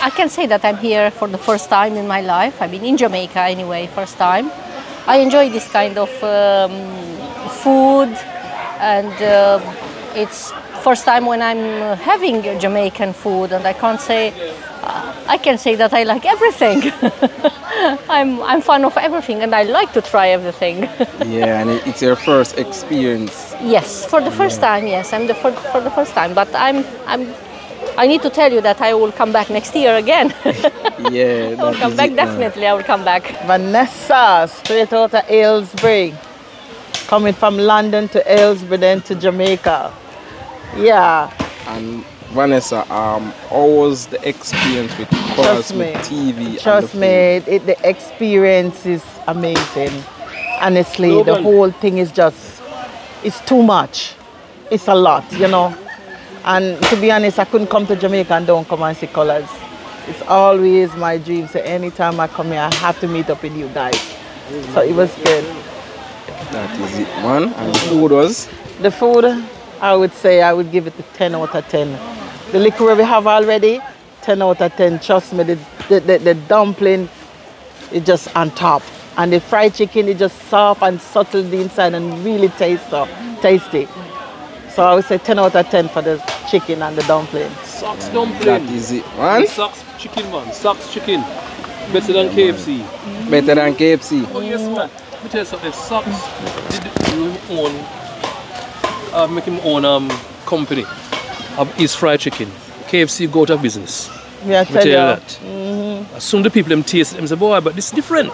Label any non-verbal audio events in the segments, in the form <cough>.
I can say that I'm here for the first time in my life. I've been in Jamaica anyway, first time. I enjoy this kind of um, food, and uh, it's first time when I'm having Jamaican food, and I can't say uh, I can say that I like everything. <laughs> I'm I'm fan of everything, and I like to try everything. <laughs> yeah, and it's your first experience. yes, for the first time. Yes, I'm the for, for the first time, but I'm I'm. I need to tell you that I will come back next year again. <laughs> Yeah, <laughs> I will come back it, definitely. I will come back. Vanessa, straight out of Aylesbury. Coming from London to Aylesbury, then to Jamaica. Yeah, And Vanessa, um, how was the experience with cars, trust me. with TV? Trust and me, the food? it, the experience is amazing. Honestly, the whole thing is just, it's too much. It's a lot, you know. And to be honest, I couldn't come to Jamaica and don't come and see Colaz. It's always my dream. So anytime I come here, I have to meet up with you guys. So it was good. That is it, man. And the food was? The food, I would say I would give it a 10 out of 10. The liquor we have already, 10 out of 10. Trust me, the, the, the, the dumpling is just on top. And the fried chicken is just soft and subtle the inside and really taste, so, tasty. So I would say 10 out of 10 for the chicken and the dumpling. Socks That dumpling. is it, man. Socks chicken, man. Socks chicken. Better than KFC. Better than KFC. Oh yes, man. Let me tell you something. Socks did his own, uh, make him own um company of his fried chicken. KFC go out of business. Yeah, I Let me tell tell you you. that. As soon the people them taste it, them say, boy, but this is different.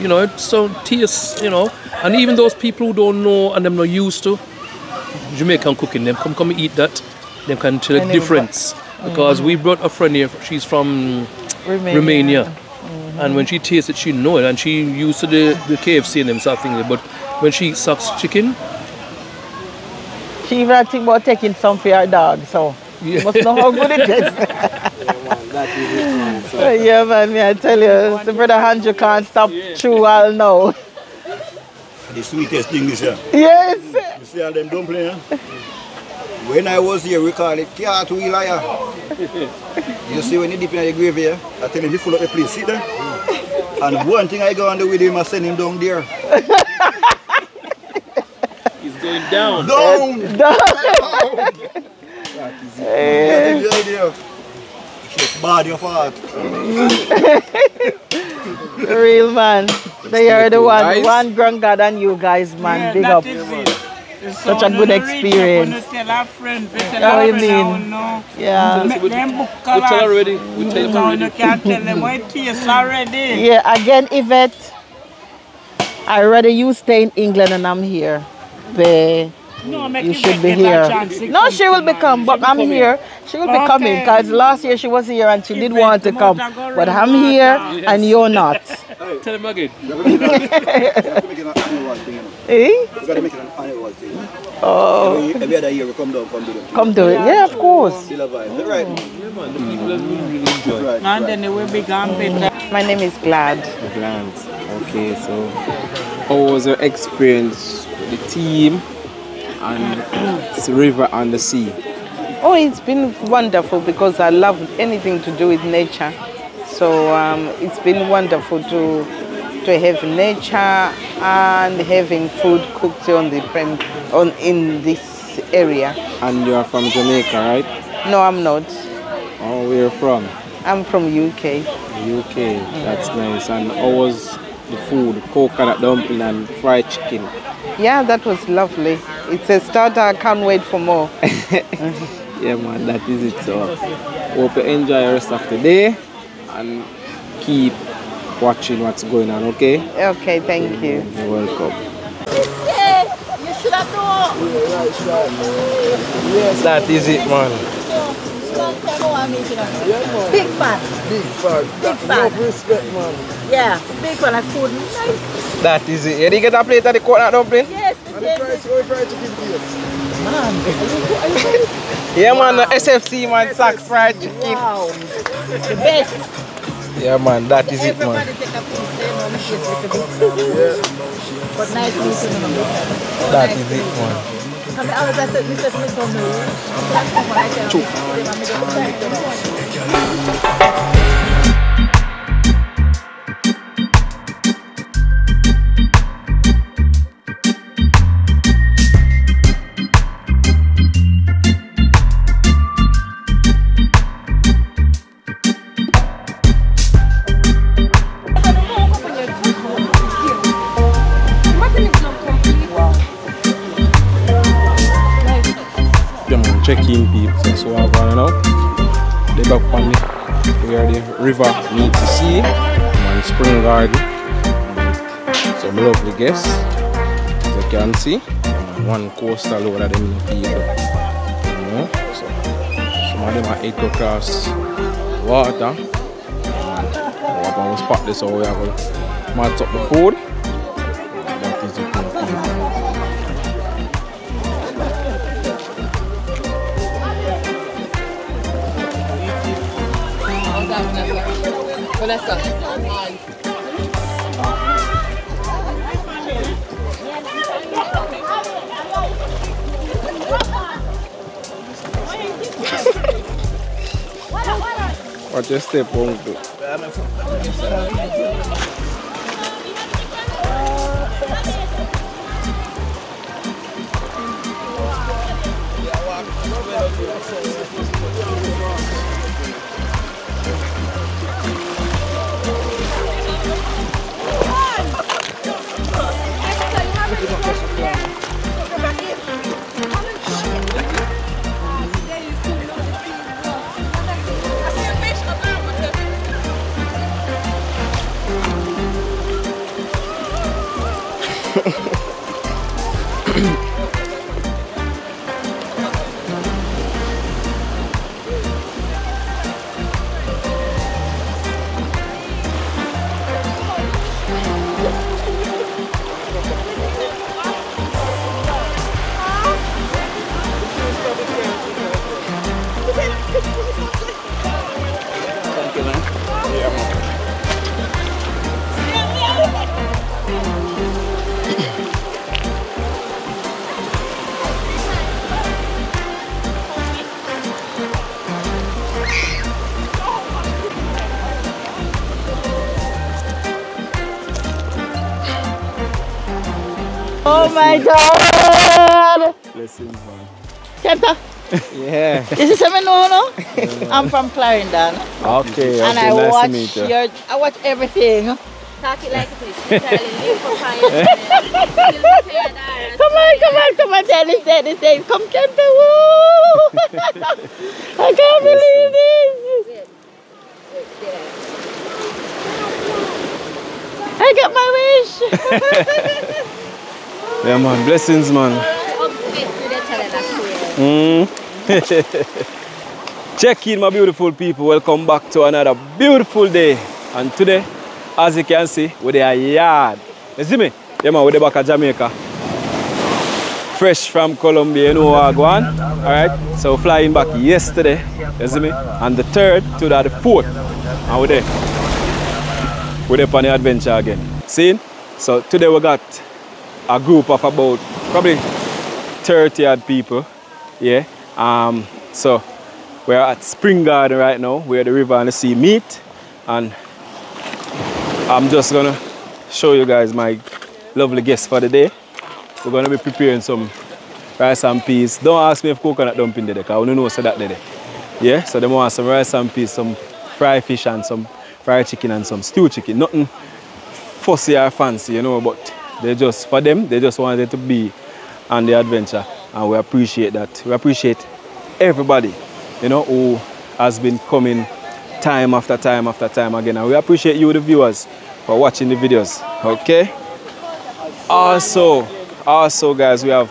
You know, so taste, you know, and even those people who don't know and them not used to Jamaican cooking, them come come eat that, them can tell the Anyway, difference. Because mm. we brought a friend here, she's from Romania. Romania. Mm. And when she tastes it, she know it, and she used to the, the KFC and them sort of thing. But when she sucks chicken, She even had think about taking some for her dog, so you must know how good it is. <laughs> So, yeah, man, me, I tell you, the brother Andrew can't stop chew all now. The sweetest thing this year. Yes. You see all them dumpling, eh? When I was here, we call it cartwheelaya. you see when you dip in the grave here, I tell him he full up the place, see there? And one thing I go and do with him, I send him down there. He's going down. Down! Down. That's the idea. Shake body of heart. Real man. They are the one, guys. one grand God and you guys, man. Big up. Such a good experience. Tell our friend, we tell How our you mean? Yeah. Make them book We tell Colaz. already. We mm-hmm. tell them No, already. you can't tell them what it already. Yeah, again, Yvette, I rather you stay in England and I'm here. But No, make you it should be here. No, she will to man. become, but I'm come here. She will be Okay. coming because last year she was here and she did Yvette, want to come come. out and go But I'm here water. and you're not. <laughs> Tell them again. We gotta make it an <laughs> annual thing. Eh? We gotta make it an annual thing. Oh, Every, every other year we come down, come do them. come do it. Yeah, of course. Still a vibe. Is right? Yeah, man. The people that really, really enjoy. Right. And then they will become better. My name is Glad. Glance. Okay, so how was your experience with the team and <clears throat> the river and the sea? Oh, it's been wonderful because I love anything to do with nature. So um, it's been wonderful to to have nature and having food cooked on the prem on in this area. And you are from Jamaica, right? No, I'm not. Oh, where you from? I'm from UK. UK. That's nice. And how was the food? Coconut dumpling and fried chicken. Yeah, that was lovely. It's a starter. I can't wait for more. <laughs> Yeah, man, that is it. So, hope you enjoy the rest of the day and keep watching what's going on, okay? Okay, thank you. You're welcome. You should have known. That is it, man. Big fan. Big fan. Big fan. respect, man. Yeah, big fan of food. Nice. That is it. You did get a plate of the coconut dumpling? Yes, Yeah, man, the SFC, man, socks fried chicken. Wow. The best. Yeah, man, that is it, man. Take a piece. They know me taste little bit. But nice meeting you. That is it, man. Guests, as you can see. One coastal load of them people. You know, so some of them are head to cross water. And we're going to spot this so we going to match up the food. Watch your step, uncle. My God! Blessings, man. Kenta, Yeah. this is me no, no? I'm from Clarendon. Okay, okay, and I nice watch to meet you. your, I watch everything. Talk it like it is. <laughs> Charlie, live. Come on, come on, come on, Dennis, Dennis, Dennis. Come, Kenta, woo! I can't believe this. I got my wish. <laughs> Yeah, man. Blessings, man. Mm. <laughs> Check in, my beautiful people. Welcome back to another beautiful day. And today, as you can see, we're at yard. You see me? Yeah, man, we're back at Jamaica. Fresh from Colombia, you know go on? Alright, so flying back yesterday, you see me? And the third to the fourth. And we're there. We're there the adventure again. See? So today we got a group of about probably 30 odd people. Yeah. Um, so we're at Spring Garden right now, where the river and the sea meet. And I'm just gonna show you guys my lovely guests for the day. We're gonna be preparing some rice and peas. Don't ask me if coconut dumpling there, because I don't know so that there. Yeah, so they want some rice and peas, some fried fish and some fried chicken and some stew chicken. Nothing fussy or fancy, you know, but they just for them, they just wanted to be on the adventure. And we appreciate that. We appreciate everybody, you know, who has been coming time after time after time again. And we appreciate you, the viewers, for watching the videos. Okay? Also, also guys, we have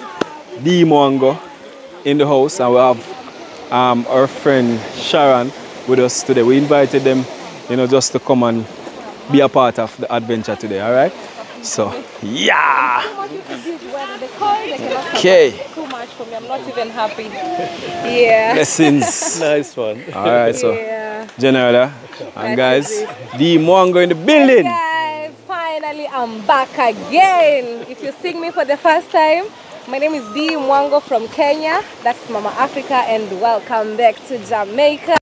Dee Mwango in the house and we have um, our friend Sharon with us today. We invited them, you know, just to come and be a part of the adventure today, all right? So, yeah. Okay. Too much for me. I'm not even happy. Yeah. Blessings. Nice one. All right, so Yeah. General uh, and guys, Dee Mwango in the building. Guys, finally I'm back again. If you see me for the first time, my name is Dee Mwango from Kenya. That's Mama Africa, and welcome back to Jamaica.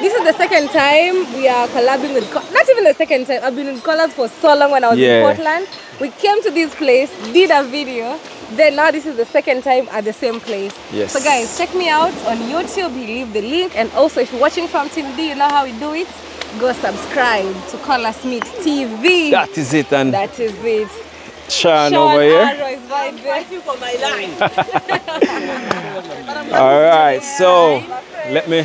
This is the second time we are collabing with. Not even the second time. I've been in Colaz for so long. When I was Yeah. in Portland, we came to this place, did a video. Then now this is the second time at the same place. Yes. So guys, check me out on YouTube. We leave the link, and also if you're watching from Team D, you know how we do it. Go subscribe to Colaz Smith TV. That is it, and That is it. Sean Sean over here. Arrow is right there. for my life. All right, so let me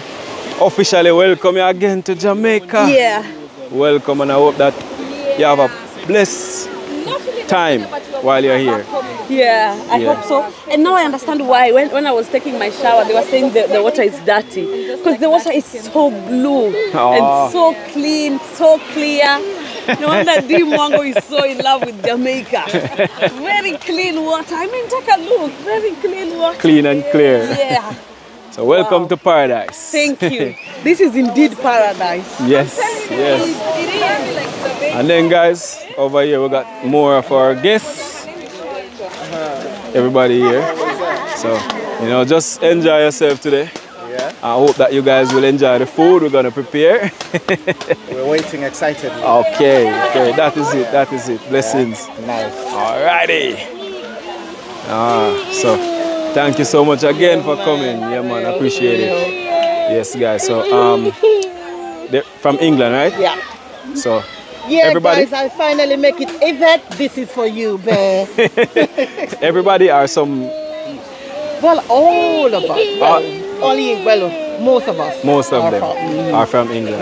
officially welcome you again to Jamaica. Yeah. Welcome, and I hope that you have a blessed time while you're here. Yeah, I Yeah. hope so. And now I understand why. When, when I was taking my shower, they were saying the, the water is dirty. Because the water is so blue Ah. and so clean, so clear. No wonder Dee Mwango is so in love with Jamaica. <laughs> Very clean water. I mean, take a look. Very clean water. Clean and clear. Yeah. So welcome Wow. to paradise. Thank you. <laughs> This is indeed paradise. Yes, yes. And then guys, over here we got more of our guests. Everybody here. So, you know, just enjoy yourself today. Yeah. I hope that you guys will enjoy the food we're gonna prepare. <laughs> We're waiting excitedly. okay, okay, that is it, that is it. Blessings. Nice. Alrighty. Ah, so thank you so much again for coming. Yeah man, I appreciate it. Yes guys, so um they're from England, right? Yeah. So Yeah, Everybody? guys, I finally make it. Yvette, this is for you, bear. <laughs> everybody are some well, all of us. Only, well, most of us. most of them from- are from England.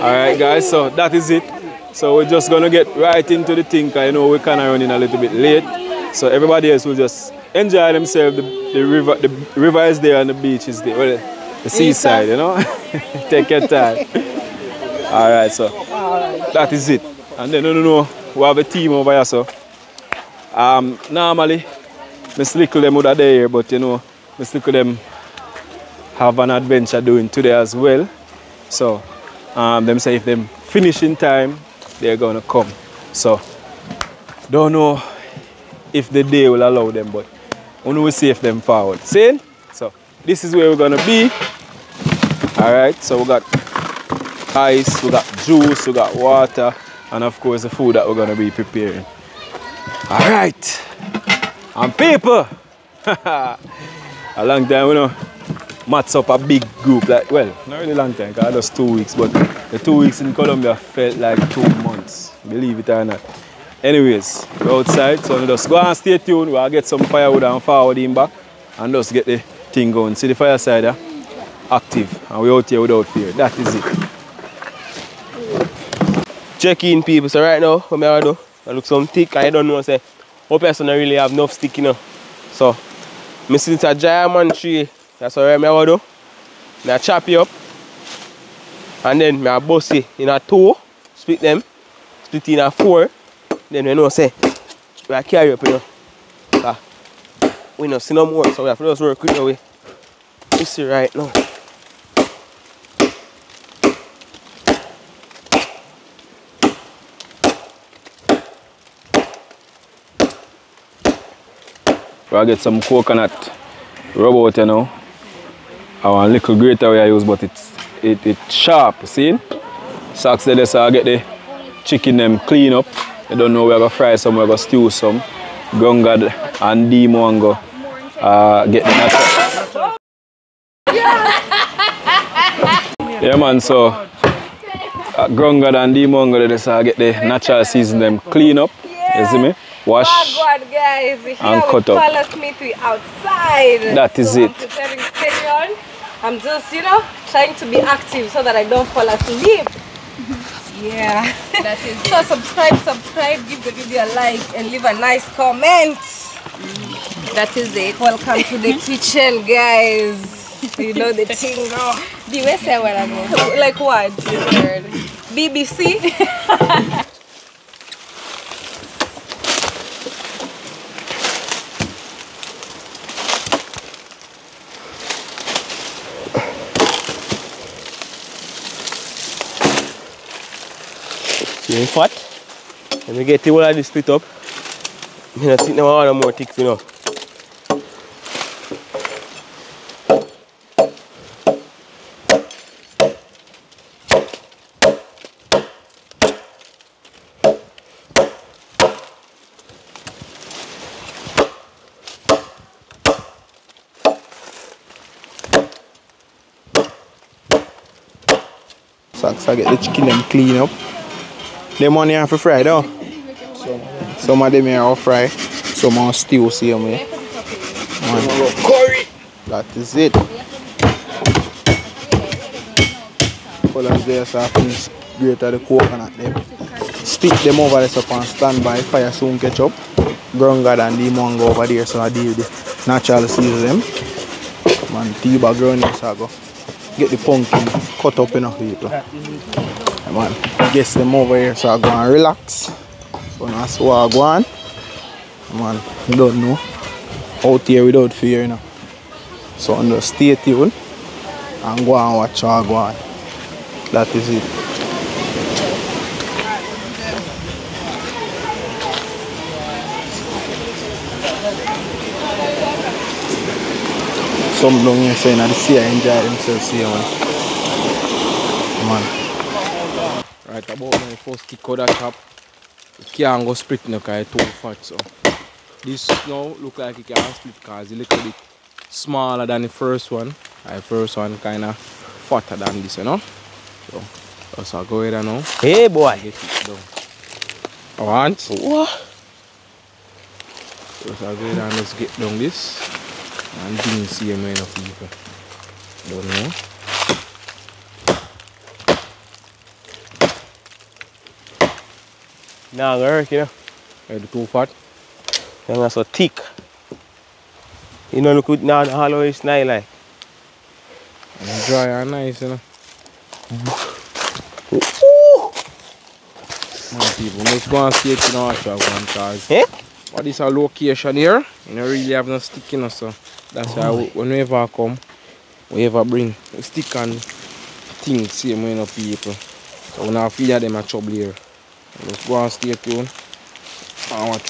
Alright guys, so that is it. So we're just gonna get right into the thing I know we're kinda running a little bit late. So everybody else will just enjoy themselves. The, the river the river is there and the beach is there. Well, the seaside, you know? <laughs> Take your time. Alright, so that is it. And then no no no, we have a team over here so um normally Miss Little them would have there here, but you know, Miss Little them have an adventure doing today as well. So um, them say if them finish in time, they're gonna come. So don't know if the day will allow them, but we will safe them forward. See? So this is where we're gonna be. Alright, so we got ice, we got juice, we got water, and of course the food that we're gonna be preparing. Alright. And people, <laughs> a long time, you know, mats up a big group. Like, well, not really long time, cause just two weeks, but the two weeks in Colombia felt like two months, believe it or not. Anyways, we're outside, so we just go and stay tuned. We'll get some firewood and forward in back and just get the thing going. See the fire side there? Uh, active, and we're out here without fear. That is it. check in people. So right now, what I do, I look some thick. I don't know say, what person don't really have enough stick, you know. So, me see it's a giant tree. That's what I do. I chop it up, and then I bust it in a two, split them, split in a four. Then we know say, we I carry up, you know. Ah, we no see no more, so we have to just work with way. You see right now. We'll get some coconut rub out, you know. Our little grater we use, but it's it, it's sharp, see? Socks there, so I get the chicken them clean up. You don't know we're gonna fry some, we're gonna stew some. Gungad and Dee Mwango uh, get the natural. yeah man, so uh, Grungad and Dee Mwango there, so I get the natural season them clean up. You see me? Wash. Wagwan guys, here and cut up. Palace Meat outside. That is so it. I'm preparing carry on. I'm just, you know, trying to be active so that I don't fall asleep. Yeah. That is <laughs> so subscribe, subscribe, give the video a like and leave a nice comment. That is it. Welcome to the <laughs> kitchen guys. You know the thing go. The where say where I go? Like what? BBC? <laughs> The fat? Let me get the whole of this split up. I don't think now I want more thick, you know. Socks, I get the chicken them clean up. Them one here for fry though. Some of them here are fry. Some are stew, see them here. Curry. That is it. Colaz there, so I finish grate the coconut them. Stick them over there so stand by fire soon catch up. Grungad and Dee Mwango over there, so I deal with the natural season them. Man, tea bag around here, so I go get the pumpkin cut up enough people. Yeah, man, guess them over here, so I go and relax. So that's what I go on. Man, you don't know. Out here without fear, you know. So I'm just stay tuned and go and watch how I go on. That is it. Some down here saying that the sea enjoy themselves here, man. Man. Right about my first kick out that top. It can't go split now because it's too fat. So this now look like it can split because it's a little bit smaller than the first one. The first one kind of fatter than this, you know. So let's go ahead now. Hey boy. Get it down. I want. What? Let's go ahead and let's get down this. And didn't see him enough people. Don't know. Nah, work, you know. It's too fat. Them are so thick. You know, look now the hollow is nice like. And dry and nice, you know. Man, people, let's go and see it in our shop one cause Eh? what this a location here, you don't really have no stick in us, so that's why we- when we come, we ever bring stick and things same way no people. So we now feel them a trouble here. Let's go and stay tuned and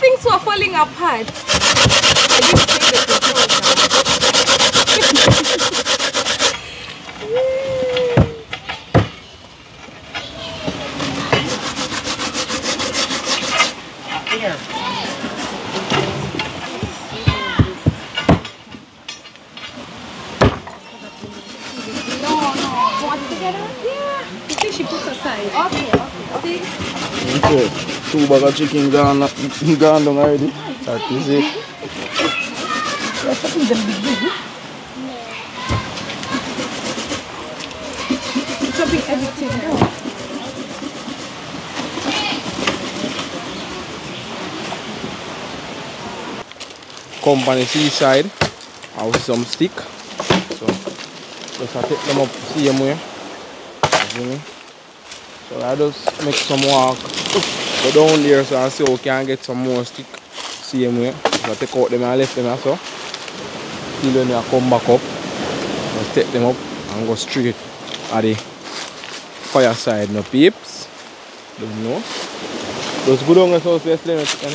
things were falling apart. I didn't. <laughs> Two bag of chicken gone, gone down already. That is it. Chopping everything down. Company seaside. I Have some stick. So just I take them up, see them here. So I just make some work. Go down there so I see how we can get some more stick. Same way. So I take out them and left them also. Till when I come back up. Just take them up and go straight at the fireside no peeps. Don't know. Just eh? go down the house yesterday. no chicken.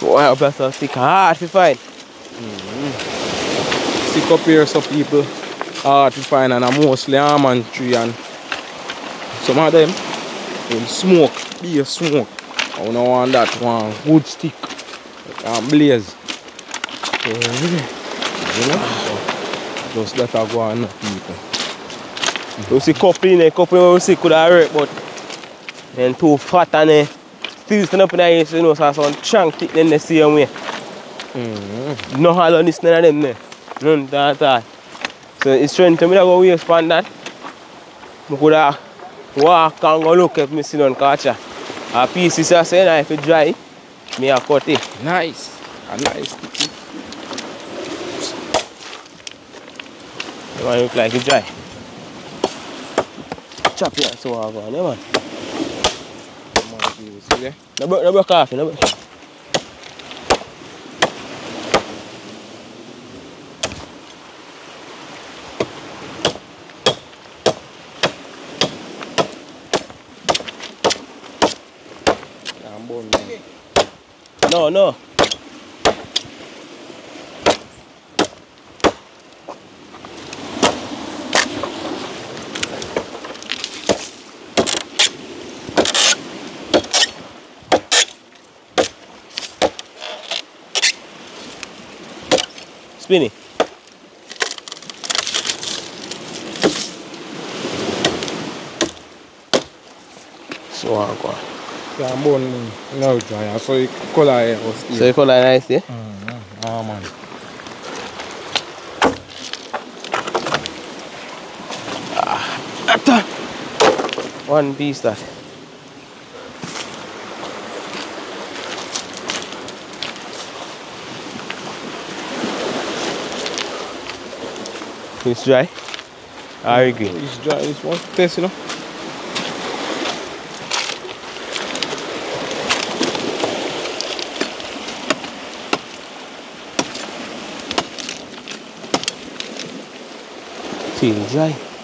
Boy, a place of stick hard to find. Mm-hmm. stick up here so people hard to find and mostly almond tree and some of them will smoke, be a smoke. I don't want that one good stick and blaze. So, you know, so just let her go on people. You see couple in there, couple we see could have work, but then too fat and uh, still stand up in the house, you know, so some chunk thick then the same way. Mm-hmm. No hollow this none of them there. None at all. So it's trying to me to go waste on that. I could have walk and go look if me see none catch. A piece is say now if it dry, me a cut it. Nice. A nice sticky. The one look like it dry. Chop it so I go on, yeah man. Come on, people, see there? No broke, no broke off, no broke. I'm born now. No, no. Spinny. So I go. Yeah, bone now dry, so the color here was So the color nice, yeah? Mm, yeah. Ah, man. Ah, after. One piece that. It's dry. I agree. It's dry. It's one taste, you know. Feel dry.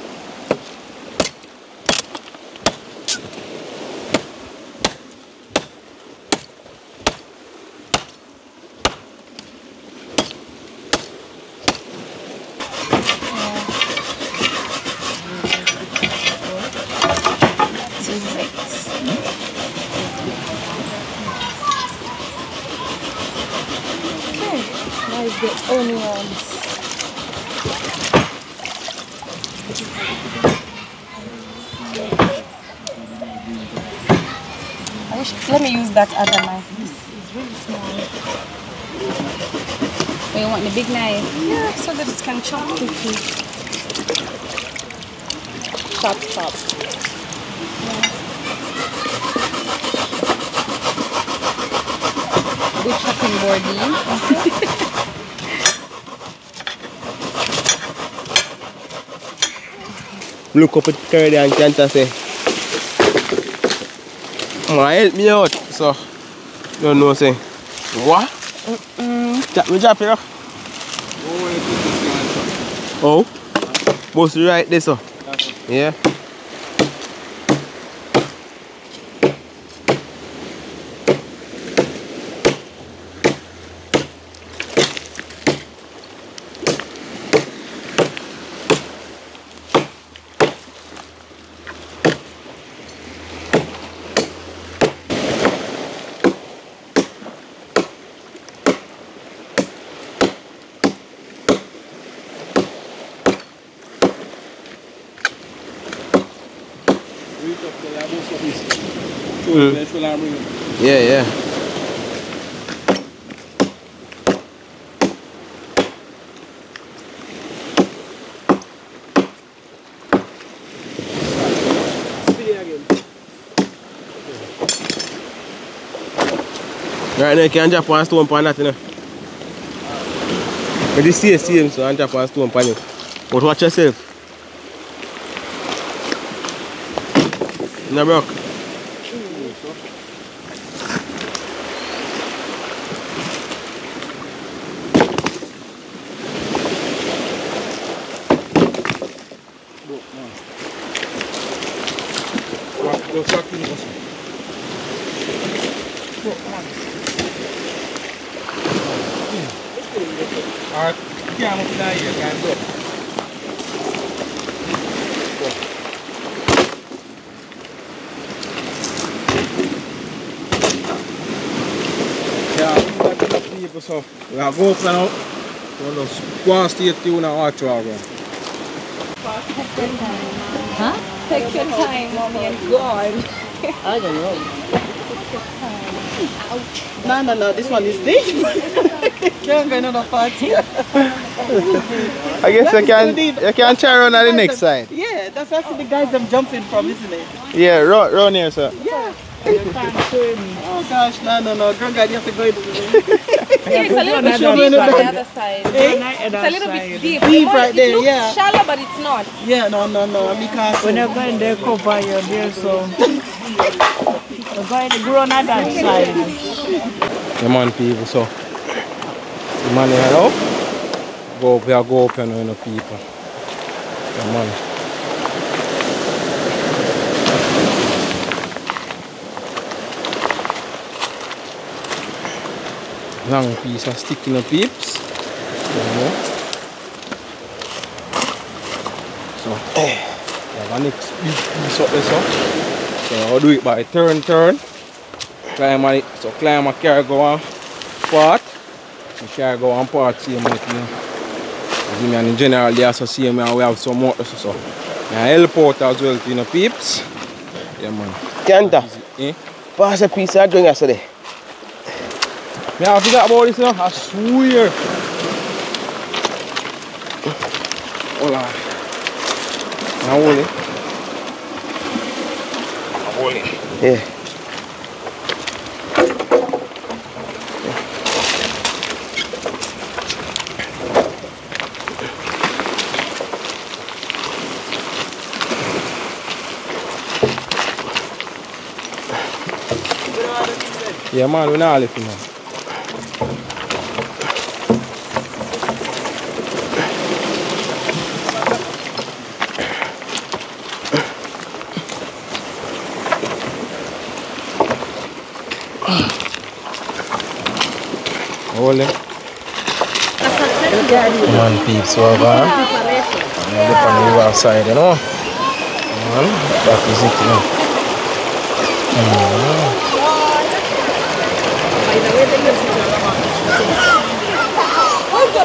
Look up at Curdy and Kenta say, eh. Man, help me out. So, don't know say, what? Drop me drop here. Oh? Must be right there, so. Yeah, Right now, you can drop one stone pan that, you know. But this is same, so I drop one stone pan it. But watch yourself. No broke. Alright, can't look down here, can't go. Yeah, we got enough people, so we are go up now. So just go and stay tuned and watch what we're Huh? Take your time, mommy, and go on. I don't know. No, no, no. This one is <laughs> deep. Can't go another party. I guess you can, you can try around on the next side. Yeah, that's actually the guys I'm jumping from, isn't it? Yeah, round, round here, sir. Yeah. Oh gosh, no, no, no. Girl, you have to go into the Yeah, it's a little bit deep on the other side. It's a little bit deep. Deep It right there, yeah. shallow, but it's not. Yeah, no, no, no. Because When you're going there, cover your there, so we're going to grow that side. Yeah, man, people, so. The man here now. Go up here, go up here, you know, people. Yeah, man. Long piece of stick in the peeps. So, have a next big piece up there, so. So, I'll do it by turn, turn. Climb on it. So, climb a car go on part. The car go on part, same like, know. As me and in general, they also see me and we have some more, so. so. And help out as well, you know, peeps. Yeah, man. Kenta, Eh? pass a piece of drink yesterday. Me I forgot about this, know. I swear. Hold on. Now hold it. Yeah. Yeah, man, we're not left, man. It. Man, peeps over. I'm up on the river side, you know. Man, that is it, you know. Mm. Where's the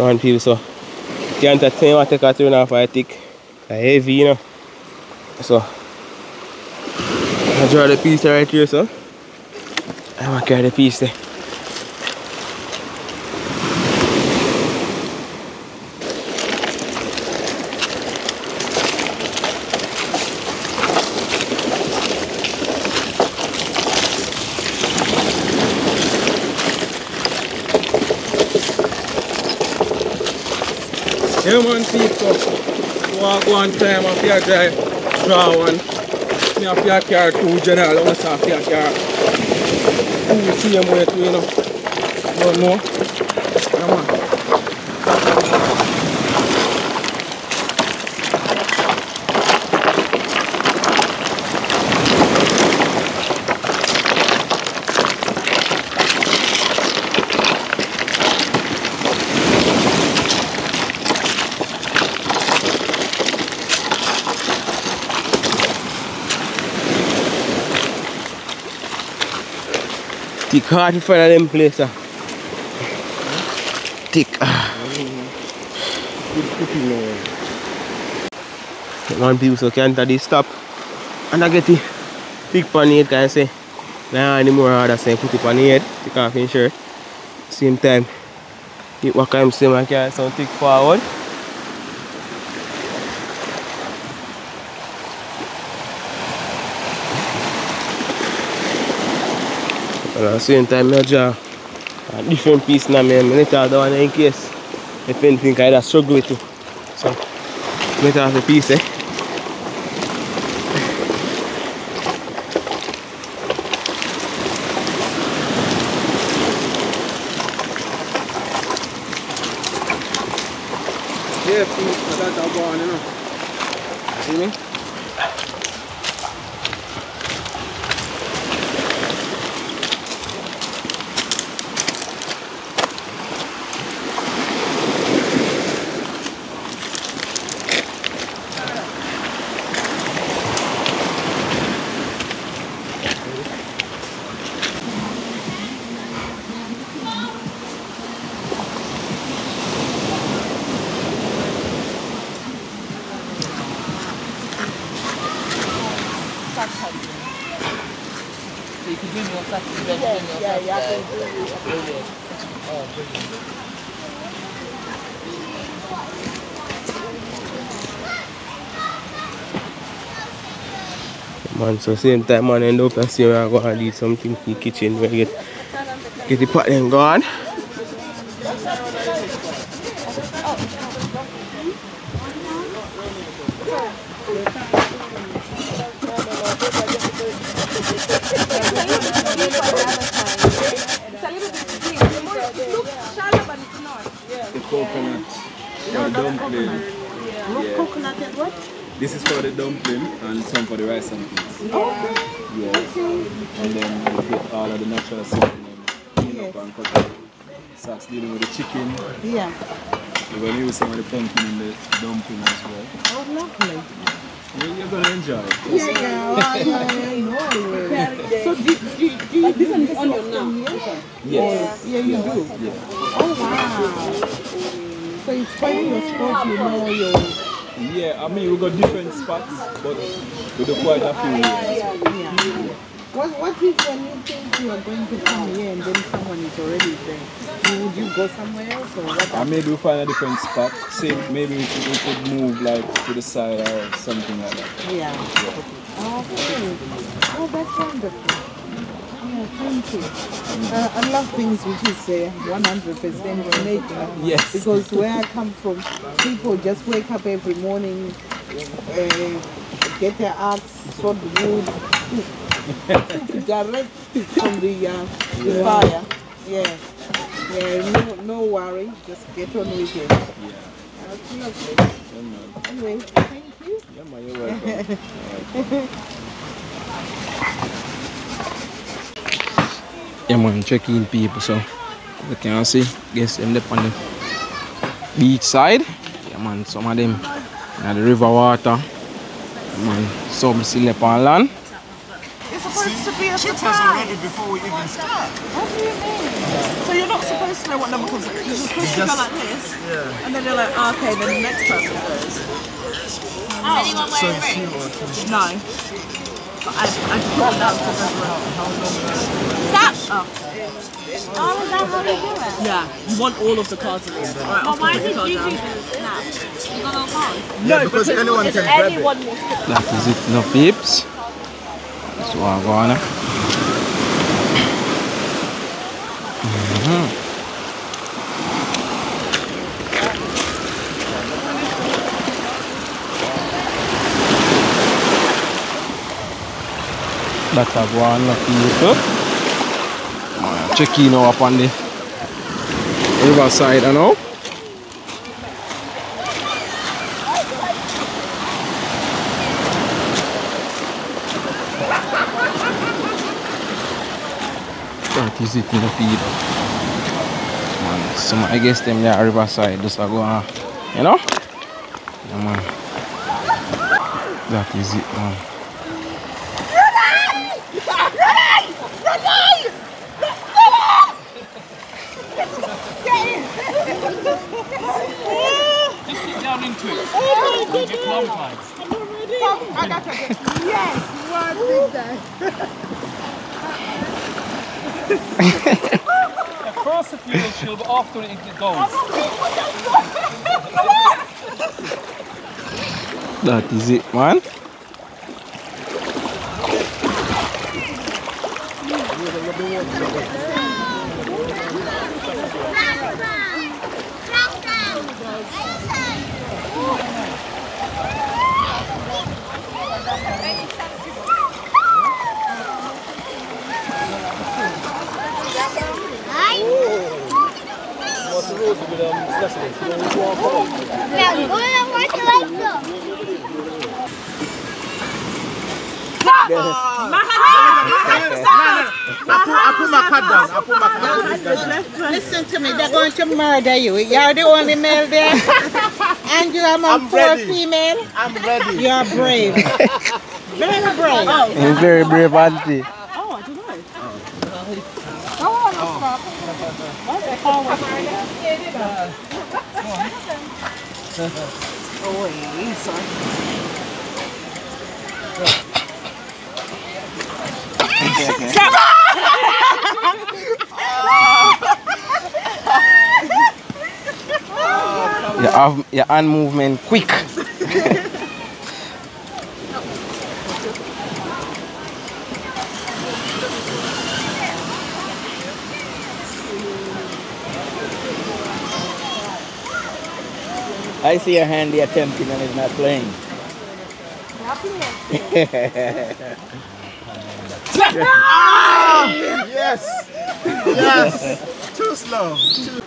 One people so can't entertain what take a turn off I thick. A heavy, you know. So I draw the piece right here so. I'm gonna carry the piece there. Yeah, man, people. Walk one time, I feel drive, draw one. Me have to carry two general, I want to have to carry two same way too, hard in find of them place. ah. Thick. One people so can't this stop. And I get the thick pan can say. Nah anymore other say put it on the head, take off in shirt. Same time. It what I'm saying I can some thick forward. And at the same time, I draw a different piece now. Me. I let out the one in case the painting I struggle with. It. So, I let out the piece. Eh? So same time man end up and see where I go and do something in the kitchen where I get get the pot then gone. dumpling. Yeah. Coconut and what? This is for the dumpling and some for the rice and peas. Okay. Yes. And then we put all of the natural seasoning clean up and cut up. Starts dealing with the chicken. Yeah. We're going to use some of the pumpkin in the dumpling as well. Oh, lovely. You- You're going to enjoy it. Yeah, yeah, I, I know already. So do, do, do you do this on your now? Yes. Yeah, you do. Yeah. Oh, wow. So it's quite your sport, you know your... Yeah, I mean, we got different spots, but we do quite a few here. Yeah. What, what if when you think you are going to come here and then someone is already there? You- Would you go somewhere else or what? Or maybe we find a different spot. Say maybe we could, we could move like to the side or something like that. Yeah. Okay. Oh, that's wonderful. Yeah, thank you. Uh, I love things which is uh, 100% nature. Yes. Because where I come from, people just wake up every morning, uh, get their axe, sort the wood, <laughs> direct from the, uh, the Yeah. fire. Yeah. Yeah, no, no worry, just get on with it. Yeah. That's lovely. Yeah, man. Anyway, thank you. Yeah, man, you're welcome. Yeah man, check in people so you can see guess them up on the beach side. Yeah man, some of them in the river water. Yeah, man, some still up on land. It's supposed to be a surprise. already before we even start. So you're not supposed to know what number comes You're just supposed to go like this, Yeah. and then you're like, oh, okay, then the next person goes. So it's you or No. But I, I just put it down to the Stop! Oh. Oh, is that how they do it? Yeah, you want all of the cards in the end. Alright, But I'll why did you down. do snap? You got no cards? No, Yeah, because anyone can grab it. anyone wants That is it no peeps. That's what I'm gonna. That's a one of people. Uh, Check in now up on the riverside you know. That is it in the feed. Man, some I guess them there riverside just a go on, you know? Yeah, man. That is it man. Just get down into it. Don't get traumatized. I got to get Yes, one big time. It feels chill, but after it goes. <laughs> That is it man. I put my card down. I put my card down. Listen to me, they're going to murder you. You're the only male there. and you are my I'm poor ready. female. I'm ready. You are brave. Very brave. Oh. He's very brave auntie. Oh, I don't know. Oh, wait, sorry. You have your hand movement quick. <laughs> I see your hand there attempting and it's not playing. Yes. Yes. Too slow. Too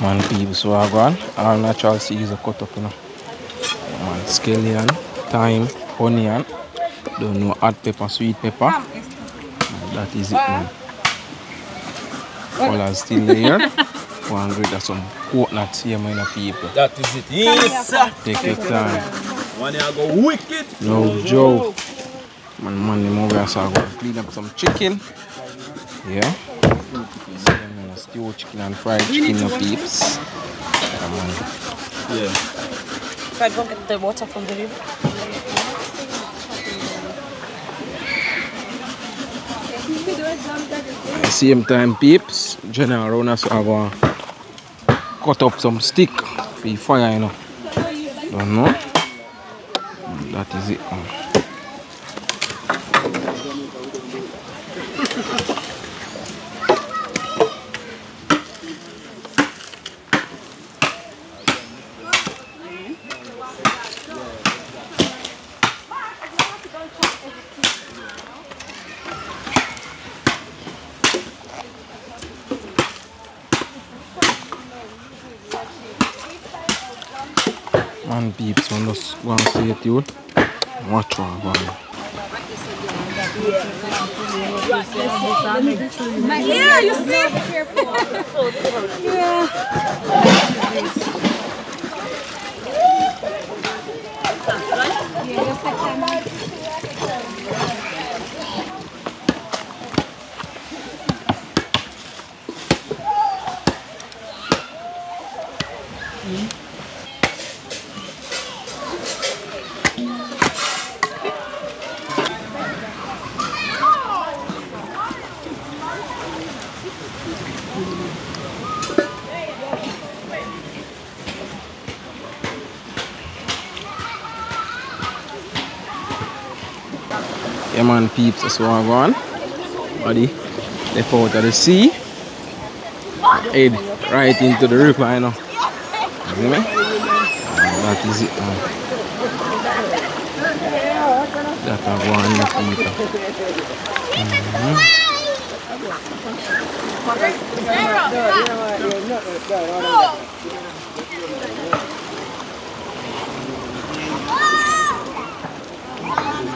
Man, people, so I go on. All natural seeds are cut up, you know. Man, scallion, thyme, onion. Don't know hot pepper, sweet pepper. And that is it, man. Colors still there. <laughs> One grade of some coconuts here, man, people. That is it. Yes, sir. Take your time. One here go wicked. No joke. Man, man, them over here, so I go clean up some chicken. Yeah. See them, man, stew chicken and fried chicken, no peeps. Yeah, man. Yeah. If I go get the water from the river. At the same time, peeps, general around us are going cut up some stick for fire, you know. Don't know. That is it. man. Man, peeps, one just go peeps, that's what I go on. Body, left out of the sea. Head right into the river, you know. You? And that is it, man. That go on, the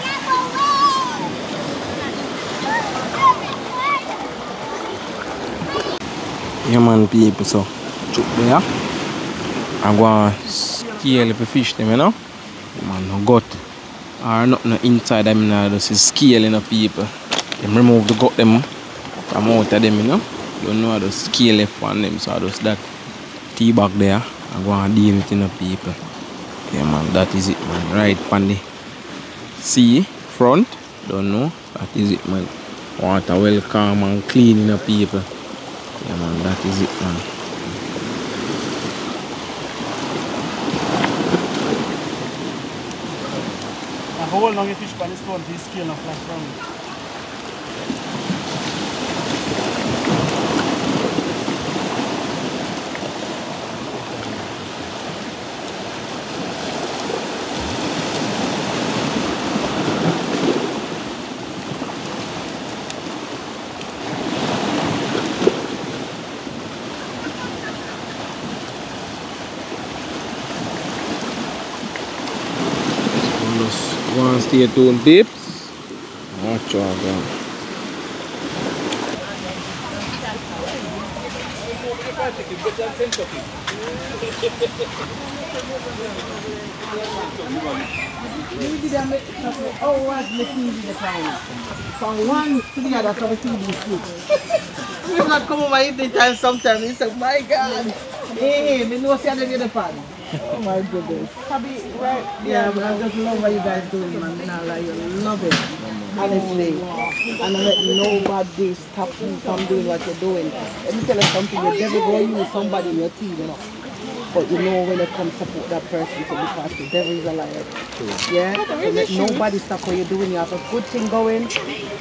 Yaman piye pou so. Chok be ya. Agwa scale pe fish dem, you know. Man no gut. Or ah, not no inside them, you know. Just scale in the people. Them remove the gut them from out of them, you know. Don't know how to scale up on them. So just that tea bag there. Agwa deal with in the people. Yeah man, that is it man. Right pandi. See, front. Don't know. That is it man. Water well calm and clean in the people. Yeah man, that is it man. How long you fish pan is going to scale of like from? Just go and stay tuned peeps. Watch out man. We did a make oh was the TV the time. From one to the other from the TV switch. We not come over evening time sometime. He said, my God. Hey, me know see I don't the pan. Oh my goodness. Probably right. Yeah, but I just love what you guys doing, man. Me not lie, you love it. Honestly. And I let nobody stop you from doing what you're doing. Let me tell you something, you never go use somebody in your team, you know. But you know when it comes to support that person to because the devil is a liar. Yeah? So let nobody stop what you're doing. You have a good thing going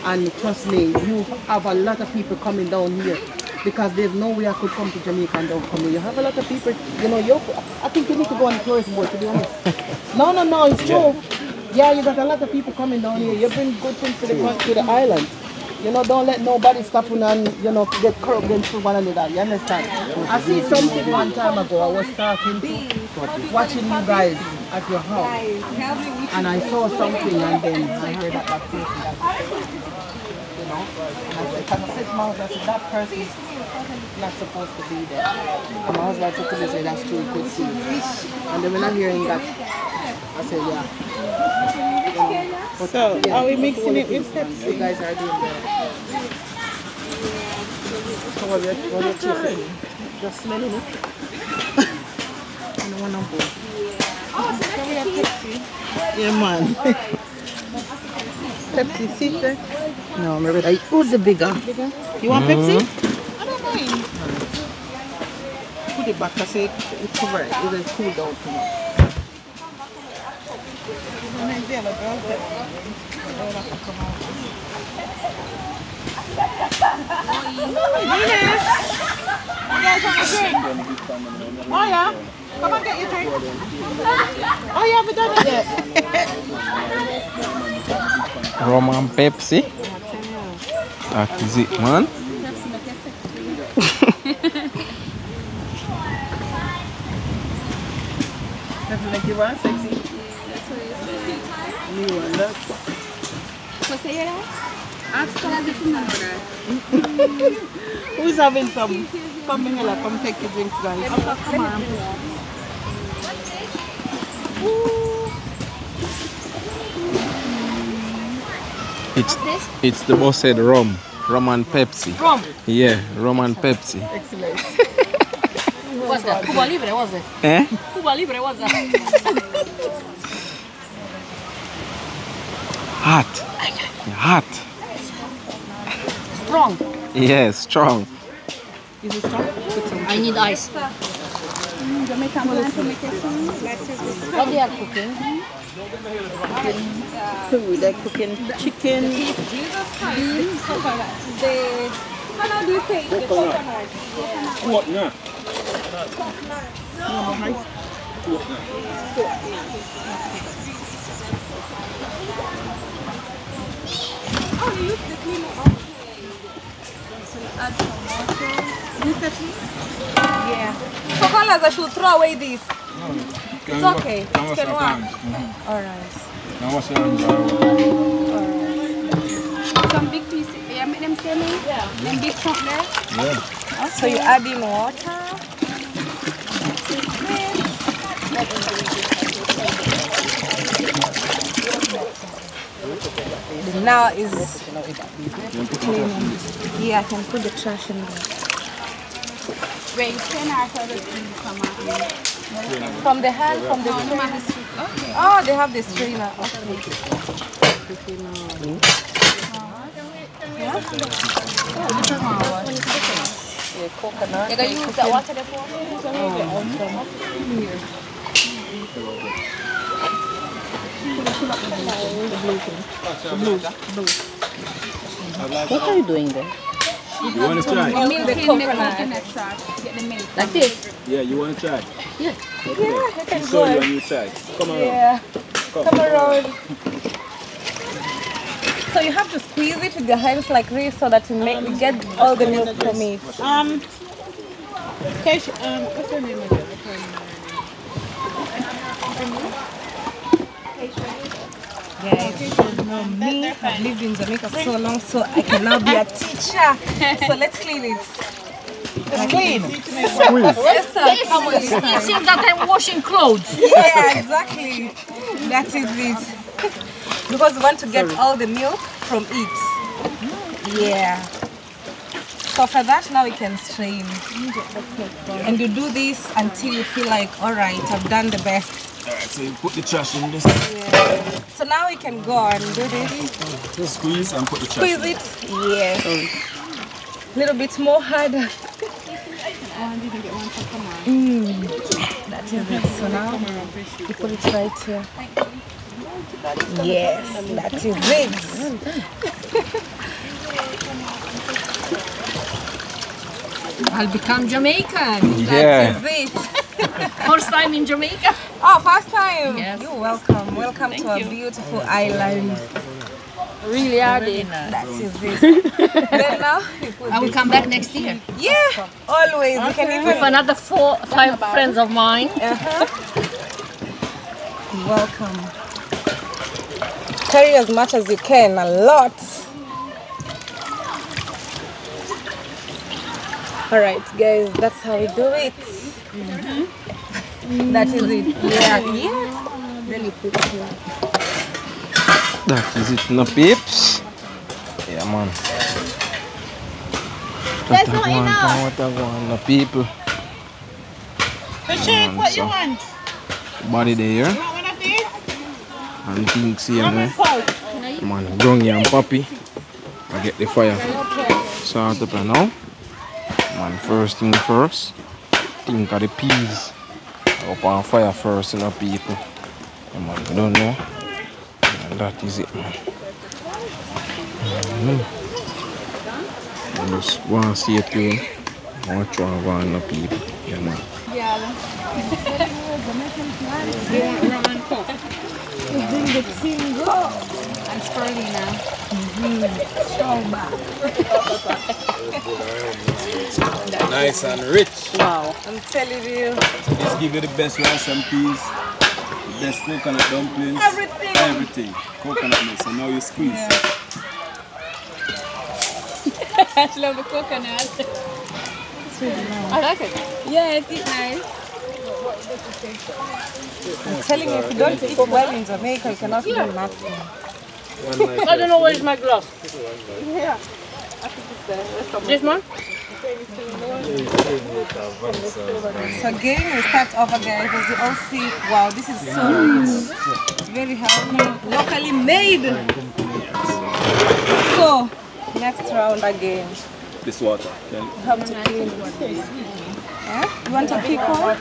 and trust me, you have a lot of people coming down here because there's no way I could come to Jamaica and don't come here. You have a lot of people, you know, you I think you need to go on the tourist board to be honest. no, no, no, it's true. Yeah, you got a lot of people coming down here. You bring good things to the to the island. You know, don't let nobody stop you and, you know, get corrupt against one another. You understand? I see something one time ago. I was talking to, watching you guys at your house. And I saw something and then I heard that that person know, and I said, because I said to my husband, I said, that person is not supposed to be there. And my husband said to me, say, that's true, could see. And then when I'm hearing that, I said, yeah. You know, but, So, yeah, are we mixing it with You guys are doing that. So what are what are you? Just smelling it. I don't want no more. So we have Pepsi. Yeah, man. <laughs> Pepsi, see there? No, I'm. Who's oh, the bigger? You want mm-hmm. Pepsi? I don't mind. Put it back. I say it cover it. It will cool down too much. Then the other girls that they'll have to come out. Venus! You guys want a drink? Oh yeah? Come and get your drink. Oh, you haven't done it yet? Rum and Pepsi. That is it, man. Doesn't make you run sexy. You are not. Who's having some? Come here, like, come take your drinks, guys. Come on. It's it's the boss said rum. Rum and Pepsi. Rum? Yeah, rum and Pepsi. Excellent. <laughs> What's that? Cuba Libre, was it? Eh? Cuba Libre, what's that? <laughs> Hot. Hot. Strong. Yeah, strong. Is it strong? I need ice. Jamaican plan to make it strong. Let's take this. What they are cooking? Food, they're cooking chicken. Jesus Christ. Coconut. The, how do you say it? The coconut. What now? Oh, you use the cleaner. Okay. Add some water. Use the cleaner? Yeah. So Colaz, I should throw away this. It's okay. It can work. Alright. Some big piece. Yeah, make them same. Yeah. Them big chunk there. Yeah. So you add in water. Now is cleaning. Yeah, I can put the trash in there. Where you spend our toilet from our From the hand, from the strainer. Oh, they have the strainer. Yeah, coconut. You gonna use that water there for? Oh. What are you doing there? You want to try? Milk the the coconut. coconut trash. Get the milk. Like this? Yeah, you want to try? Yeah. Okay. Yeah, I can So go. you and you try. Come around. Yeah. Come. Come around. <laughs> So you have to squeeze it with your hands like this so that you make you get all the milk from it. Um, Kesh, um, what's your name again? Guys, you know me, I've lived in Jamaica so long, so I can now be a <laughs> teacher. So let's clean it. It's clean. Yes, sir. It seems that I'm washing clothes. <laughs> Yeah, exactly. That is it. Because we want to get all the milk from it. Yeah. So for that, now we can strain. And you do this until you feel like, all right, I've done the best. Alright, so you put the trash in this. So now we can go and do this. Just Squeeze and put the trash Squeeze in. it. Yes. Little bit more harder. Mm. That is it. So now you put it right here. Yes, that is it. <laughs> I'll become Jamaican. Yeah. That is it. First time in Jamaica. Oh, first time. Yes. You're welcome. Welcome to our beautiful island. Really are they? That is it. <laughs> then now I will come back next year. Yeah, always. You can With another four, five friends of mine. Uh-huh. Welcome. Carry as much as you can, a lot. All right, guys, that's how we do it. Mm-hmm. That is it. Yeah, yeah. Then you put here. That is it, no peeps. Yeah, man. There's What a not go on, enough. What a go no people. The shake, what you so- want? Body there, You want one of these? and things here, Rum man. and salt. Man, Grungy and Papi. I get the fire. Start up and now. Man, first thing first. Think of the peas. Up on fire first, you know, people. Yeah, man, you don't know. And that is it, man. Mhm. I just want to see it too. Watch what go on, the people. Yeah, man. <laughs> Bring the thing go. And spirulina. Nice and rich. Wow. I'm telling you. Just give you the best rice and peas, the best coconut dumplings. Everything. Everything. Coconut milk. So now you squeeze. <laughs> I love the coconut. Really nice. I like it. Yeah, it is nice. I'm telling you, if you don't eat well in Jamaica, you cannot do nothing. I don't know where is my glass. Yeah. I think it's This one? So again, we start over, guys. As you all see, wow, this is so rich, very healthy, locally made. So next round again. This water. Then You clean it. Huh? You want to pick one?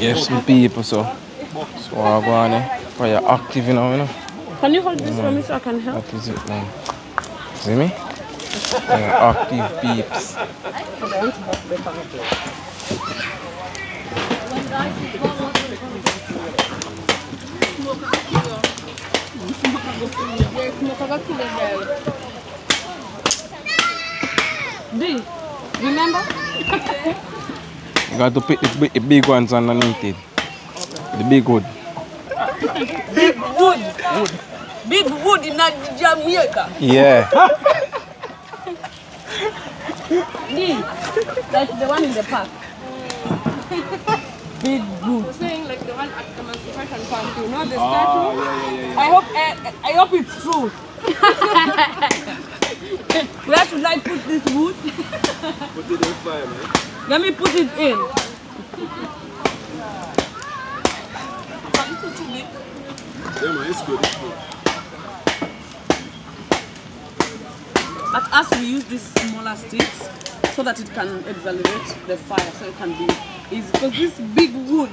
Yes, some people, so. So I go on there. Fire active, you know, you know. Can you hold this for me so I can help? That is it, man. See me? Yeah, active peeps. D, remember? You got to pick the big, big ones underneath it. The big wood. Big wood. Big wood in Jamaica. Yeah. <laughs> D, that's the one in the park. <laughs> Big wood. saying like the one at the Emancipation Park, you know the ah, statue? I hope I, I hope it's true. <laughs> Where should I put this wood? put it in fire, man. Let me put it in. Yeah, man, it's good. It's good. But as we use these smaller sticks so that it can accelerate the fire, so it can be easy. Because this big wood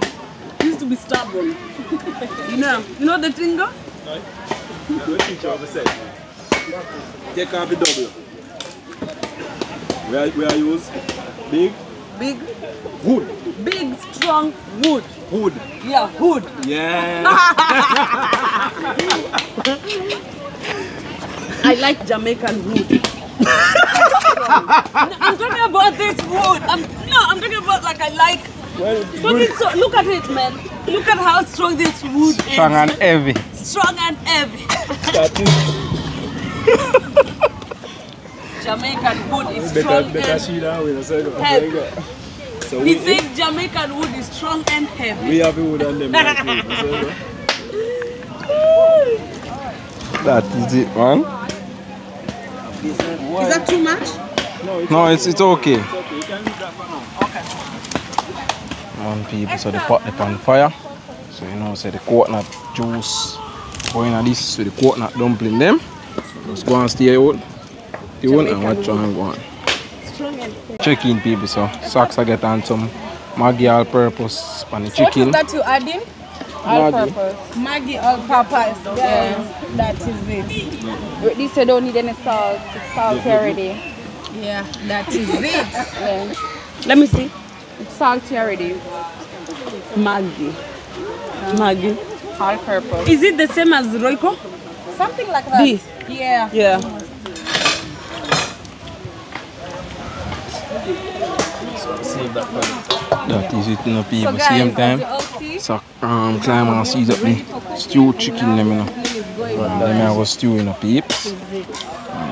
used to be stubborn. <laughs> you know, you know the tinga? Right? I'm going to teach you how to say. Take off the double. Where, where I use big Big, wood. big, strong wood. Wood. Yeah, wood. Yeah. <laughs> I like Jamaican wood. I'm talking about this wood. I'm, no, I'm talking about like I like But it's so, look at it, man. Look at how strong this wood is. Strong and heavy. Strong and heavy. Jamaican wood is strong and she down with us. heavy. So He said Jamaican wood is strong and heavy. we have wood on them. like That is it, man. Is that too much? No, it's it's okay. One people, so they pot the pan fire. So you know, say the coconut juice going at this with the coconut dumpling them. Just go and stay out. The one and watch on go on. Strong. Check in people, so socks I get on some Maggi all purpose pan the What is chicken. that you adding? Maggi. Maggie all purpose. Yes, that is it. With this you don't need any salt. It's salty already. Yeah, that is it. <laughs> Yeah. Let me see. It's salty already. Maggi. Maggi. All purpose. Is it the same as Royco? Something like that. This? Yeah. Yeah. That is it, you know, people. So guys, Same time. you all see, So, um, climb and seize up the stewed chicken, them, you know. Then I was stewing up peeps. And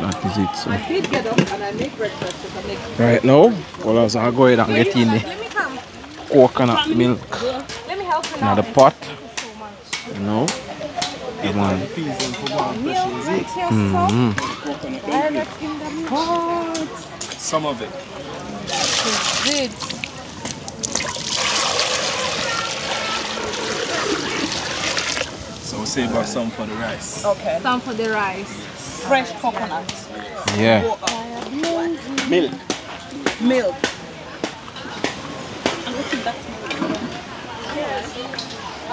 that is it. So. he'd get up and I make breakfast. so I make- Right now, well, as I go ahead and get in the Let me come. coconut milk Let me help you in now. the pot. You know. Come on. Mm-hmm. Some of it. Good. So we save up some for the rice. Okay. Some for the rice. Fresh coconut. Yeah. Milk. Milk.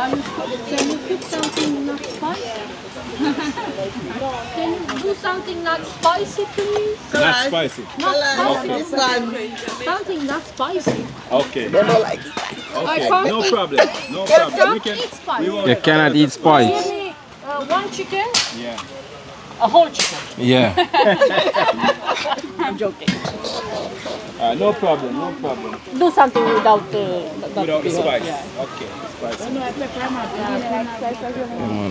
Um, can you put something not spicy? can you do something not spicy, please? Not spicy. Not spicy. This one. Something not spicy. Okay. They don't like I Okay. can't No eat- problem. No problem. We can't can. eat spicy. we won't- You cannot eat Give spice. me uh, one chicken, Yeah. A whole chicken. Yeah. <laughs> I'm joking. Uh, no problem. No problem. Do something without uh, Without the spice. yeah. Okay. Spice.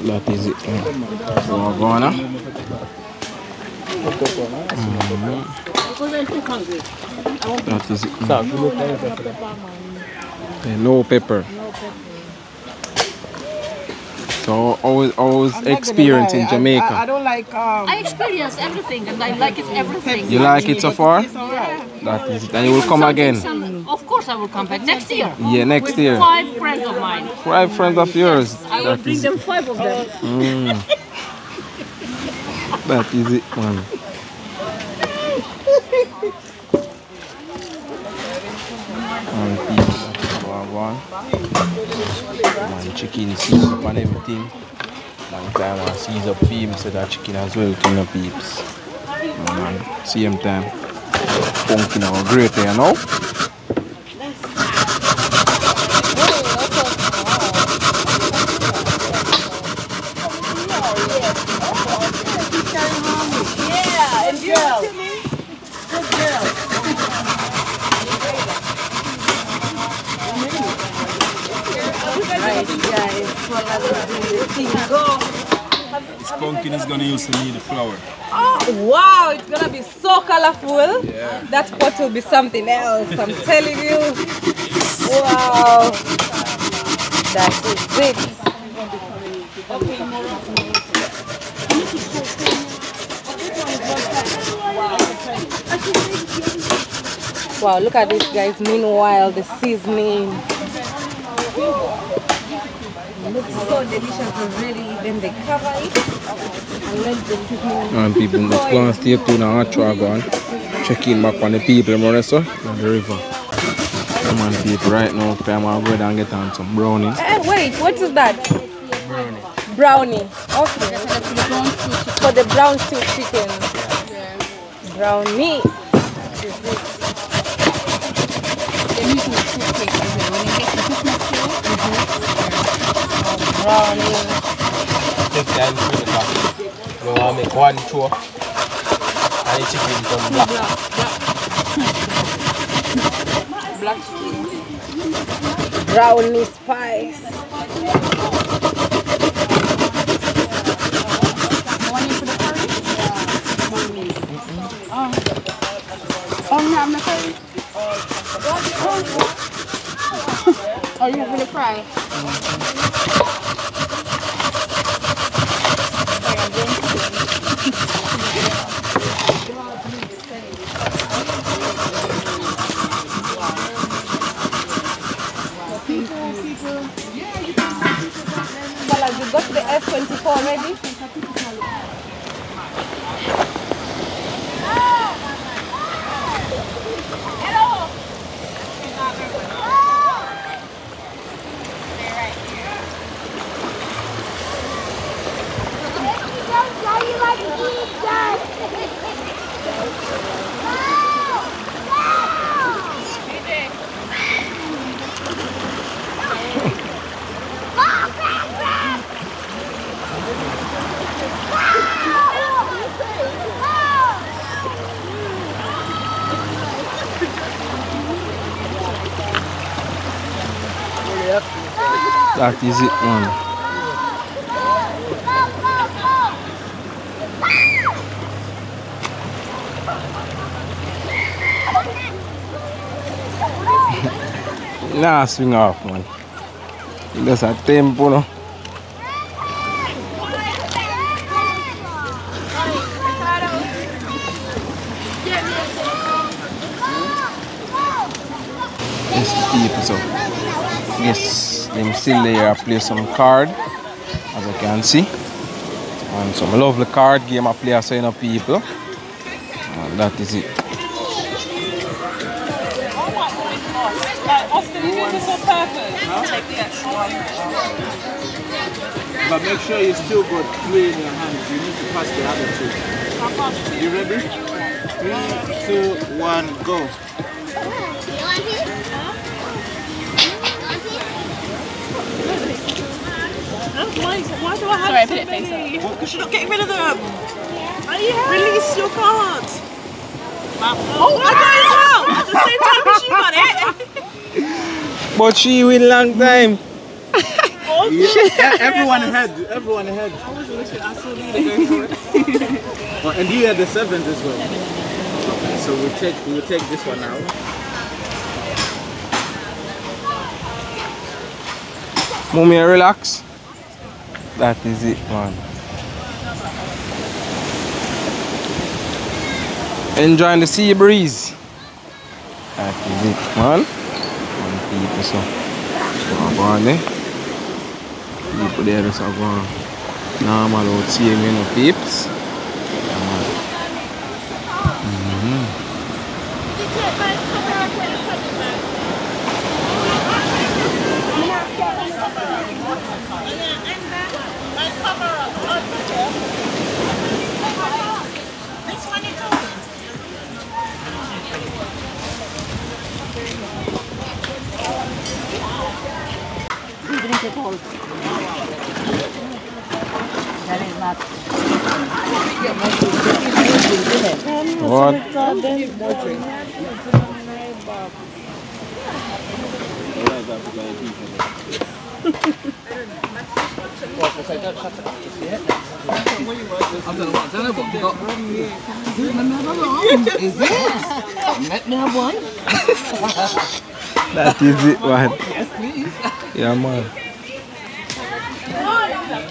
That is it. So we're going now. Because I'm too hungry. I want That is it. Yeah, no pepper. So always always I'm not gonna experience in Jamaica. I, I don't like um. I experience everything and I like it everything. You like it so far? It's alright. That is it. And you will come again. Some- of course I will come back next year. Yeah, next year. Five friends of mine. Five friends of yours. I will That bring them five of them. Mm. <laughs> That is it, man. Go. Man, chicken season up and everything. Long time I seize up him, so that chicken as well to the peeps. Man, same time. Pumpkin our great here now. Yeah, and girl. Right, guys. Well, I will do this thing. Go. This pumpkin is gonna use to need the flour. Oh, wow, it's gonna be so colorful. Yeah. That pot will be something else, I'm telling you. Wow. That is it. Wow, look at this, guys. Meanwhile, the seasoning. Looks so delicious already. Then they cover it and let the seasoning. And people let's go and stay tuned and watch what go on. Check in back on the people them rest on the river. Come on people right now time I'll go ahead and get on some brownies. Eh, wait, what is that? Brownie. Brownie, Okay. For the brown stew chicken. Brownie. Brownie. Take time to the back. You want to make one chore. And the chicken come black. Black stew. brownie spice. Oh, you having a curry? Oh, you having a fry? Well, you got the F24 That is it, man. nah, swing off, man. That's a tempo, no? Yes, people, so. Yes, them still there play some card, as I can see. And some lovely card game I play so you people. And that is it. But make sure you still got three in your hands. You need to pass the other two. You ready? Three, two, one, go. Why, why do I have Sorry, I so put it face many? Because you're not getting rid of them. Release your cards. Oh, I got it as well. At the same time as you got it. But she win long time. Yeah, everyone had, everyone had. I was literally, I saw Lena going for it. <laughs> Oh, and you had the seventh as well. So we'll take, we'll take this one out. Mommy, relax. that is it man. Enjoying the sea breeze. That is it man. Man people so. So go on, eh people there so a gwan normal out here you know peeps. Drink it all. That is not. What? Is it? Let me have one. That is it, man. Yes, please. Yeah, man. That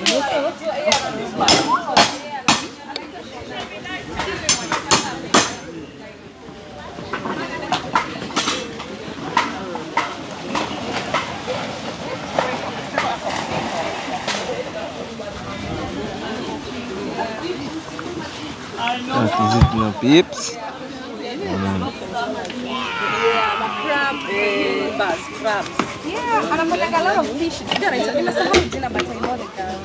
is it, no peeps. Yeah, man. Crab, eh, bass. Yeah, and I'm like a lot of fish. Dinner, but I know the girl.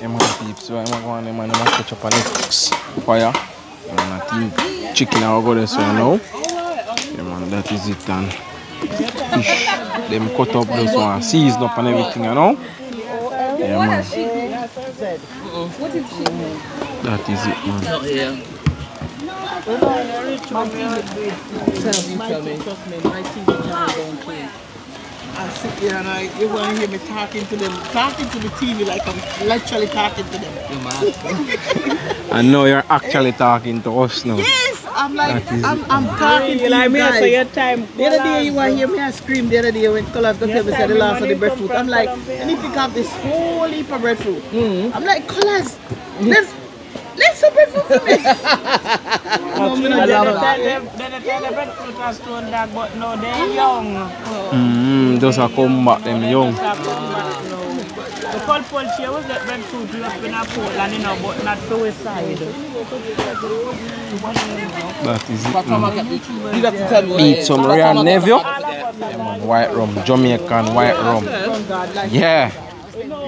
Yeah, man, peeps. So I'm going to man, I'm catch up on next fire. And I think chicken I will go there so you know. Yeah, man, that is it. And fish, them cut up those one, season up and everything, you know. Yeah, man. What is she? That is it, man. Not here. My TV, my TV, trust me, my TV channel don't clean. I sit there and I, you want to hear me talking to them, talking to the TV like I'm literally talking to them. And now you're actually talking to us now. Yes, I'm like, That is I'm, it, I'm man. talking to You like you me, guys. so your time The other day you want to hear me I scream the other day when Colaz got tell me Yes, say the I last of the remember breadfruit. from I'm like, Colombia. and he pick up this whole heap of breadfruit. Hmm. I'm like, Colaz, let's, let's some breadfruit for me. No, me not Then get they that. tell them- then they tell the breadfruit has stone that, but no, they're young. Mm, those are come back them young. The cold punch here was that breadfruit you up in a Portland, you know, but not to west side. That is it, man. You got to tell me. Eat some Royal Neville. Yeah, man. White rum, Jamaican white rum. Yeah.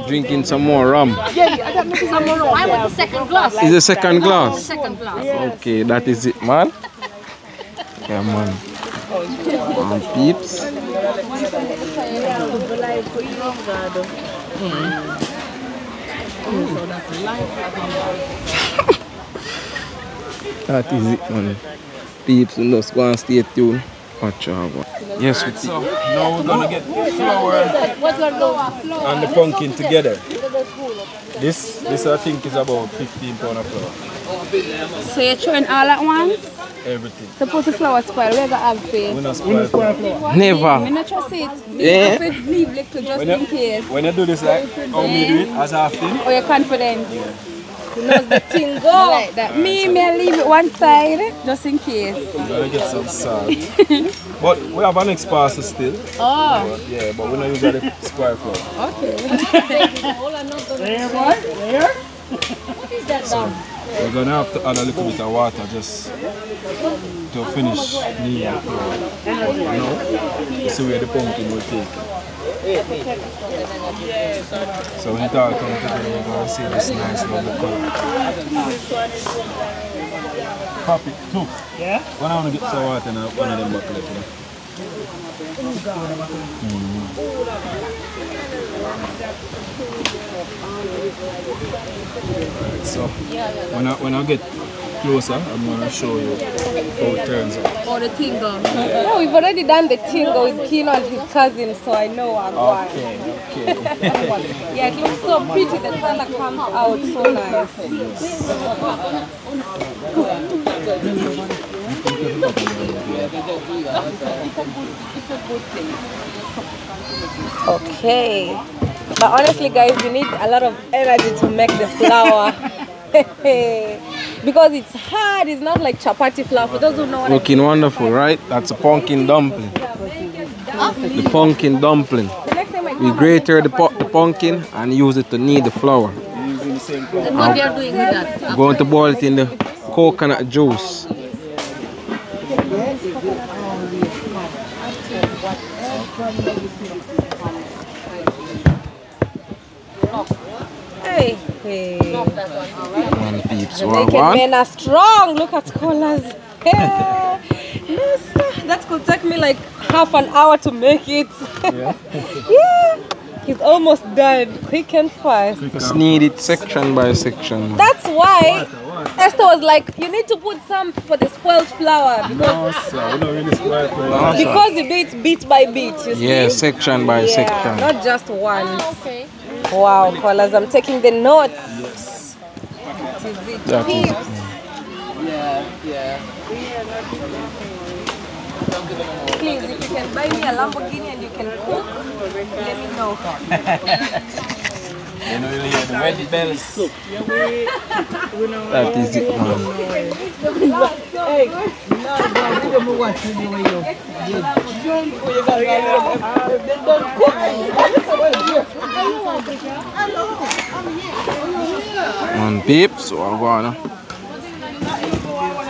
Drinking some more rum. Yeah, Some more rum. I want the second glass. Is the second glass? Second glass. Okay, that is it, man. Yeah, man. Man, peeps. <laughs> That is it, man. Peeps, you just go and stay tuned. Watch out. Yes, we So now we're gonna get the flour What's your flour? and the pumpkin together. This, this I think is about 15 pound of flour. So you're throwing all at once? Everything. Suppose the flour spoil. Where the have faith? We not spoil flour. Never. I not trust it. Yeah. Leave little just When in you, case. when you do this like how me do it as often, Or you're confident? You know the thing go. like that. Me, may leave it one side just in case. you're gonna get some salt. but we have an next still. Oh. But, yeah, but we <laughs> not usually spoil flour. Okay. There, boy. There. What is that done? We're gonna have to add a little bit of water just to finish kneading the flour. But now, you see where the pumpkin will take. So when it all comes together, you're gonna see this nice lovely color. Copy, two. Yeah? When I wanna get some water in one of them buckets, you know. Right, so when I when I get closer, I'm gonna show you how it turns out. Or the tingle. No, we've already done the tingle with Kino and his cousin, so I know I'm going. Okay, okay. <laughs> Yeah, it looks so pretty. The color comes out so nice. Okay. But honestly, guys, you need a lot of energy to make the flour. <laughs> because it's hard. It's not like chapati flour. For those who know what I Looking wonderful, right? That's a pumpkin dumpling. The pumpkin dumpling. The next We come, grated the, pu- the pumpkin and use it to knead the flour. That's what they're doing with that. Going to boil it in the coconut juice. Hey, hey. One peeps. The One, naked one. men are strong. Look at Colaz. <laughs> Yeah. No, sir. That could take me like half an hour to make it. <laughs> yeah. He's almost done. Quick and fast. Just knead it section by section. That's why Esther was like, you need to put some for the spoiled flour because, No, sir, we don't really spoil flour. because you do it bit by bit. You see? Yeah, section by yeah, section. not just one. Oh, okay. Wow, Colaz. I'm taking the notes. Yes. That is it. Yeah, yeah. Please, if you can buy me a Lamborghini and you can cook, let me know. You know, you hear the wedding bells. That is it, man. Hey, no, no, we don't know what to do with you. Did. You got to They don't cook. One peeps. So I'm gonna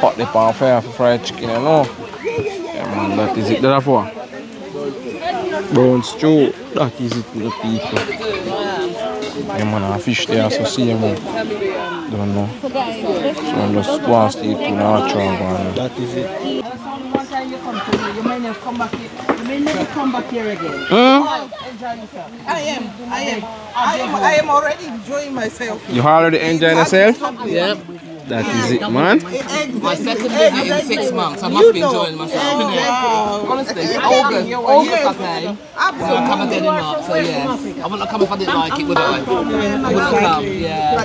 pot the pan fire for fried chicken, you know. Yeah, man, that is it. That for brown stew. That is it, the people. Yeah, man, a fish there, so see you, man. Don't know. So I'm just going to stay tuned and watch on going. That is it. You come to me, you may never come back here. You may never come back here again. Enjoying yourself. I am. I am. I am. I am already enjoying myself. You already enjoying yourself? Yep. That is it, man. My second visit in six months. I must be enjoying myself. innit? Honestly, it's August. August time. Well, I come again in March, so yeah. I wouldn't come if I didn't like it, would I? I wouldn't come, yeah.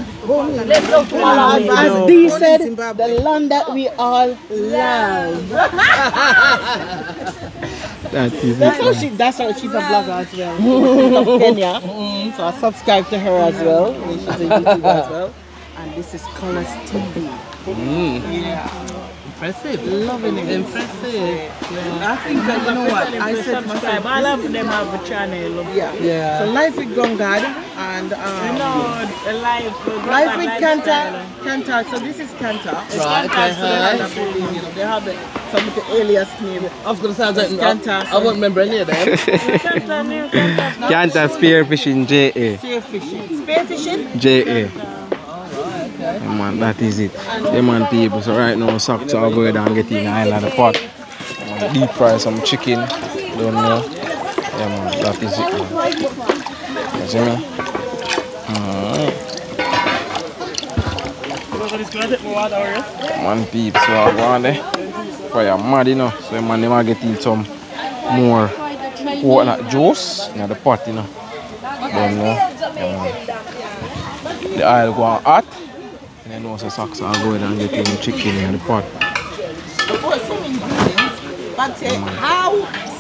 As Dee said, the land that we all love. <laughs> That is That's how she. That's how she's a blogger as well. She's from Kenya, <laughs> so I subscribe to her as well. and She's a YouTuber as well. And this is Colaz TV. Mm. Yeah. Impressive. Loving it. Impressive. I think that you know what I said myself. All of them have a channel. Yeah. Yeah. So life with Gongad and um, You know, life with life with. Kanta. Kanta. So this is Kanta. It's Right, Kanta okay, Style, hi. I believe, you know, They have it, some of the alias name. I was going to say, I, don't, It's I, Kanta. I won't remember any of them. <laughs> Can't spear fishing JA. Spear fishing. Spear fishing? JA. Yeah, man, that is it. Yeah, man, people. So right now, Socks are going and get in the island of pot. Um, Deep fry some chicken. Don't know. Yeah, man, that is it. Man. You see me? Man, people, so I on there. Fire mad, you know. So, man, they might get in some more coconut juice in the pot, you know. Don't know. Yeah, man. The oil go hot. And then also socks are going and get in chicken in the pot. Before some ingredients, but uh, how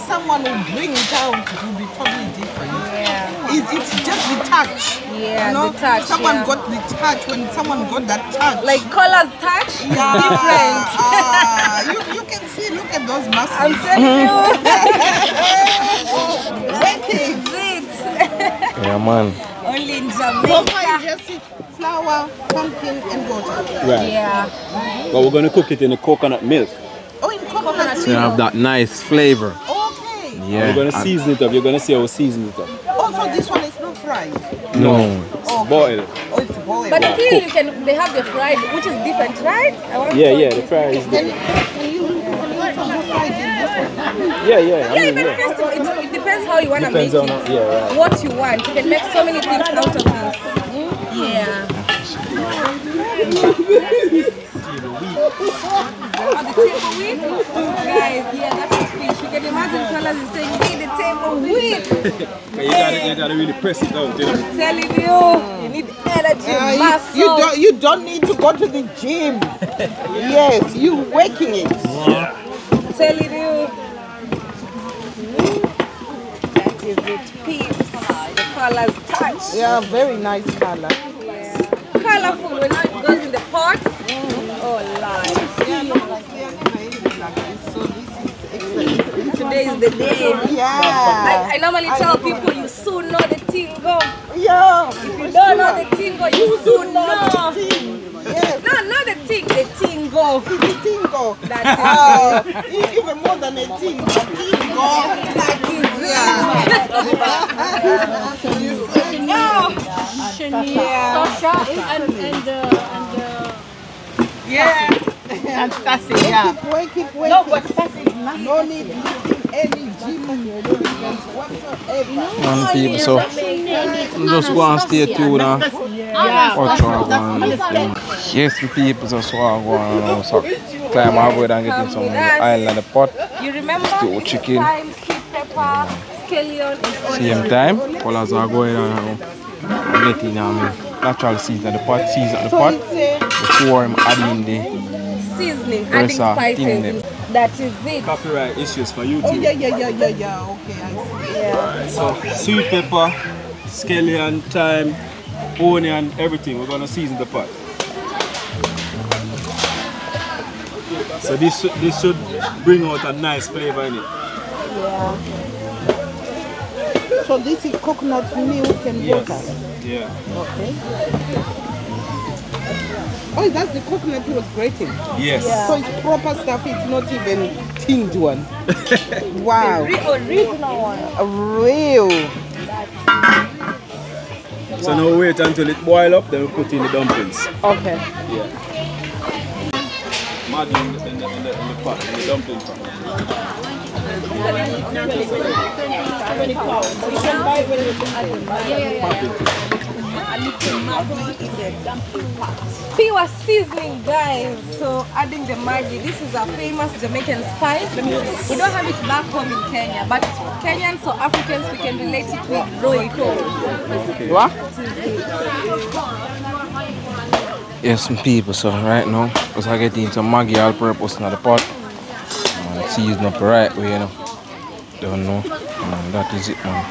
someone will bring it out will be totally different. Yeah. It, it's just the touch. Yeah, you know? the touch, Someone yeah. got the touch when someone got that touch. Like Colaz touch Yeah. different. Ah, you, you can see, look at those muscles. I'm telling you. <laughs> Working. Yeah, man. Only in So far Jamaica. you just see flour, pumpkin, and water. Right. Yeah. But we're gonna cook it in the coconut milk. Oh, in coconut So you have that nice flavor. Okay. Yeah. We're gonna season it up. You're gonna see how we season it up. Oh, also, this one is not fried. No. It's boiled. Oh, it's boiled. But Yeah, still, you can. They have the fried, which is different, right? I want Yeah, to yeah, the fry is Can, different. can you, can you also do fried in this one? Yeah, yeah. I Yeah, mean, even yeah. festival, it, it depends how you want to make Depends on it. how- yeah, right. What you want. You can make so many things out of this. Yeah. Oh, the table wheat? Guys, yeah, that is fish. You can imagine fellas is saying, hey, the table wheat. But you gotta, you gotta really press it out, you know. Telling you, you need energy, Uh, muscle. you, don't, you don't need to go to the gym. <laughs> yes, you working it. Telling you. That is it, peeps. The Colaz touch. Yeah, very nice color. Colorful when it goes in the pot. Mm-hmm. Oh, Lord. Yeah, look like they are never eating like this. So this is excellent. Today is the day. Yeah. I, I normally tell people you soon know the tingo. Yeah. If you don't know the tingo, you soon know. Yes. No, not the ting, the tingo. The tingo. That's Uh, it. e- even more than a tingo. Tingo. That is it. you soon know. Yeah. and, and, uh, and uh, Yeah. and Stasi, yeah. Wake it, wake no, but Stasi is not. No need lifting any gym equipment whatsoever. Man, people, so just go and stay tuned and watch what I'm Yes, people, so so I'm going to so climb over and get in some island pot. You remember? Stew chicken. Thyme, sweet pepper, scallion, and Same time, Colaz are going on. And get in um, natural season the pot, season the pot. before I'm adding the Seasoning, adding are thin spices. That is it. Copyright issues for YouTube. Oh, yeah, yeah, yeah, yeah, yeah. Okay, I see. Alright, so sweet pepper, scallion, thyme, onion, everything. We're gonna season the pot. So this should, this should bring out a nice flavor in it. Yeah. So this is coconut milk and Yes. water. Yeah. Okay. Oh, that's the coconut he was grating. Yes. Yeah. So it's proper stuff. It's not even tinned one. <laughs> wow. The real original one. A real. So now wait until it boil up, then we put in the dumplings. Okay. Yeah. Maggi in the, in the, in the, in the pot, in the dumpling pot. Pure seasoning, guys. So adding the Maggi. This is a famous Jamaican spice. We don't have it back home in Kenya, but Kenyans or Africans, we can relate it with Royco. What? Yes, some people, so right now, because I get into Maggi all purpose in the pot. And season up the right way, you know. Don't know. And that is it, man.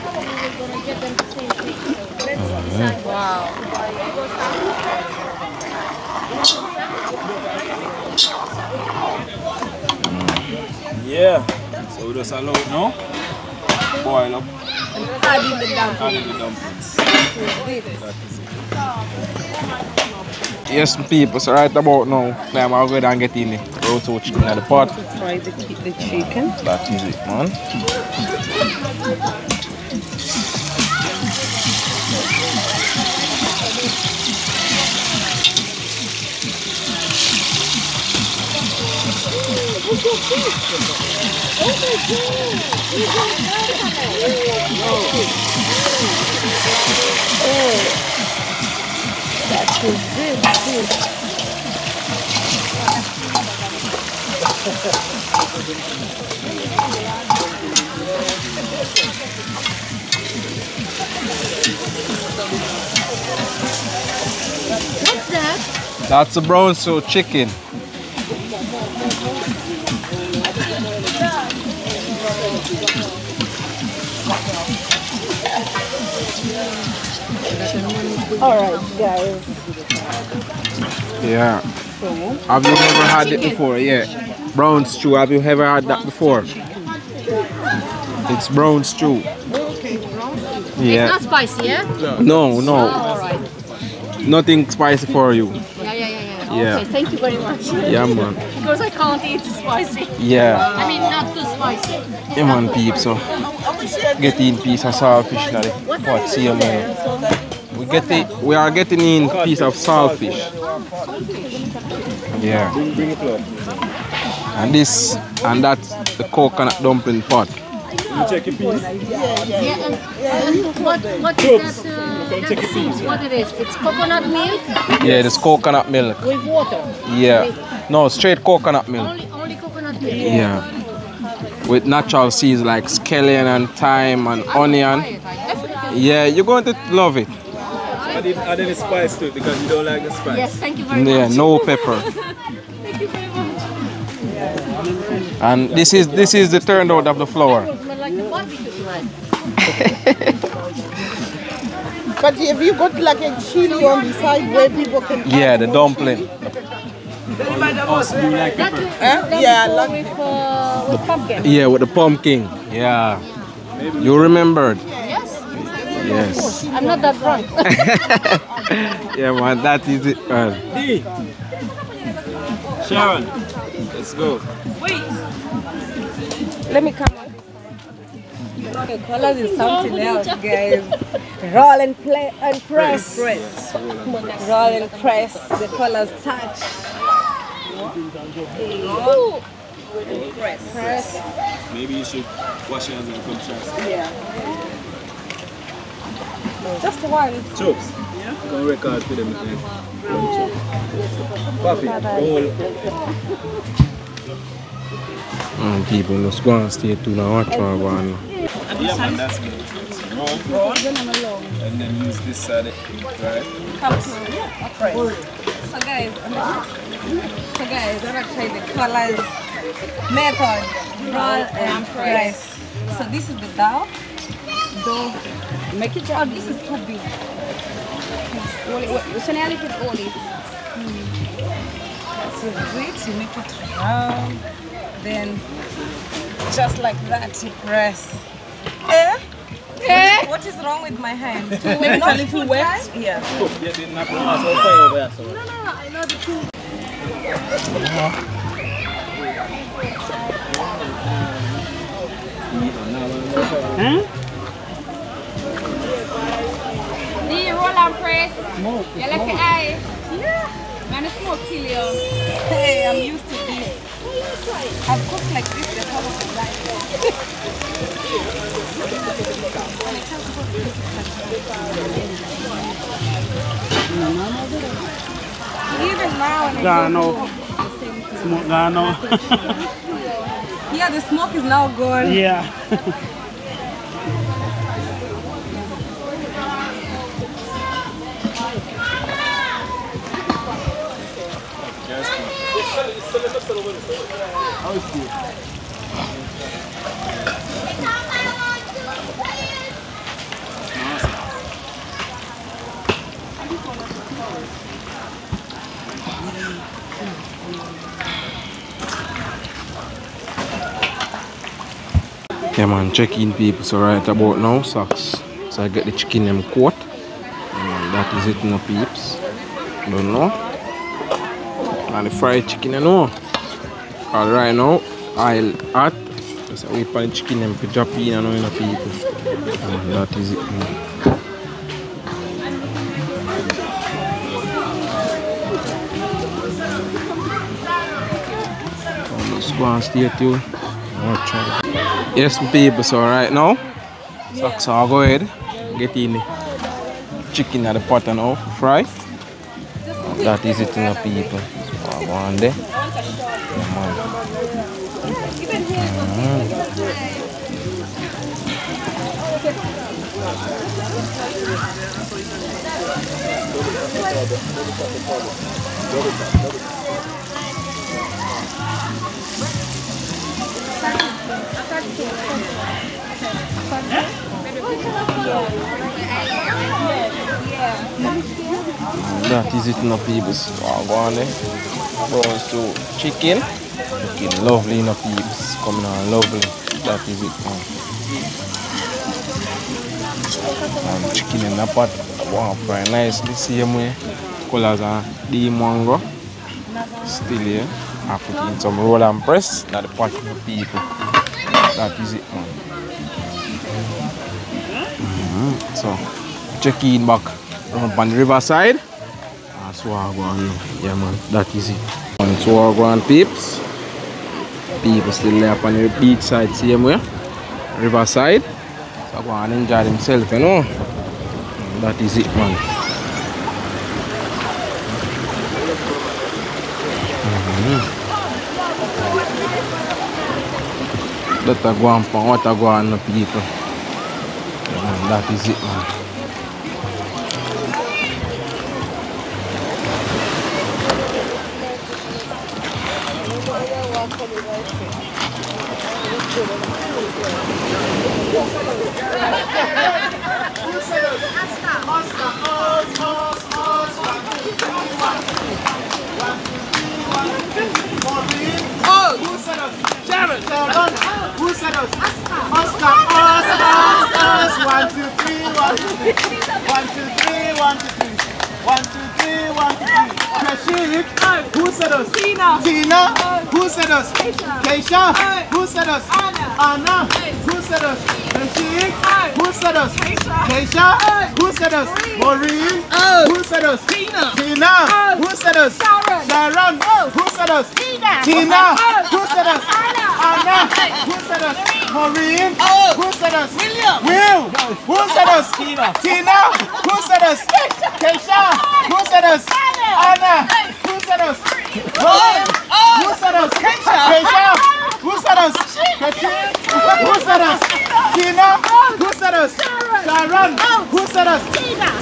Alright. Yeah. So we just allow it now. Boil up. Adding the Add dumplings. in the dumplings. That is it. That is it. Yes, some people, so right about now, I'm going to go and get in the roto chicken in the pot. Try the, keep the chicken. That is it, man. That is it. What's that? That's a brown so chicken. All right, guys. Yeah. Have you ever had it before? Yeah. Brown stew, have you ever had that before? It's brown stew. It's Yeah. not spicy, yeah? No, no. all right. Nothing spicy for you. Yeah, yeah, yeah, yeah. Yeah. Okay, thank you very much. Yeah, man. because I can't eat spicy. Yeah. I mean, not too spicy. Yeah, man, peep. So, get in piece of saltfish now. the Pot, see you, man. We. We are getting in piece of saltfish. Yeah. Bring it up. And this and that's the coconut dumpling pot. You check your piece. Yeah, and, and what, what is that? Uh, that's what it is. It's coconut milk Yeah, it's coconut milk. with water. Yeah. No, straight coconut milk. Only, only coconut milk. Yeah. With natural seeds like scallion and thyme and onion. Yeah, you're going to love it. Add, it, add any spice to it because you don't like the spice. Yes, thank you very Yeah, much. no <laughs> pepper. thank you very much. And this is this is the turnout of the flour. Smell like the barbecue tonight. <laughs> But have you got like a chili on the side where people can Yeah, the dumpling. So you like pepper? that Yeah, like with, uh, with pumpkin. Yeah, with the pumpkin. Yeah. You remembered? Yes. Yes. I'm not that drunk. <laughs> Yeah, man, that is it, man. D. Sharon, let's go. Wait. Let me come on. The Colaz is something else, guys. Roll and play and press. press. Roll and press. The Colaz touch. Ooh. Press. Press. Maybe you should wash your hands and come try. Yeah. Just one. Chokes. Come record for them. then. Papi, come hold. Mm, people, let's go and stay tuned and watch our one. Yeah, man, that's good. So roll, and then use this side, right? Come to press. So guys, I'm gonna- so guys, I'm gonna try the Colaz method. Roll and press. So this is the dough. Dough. Make it. Oh, this is too big. Så när jag lite olive. So this, you make it round. Then just like that, you press. Eh? Eh? What is wrong with my hand? Too wet? Not A little too wet? Yeah. Yeah, didn't have to ask how far over here, so. No, no, I know the two. Do you roll and press? You like the eye? Eh? Yeah. Man, the smoke kill you. Hey, I'm used to this. I've cooked like this the whole of my life. Even now, when I Gone go now. home, the same thing. Smoke gone now. <laughs> Yeah, the smoke is now gone. yeah. <laughs> Yeah man, check in people. So right about now, socks. So I get the chicken them coat. And that is it no peeps. Don't know. And the fried chicken you know. All right now, I'll add. Wait for the chicken them for in you know, you people. And that is it. Man. Let's go and stay tuned. Yes, people, so right now, so, so I'll go ahead get in the chicken at the pot now for fry. That is it, my people. So I'll go on there. That is it, people. So I'll go. Prawns to chicken. Lovely, no peeps. Coming on lovely. That is it. Chicken in the pot. Wow, fry nicely. Same way. Colaz are Dee Mwango. Still here. I put in some roll and press. Now the pot for people. That is it, man. Mhm. So, check in back on the riverside. That's what I want. Yeah, man. That is it. And so I go on peeps. People still there on the beach side, same way. Riverside. I go and enjoy themselves, you know. That is it, man. Mhm. That I go on what I go on people. Man, that is it, man. Us? Keisha. Who said us? Anna. Anna. Who said us? Rashid. Who said us? Keisha. Who said us? Maureen. Who said us? Tina. Tina. Who said us? Sharon. Who said us? Tina. Tina. Who said us? Anna. Anna. Who said us? Maureen. Who said us? William. Will. Who said us? Tina. Tina. Who said us? Keisha. Who said us? Anna. Who said us? Maureen. Us? Keisha. Who said us? Katrine. Who said us? Tina. Who said us? Sharon. Who said us?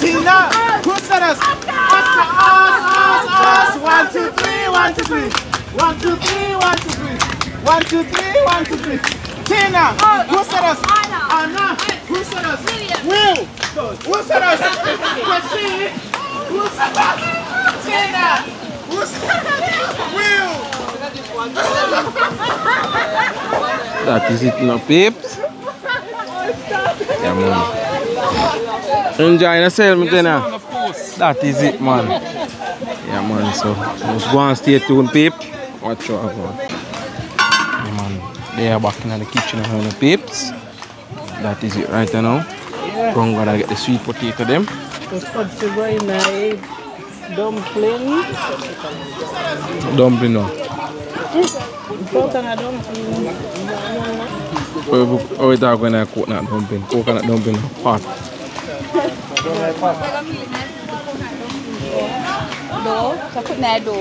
Tina. Who said us? Oscar. Us. Us. Us. One, two, three. One, two, three. One, two, three. One, two, three. One, two, three. One, two, three. Tina. Who said us? Anna. Who said us? Will. Who said us? Katrine. Who said us? Tina. Who said us? Will. That is it now, peeps. Yeah, man. Enjoy yourself, me tell ya. That is it, man. Yeah, man. So, just go and stay tuned, peep. Watch out, man. Yeah, man. They are back in the kitchen now, the peeps. That is it right now. Come gotta get the sweet potato them. Dumpling. Dumpling nou? Coconut dumpling. Ou e ta kwen a coconut dumpling? Coconut dumpling nou? Pat. Do? Sa kout nan do.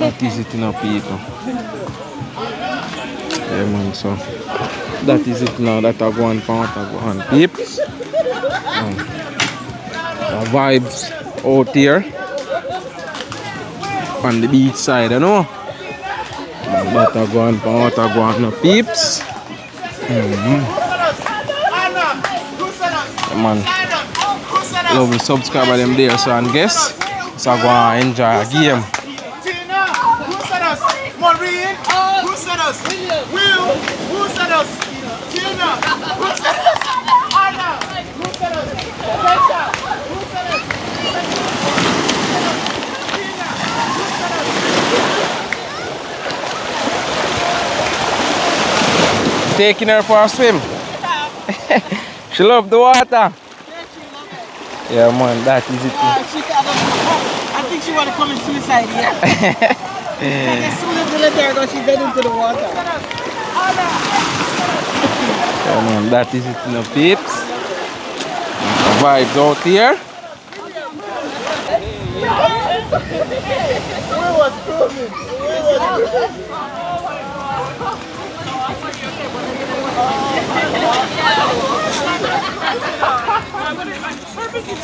Dati ziti nan pi ito. Yeah man, so. Dati ziti nan. Dati a gwan pan, dati a gwan pip. Um. The vibes. Out here. On the beach side, you know. I go on for go on. Peeps. Mhm. Yeah, man. Lovely subscriber them there, so and guess. So I go and enjoy a game. Maureen, who us? Will, who said us? Tina, who said us? Anna, who said us? Tessa, who said us? Taking her for a swim. <laughs> she love <laughs> the water. Yeah man, that is it. Uh, she, I, think she want to commit suicide here. yeah as soon as we let her go, she's dead into the water. man, that is it in the peeps. Vibes out here. Who was coming?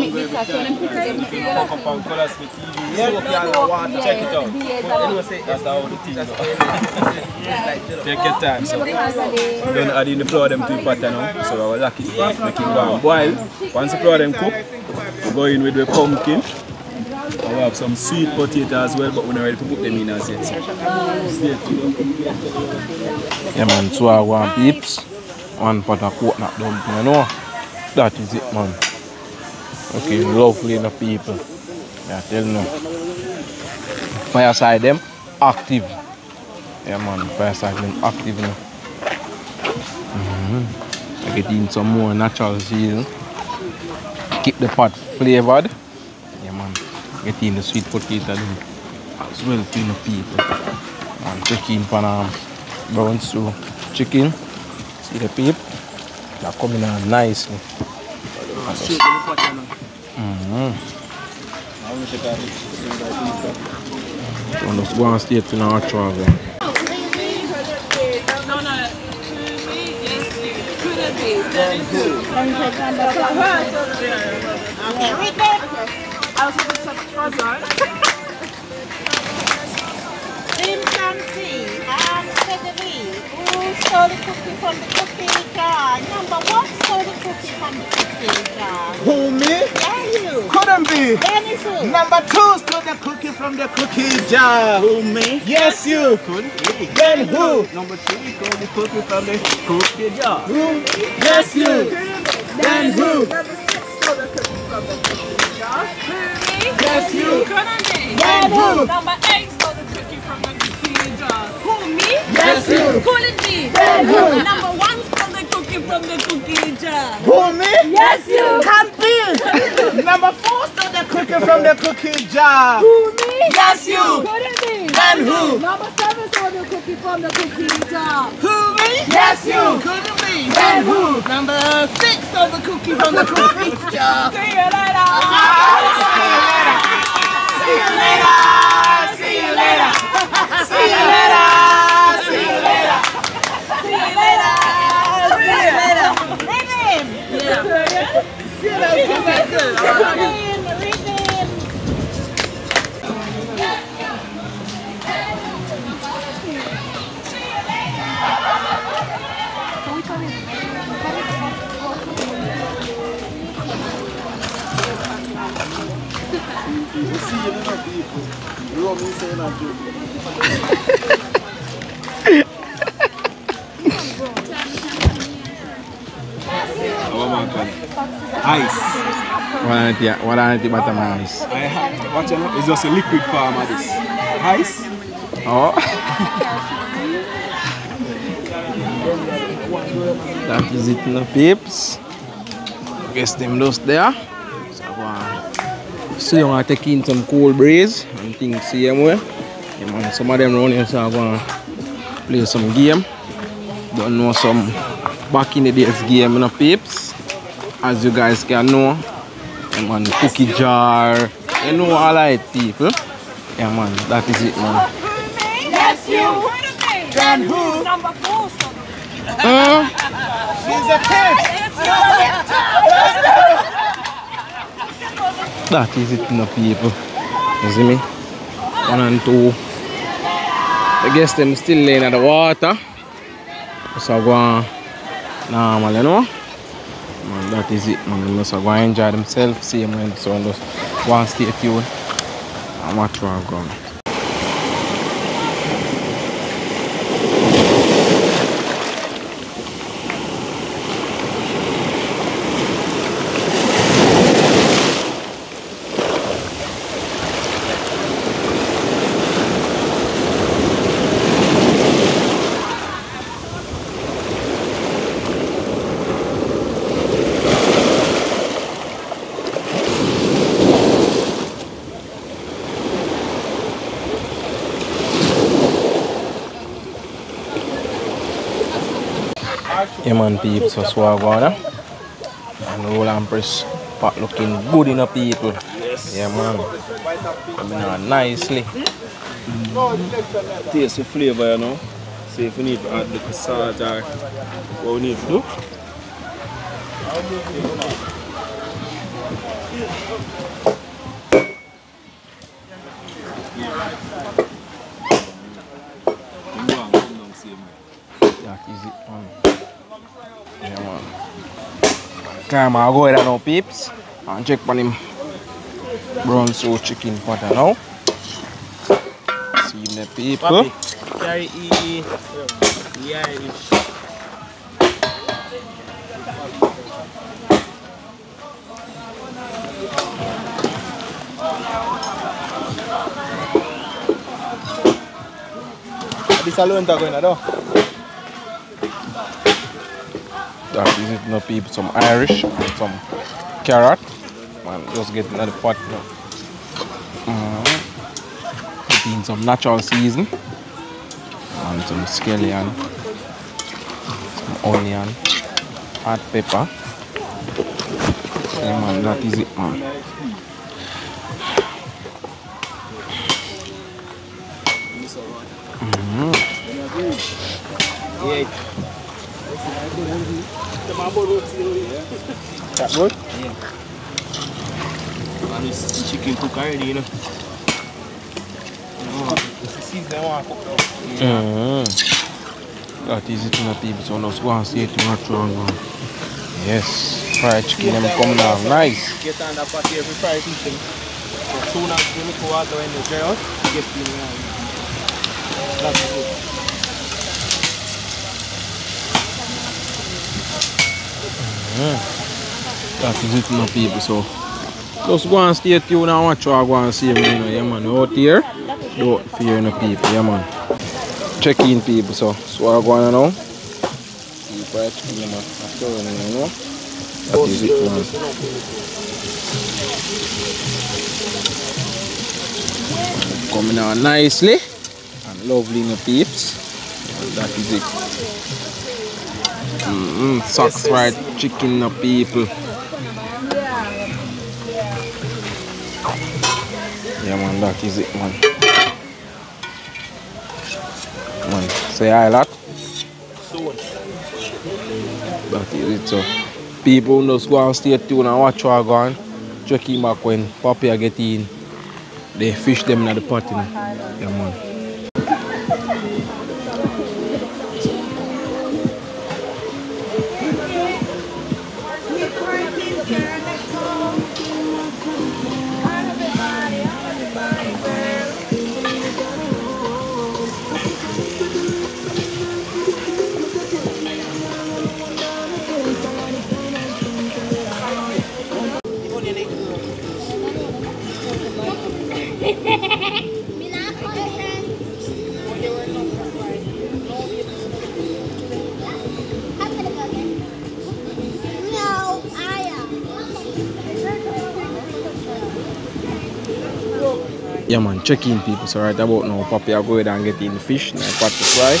make this class, so them pretty them feel like and colour speaking. Yeah, yeah, check it out. Anyway, say that's how the thing go. Take your time. So then add in the flour them to pattern now. So I will lock it back, make it warm. Boil. Once the flour them cook, we go in with the pumpkin. And we have some sweet potato as well, but we're not ready to put them in as yet. Yeah man, so I want peeps, one pot of coconut dumpling, you know. That is it man. Okay, lovely the people. Yeah, tell you. Fireside them active. Yeah man, fireside them active now. Mm-hmm. I get in some more natural season. Keep the pot flavored. Yeah man. Get in the sweet potato them as well to the people. And check in for um, brown stew chicken. See the peep? They're coming out nicely. Mm-hmm. So let's stay to our travel. Right? Chimpanzee and who stole the cookie from the cookie jar? Number one stole the cookie from the cookie jar. Who, me? Yeah, you. Couldn't be. Dennis who? Number two stole the cookie from the cookie jar. Who, me? Yes, you. Couldn't be. Then who? Number three stole the cookie from the cookie jar. Who? Yes, you. Then who? Number six, Scooty cookie from the cookie jar. Who me? Yes, you. Couldn't be. Then who? Number eight Who, me? Yes, you. It be? Then who? Number one stole the cookie from the cookie jar. Who, me? Yes, you. Can't be. <laughs> Number four stole the cookie from the cookie jar. Who, me? Yes, you. It be? Then who? Number seven stole the cookie from the cookie jar. Who, me? Yes, you. It be? Then who? Number six stole the cookie from the cookie jar. <laughs> See you later. Ah, Yeah. Yeah, that's good. people. See, you little what I'm. Ice. What are the bottom of ice? It's just a liquid form of this. Ice. Oh. that is it, no peeps. Guess them those there. So, go on. So you want to take in some cool breeze and things same way. Yeah, man, some of them around here so I go and play some game. Don't know some back in the days game you know peeps. As you guys can know. Yeah, man, cookie jar. You know all right people. Yeah man, that is it man. Yes, you. Then who? Number four. Uh, She's a thief. That is it now people. You see me? One and two. I guess them still laying at the water. So go on normal, you know. Man, that is it man. They must go and enjoy themselves, same way so just go and stay tuned and watch what's going on. Man peeps, so swag on eh? And roll and press pot looking good in people. Yes. Yeah man. Coming on nicely. Taste the flavor, you know. See if we need to add the or what we need to do. That is it man. Yeah man. Come on, go ahead now peeps. And check on him brown soup chicken potter now. See the people. Papi, carry E. The Irish. This alone ta going do. That is it now people. Some Irish and some carrot. Man, just get another the pot now. Mm. In some natural season. And some scallion. Some onion. Hot pepper. Yeah man, that is it man. Mhm. Yeah. That good? Yeah. And this chicken cook already, you know. Oh, the. Mm. That is it, my people. So let's go and see it in natural man. Yes, fried chicken them coming out nice. Get on that here for fried chicken. So soon as you water dry out, you get in there. That's it. Mm. That is it, my people. So just go and stay tuned and watch what go and see me, you know, yeah, man. Out here, don't fear no people, yeah, man. Check in, people. So, so I go on now. See fried chicken, man. All, you know. That is it. Coming out nicely and lovely, no peeps. And that is it. Mm-hmm. Socks fried chicken, no people. Yeah, man, that is it, man. Man, say hi, lot. That is it, so. People just go and stay tuned and watch what go on. Check him back when Papi get in. They fish them in the pot, you know. Yeah, man. Yeah man, check in people. So right about now, Papi I go ahead and get in the fish I pot to fry.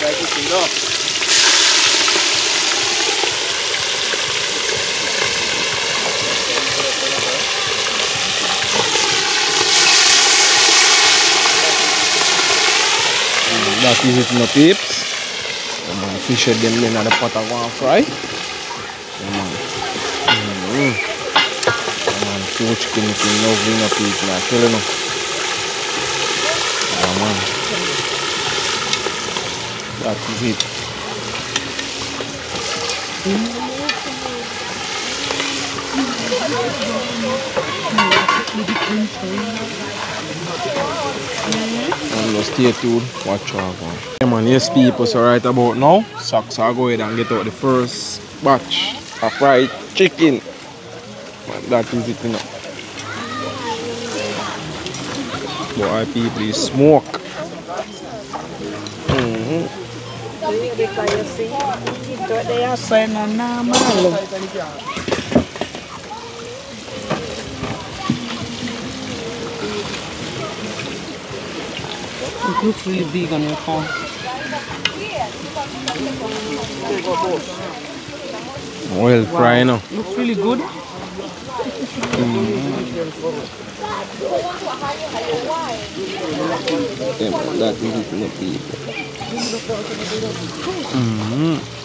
That is it my peeps. Yeah, man, fish head them in the pot I want fry. Yeah, man. Mm. Yeah, man, two chicken looking lovely no people. I tell you no. Yeah, man. That is it. And just stay tuned, watch our one. Yeah man, yes people, so right about now, Socks are go ahead and get out the first batch of fried chicken. Man, that is it you know. Boy people is smoke. Mm-hmm. They are saying normal. It looks really big on your phone. Oil fry now. Looks really good. Yeah, man, that is it my people. Mm-hmm.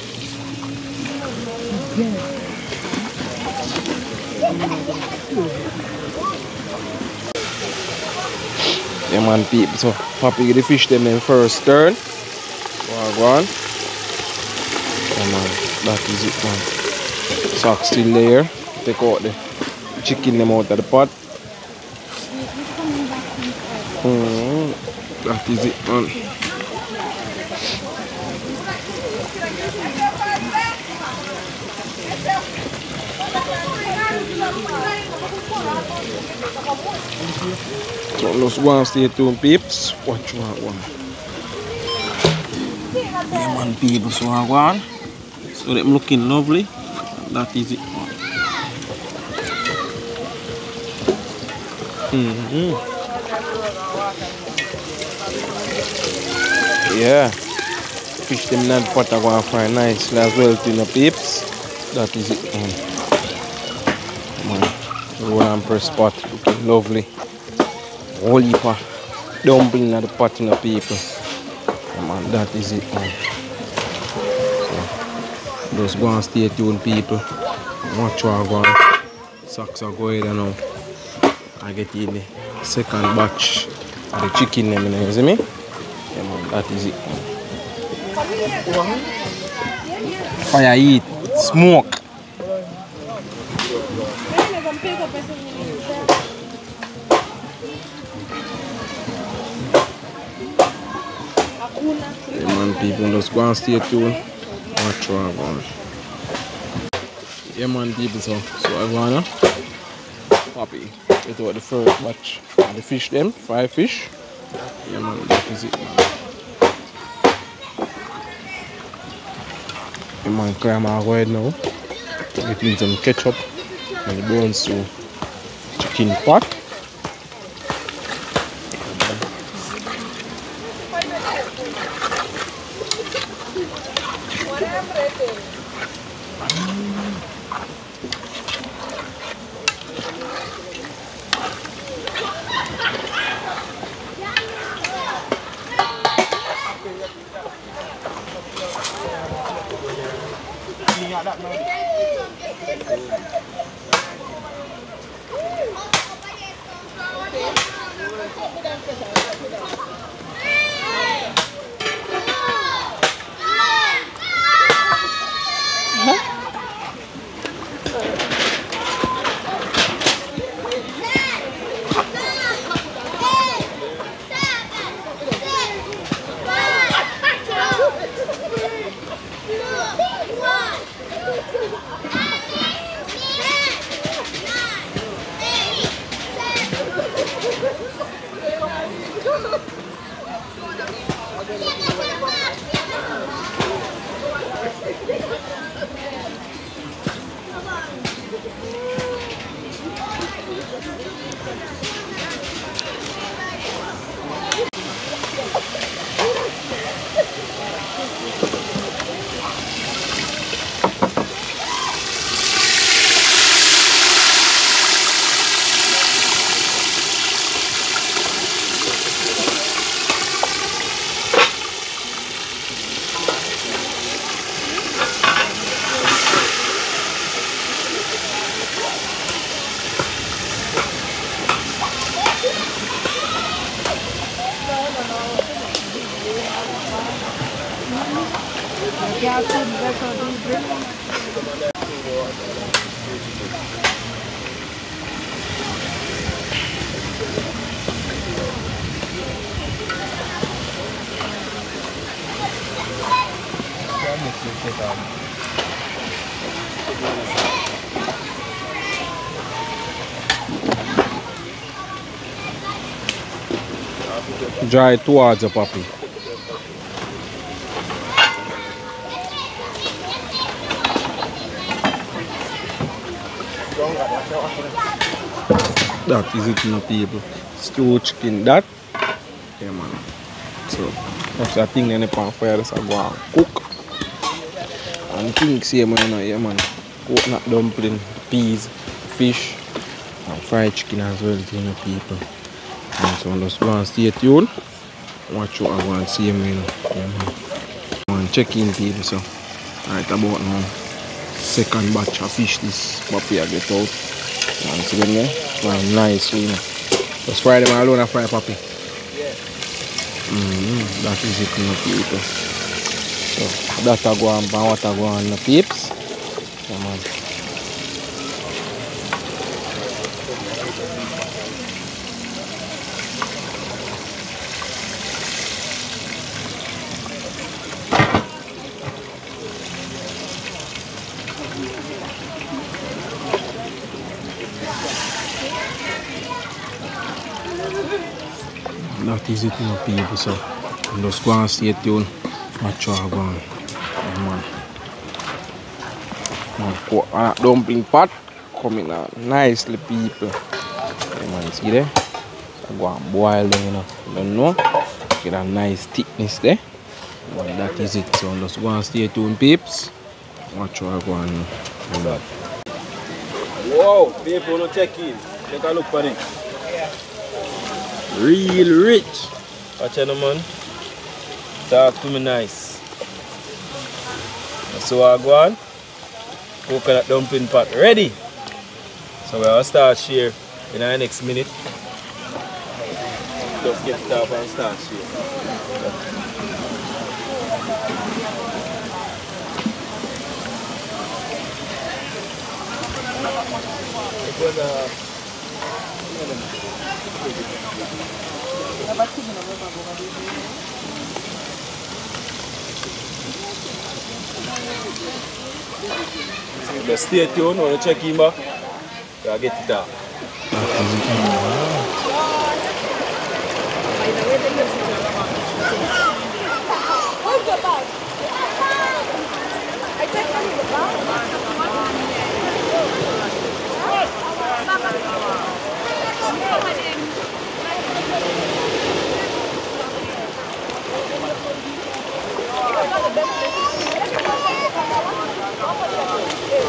Yeah man people, so get the fish them in first turn. Go on. Yeah man, that is it man. Sock still there. Take out the chicken them out of the pot. Mm, that is it man. So let's go and stay tuned peeps. Watch what one. Yeah man people, so I one. So them looking lovely. That is it. Mm-hmm. Yeah. Fish them the pot going to fry nicely as well to the peeps. That is it man. man. Roll and press pot looking lovely. Whole heap of dumpling at the pot in the people. Man, that is it man. So, just go and stay tuned people. Watch what go on. Socks are going now. I get in the second batch of the chicken them, you know, you see me? Yeah man, that is it man. Fire eat, smoke. People just go and stay tuned. I want. Yeah, man, people, so, so I wanna happy. Get out the first batch the fish, them, five fish. Yeah, man, that is it, man. Yeah, man, climb our way now. In some ketchup and the bones to chicken pot. Dry towards the puppy. That is it no people. Stew chicken that. Yeah man. So that's the thing then the pan fire just a go and cook. And things you know, yeah man. Coconut dumpling, peas, fish, and fried chicken as well, you know people. So just go and stay tuned. Watch what I go and see me. Yeah, man. Go and check in people so. Right about now. Second batch of fish this puppy I get out. And see them there? Well, nice, you know. Just fry them alone and fry puppy. Mm-hmm. That is it, you know, people. So that I go on, and what I go on, the peeps. Yeah, man. That is it, you know, people. So just go and stay tuned. Watch what I go on. Yeah, man. Now, co- uh, dumpling pot coming out nicely, people. Yeah, man, see there? So go and boil them, you know. Don't know. Get a nice thickness there. But that is it. So just go and stay tuned, peeps. Watch what I go on. Do that. Wow, people no check in. Take a look for it. Real rich. Watch out, man. Talk to me nice. So I go on. Coconut dumpling pot ready. So we'll start share in our next minute. Just get it off and start share. It was a Just stay tuned, when you check him back, we'll get it off. Where's the bag? I take one in the bag.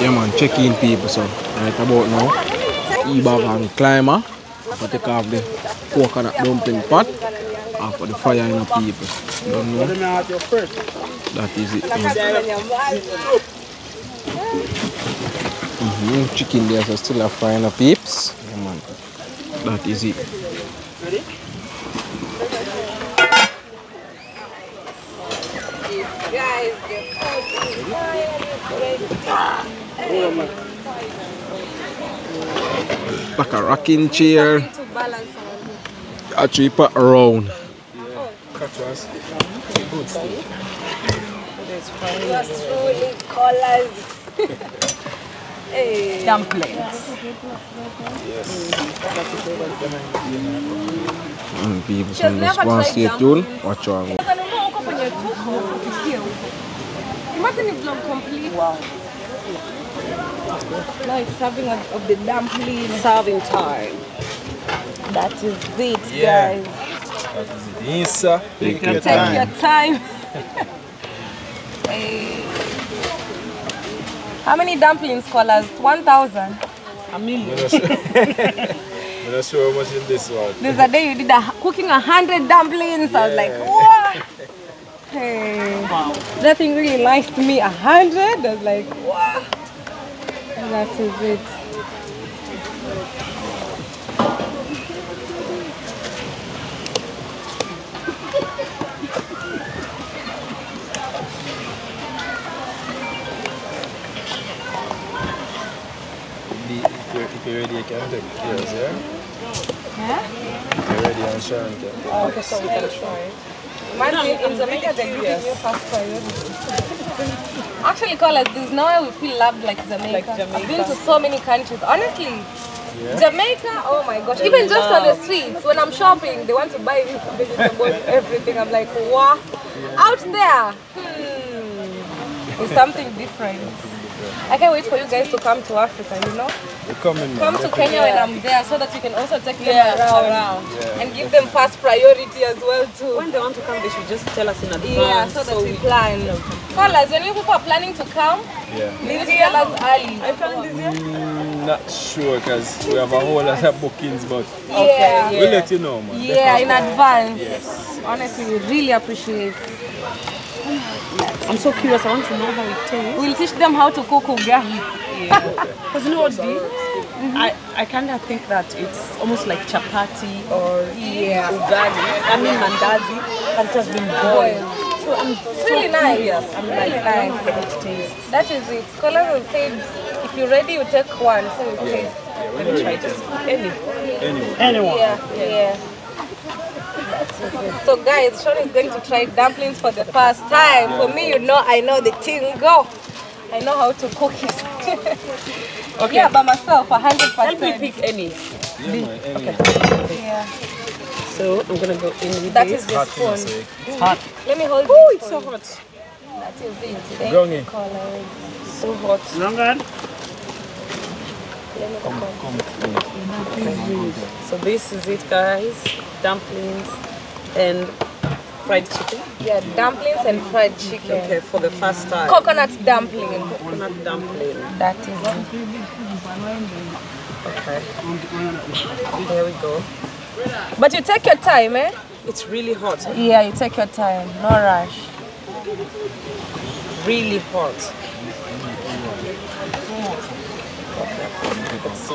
Yeah man, check in people so right about now. E-bag and climber. I take off the coconut dumpling pot of the fire in the people. Don't know. That is it. Mm-hmm. Chicken there so still a frying the peeps. Yeah man. That is it. Guys, the food is ready. Like a rocking chair. To balance on. Actually put around. Just rolling collars. Dumplings. And people She has so just never go and tried stay tuned. Watch out. Imagine if vlog complete. Wow. Now it's serving of, of the dumpling. Serving time. That is it, Yeah. guys. That is it. Insa, take your Take time. your time. <laughs> Hey. How many dumplings, scholars? 1,000? A million. I'm not sure. <laughs> I'm not sure how much in this one. There's a day you did a, cooking a hundred dumplings. I was like, what? <laughs> Okay. Wow. That thing really liked me a hundred. I was like, wow. And that is it. If you're ready, you can take it. Yes, yeah? Yeah? If you're ready, I'm sure. Oh, okay, so we gotta try it. Imagine in Jamaica they give you fast priority. Actually, Colaz this. Now we feel loved like Jamaica. I've been to so many countries. Honestly, Yeah. Jamaica, oh my gosh. Even just on the streets, when I'm shopping, they want to buy me vegetables, <laughs> everything. I'm like, wow. Out there, hmm, it's something different. I can't wait for you guys to come to Africa, you know? We're coming, man. Come to definitely. Kenya when I'm there so that you can also take them Yeah, around, around. Yeah. and give them first priority as well too. When they want to come, they should just tell us in advance. Yeah, so that we plan. Call us when you people are planning to come. Yeah. Please tell us early. Are you planning this year? Mm, not sure because we have a whole lot of bookings, but Yeah. we'll let you know, man. Yeah, in advance. Yes. Honestly, we really appreciate. I'm so curious. I want to know how it tastes. We'll teach them how to cook ugali. <laughs> Because you know what, Dee? Mm-hmm. I, I kind of think that it's almost like chapati or Yeah. ugali. I mean mandazi, and it has been boiled. So I'm It's so really nice. curious. I'm like, Really I don't nice. know how it tastes. That is it. Scholars have said if you're ready, you take one. So it's okay. Let me try this. Any. Anyone. Yeah, yeah. So guys, Sean is going to try dumplings for the first time. For me, you know, I know the thing go. I know how to cook it. <laughs> okay. Yeah, by myself, a hundred Help percent. me pick any. Okay. Yeah. So I'm gonna go in with That this. is the spoon. It's hot. Let me hold Oh, it's so hot. That is it. Thank Gongi. you, Colin. So hot. Longan. Let me come. So this is it, guys. Dumplings and fried chicken. Yeah, dumplings and fried chicken. Okay, for the first time. Coconut dumpling. Coconut dumpling. That is it. Okay. There we go. But you take your time, eh? It's really hot. Yeah, you take your time. No rush. Really hot. See.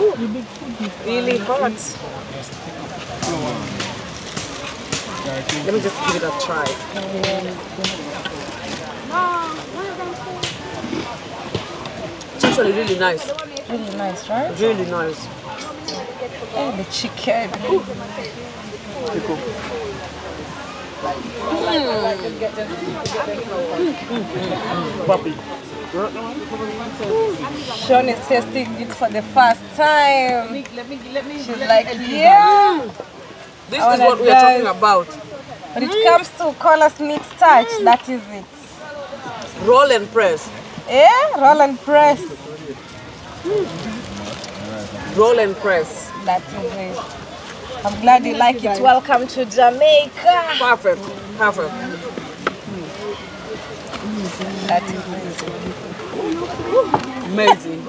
Ooh, really hot. Let me just give it a try. It's actually really nice. Really nice, right? Really nice. And the chicken. Puppy. Sean is tasting it for the first time. She's like, yeah. This is what we are talking about. When it comes to Colaz Smith touch, that is it. Roll and press. Yeah, roll and press. Roll and press. That is it. I'm glad you like it. Welcome to Jamaica. Perfect. Perfect. That is it. Amazing.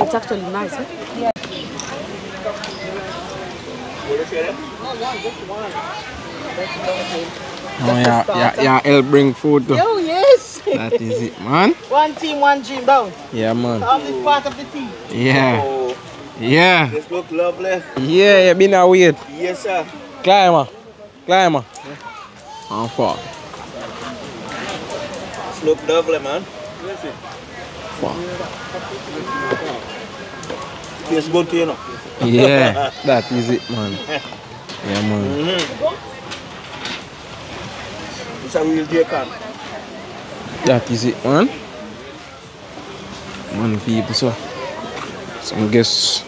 it's actually nice. Eh? Yeah. Oh, yeah, yeah, yeah, help bring food too. Yo, yes. That is it, man. One team, one dream down. Yeah, man. I'm this part of the team. Yeah. Yeah. This look lovely. Yeah, you been a weird. Yes, sir. Climber. Climber. On far. This look lovely, man. Far. Tastes good to you, know. Yeah, <laughs> that is it, man. Yeah, man. Mhm. It's a real Jamaican. That is it, man. Man, people, so. Some guests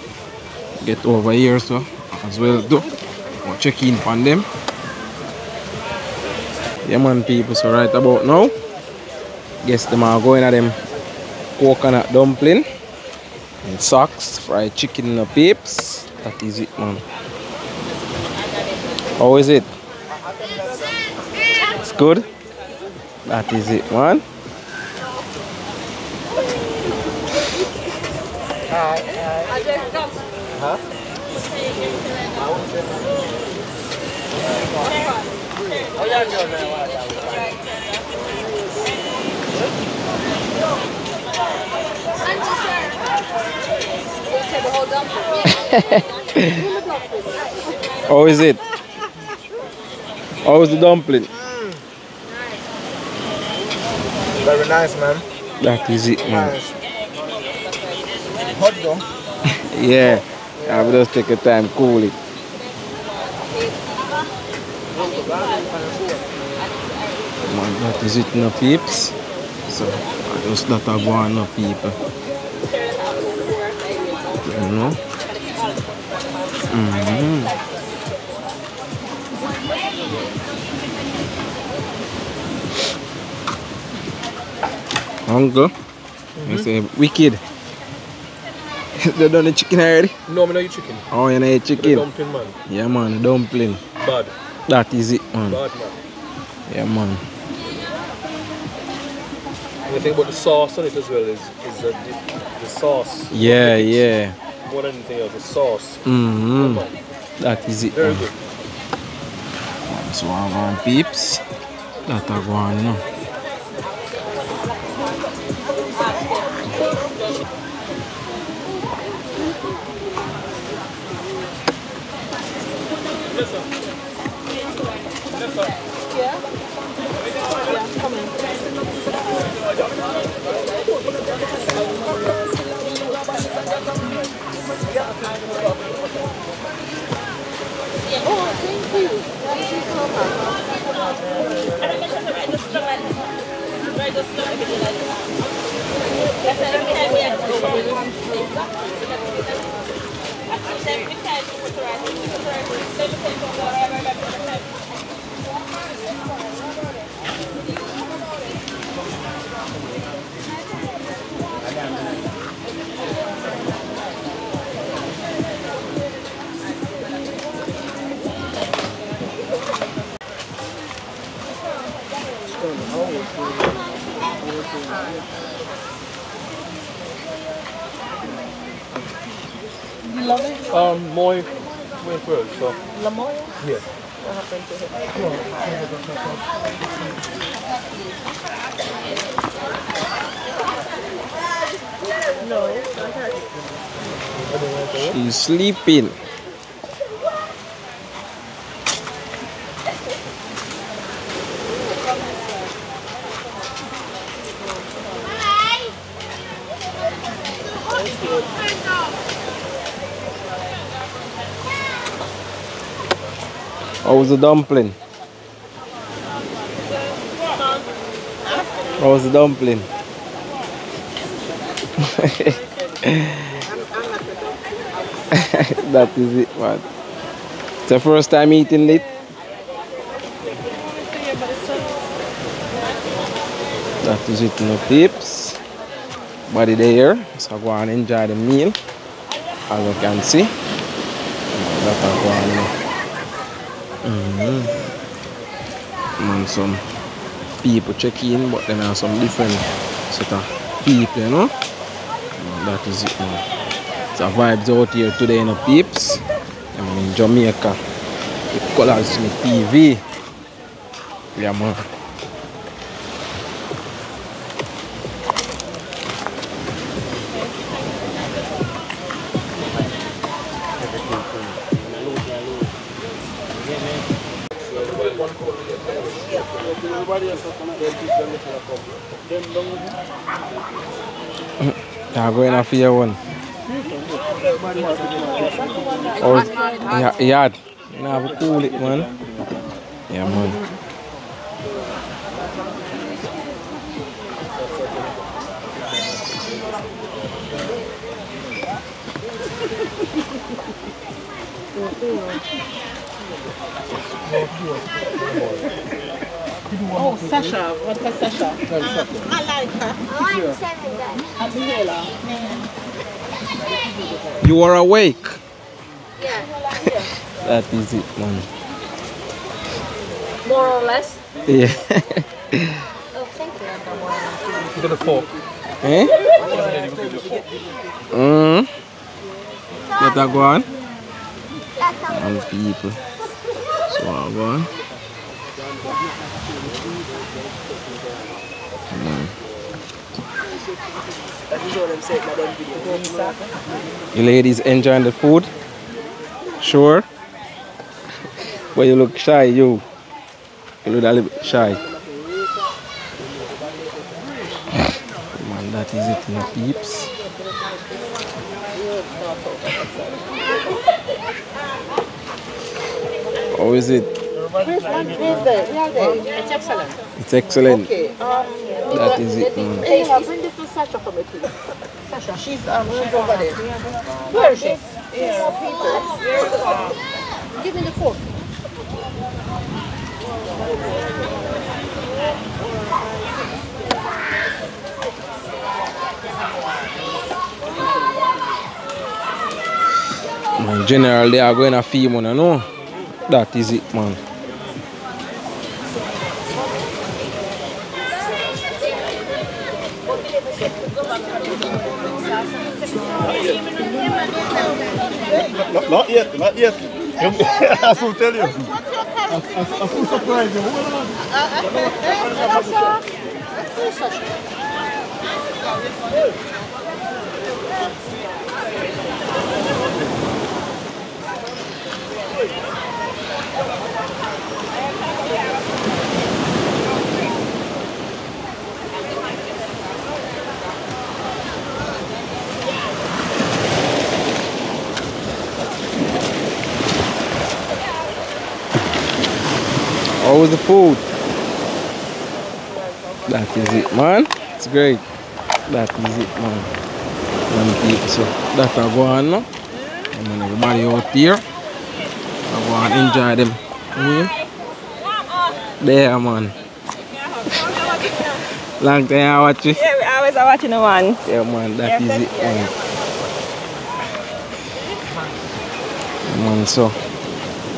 get over here, so as well, do We'll check in on them. Yeah, man, people, so right about now, guess them are going at them coconut dumpling and socks, fried chicken and peeps. That is it, man. How is it? It's good? That is it, man. Huh? <laughs> How is it? How is the dumpling? Very nice, man. That is it, man. Nice. Hot though. <laughs> Yeah. I will just take your time, cool it. Man, that is it no peeps. So I just that I go on no people. You know? Mm-hmm. Uncle, you say wicked. <laughs> they done the chicken already? No, I know you chicken. Oh, you know the chicken? The dumpling, man. Yeah, man, the dumpling. Bad. That is it, man. Bad, man. Yeah, man. And the thing about the sauce on it as well is, is the, the, sauce. Yeah, yeah. More than anything else, the sauce. Mm-hmm. That is it. Very man. good. So I want peeps. That I go on now. Um, Moy, Moy Road, so. Lamoya? Yeah. What happened to him? No, I heard. She's sleeping. Was the dumpling? Was the dumpling? <laughs> that is it, man. It's the first time eating it. That is it, no tips. Body there, so go and enjoy the meal. As you can see, go Man some people check in but then are some different set of people you know. And that is it man. So vibes out here today you know peeps. I'm in Jamaica. It colors me TV. Yeah man. Yeah, going off here one. Oh, yeah, yard. You know, have to cool it, man. Yeah, man. Oh, Sasha. What was Sasha? I like her. I'm seven then. Happy Hela. You are awake. Yeah. <laughs> That is it, man. More or less. Yeah. Oh, thank you. Get a fork. eh? Mm. Let her go on. And people. So I go on. You ladies enjoying the food? Sure? But you look shy, you. You look a little bit shy. Man, that is it, my peeps. How is it? Where's one? There? Where are? It's excellent. It's excellent. Okay. Um, That is it, man. Hey, bring this to Sasha for me, please. Sasha. She's um she's over there. Where is she? Here. Give me the fork. Man, general, they are going to fee money, no? That is it, man. Not, not yet, not yet. I will tell you. I'm full surprise. How was the food? That is it, man. It's great. That is it, man. Man, people, so that I go on now. And man, everybody out here. I go and enjoy them. Mm. There, man. Long time I watch it. Yeah, we always are watching the one. Yeah, man, that is it, man. Man, so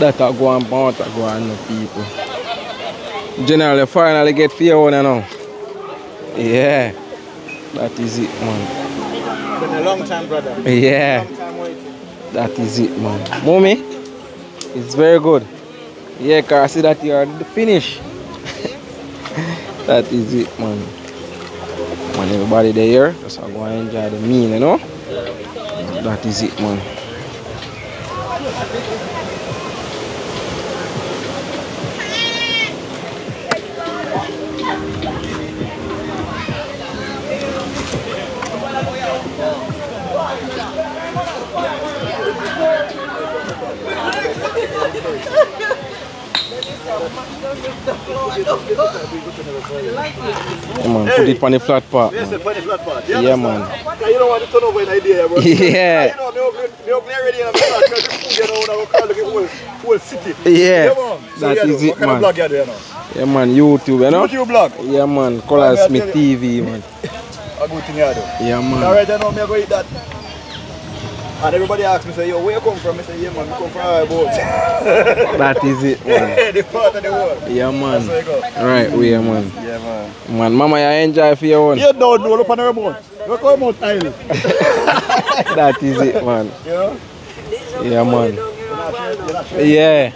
that I go and bounce, I go on the people. Generally, finally get fear one now. Yeah, that is it, man. Been a long time, brother. Yeah, time that is it, man. Mommy, it's very good. Yeah, cause I see that you are the finish. <laughs> that is it, man. Man, everybody there, just go and enjoy the meal, you know. That is it, man. E e yeah, man, put it on the flat part. Yes, on the flat part. Yeah, man. And you don't want to turn over in idea, bro. Yeah. You know, they open <laughs> already in a flat because the food, you know, now look at whole, whole city. Yeah. yeah man. So, that yeah, is it, what man. What kind of blog you do, you know? Yeah, man, YouTube, you know? YouTube blog? Yeah, man, call us me TV, man. <laughs> A good thing you do. Yeah, man. Alright, I know, me go eat that. And everybody asks me, say, yo, where you come from? I say, yeah, man, we come from our boat. <laughs> That is it, man. <laughs> the part of the world. Yeah, man. That's where you go. Right, we yeah, man. Yeah, man. Man, mama, you enjoy for your one. You don't know, look on the remote. Look on the remote island. That is it, man. You know? Yeah, man. Yeah.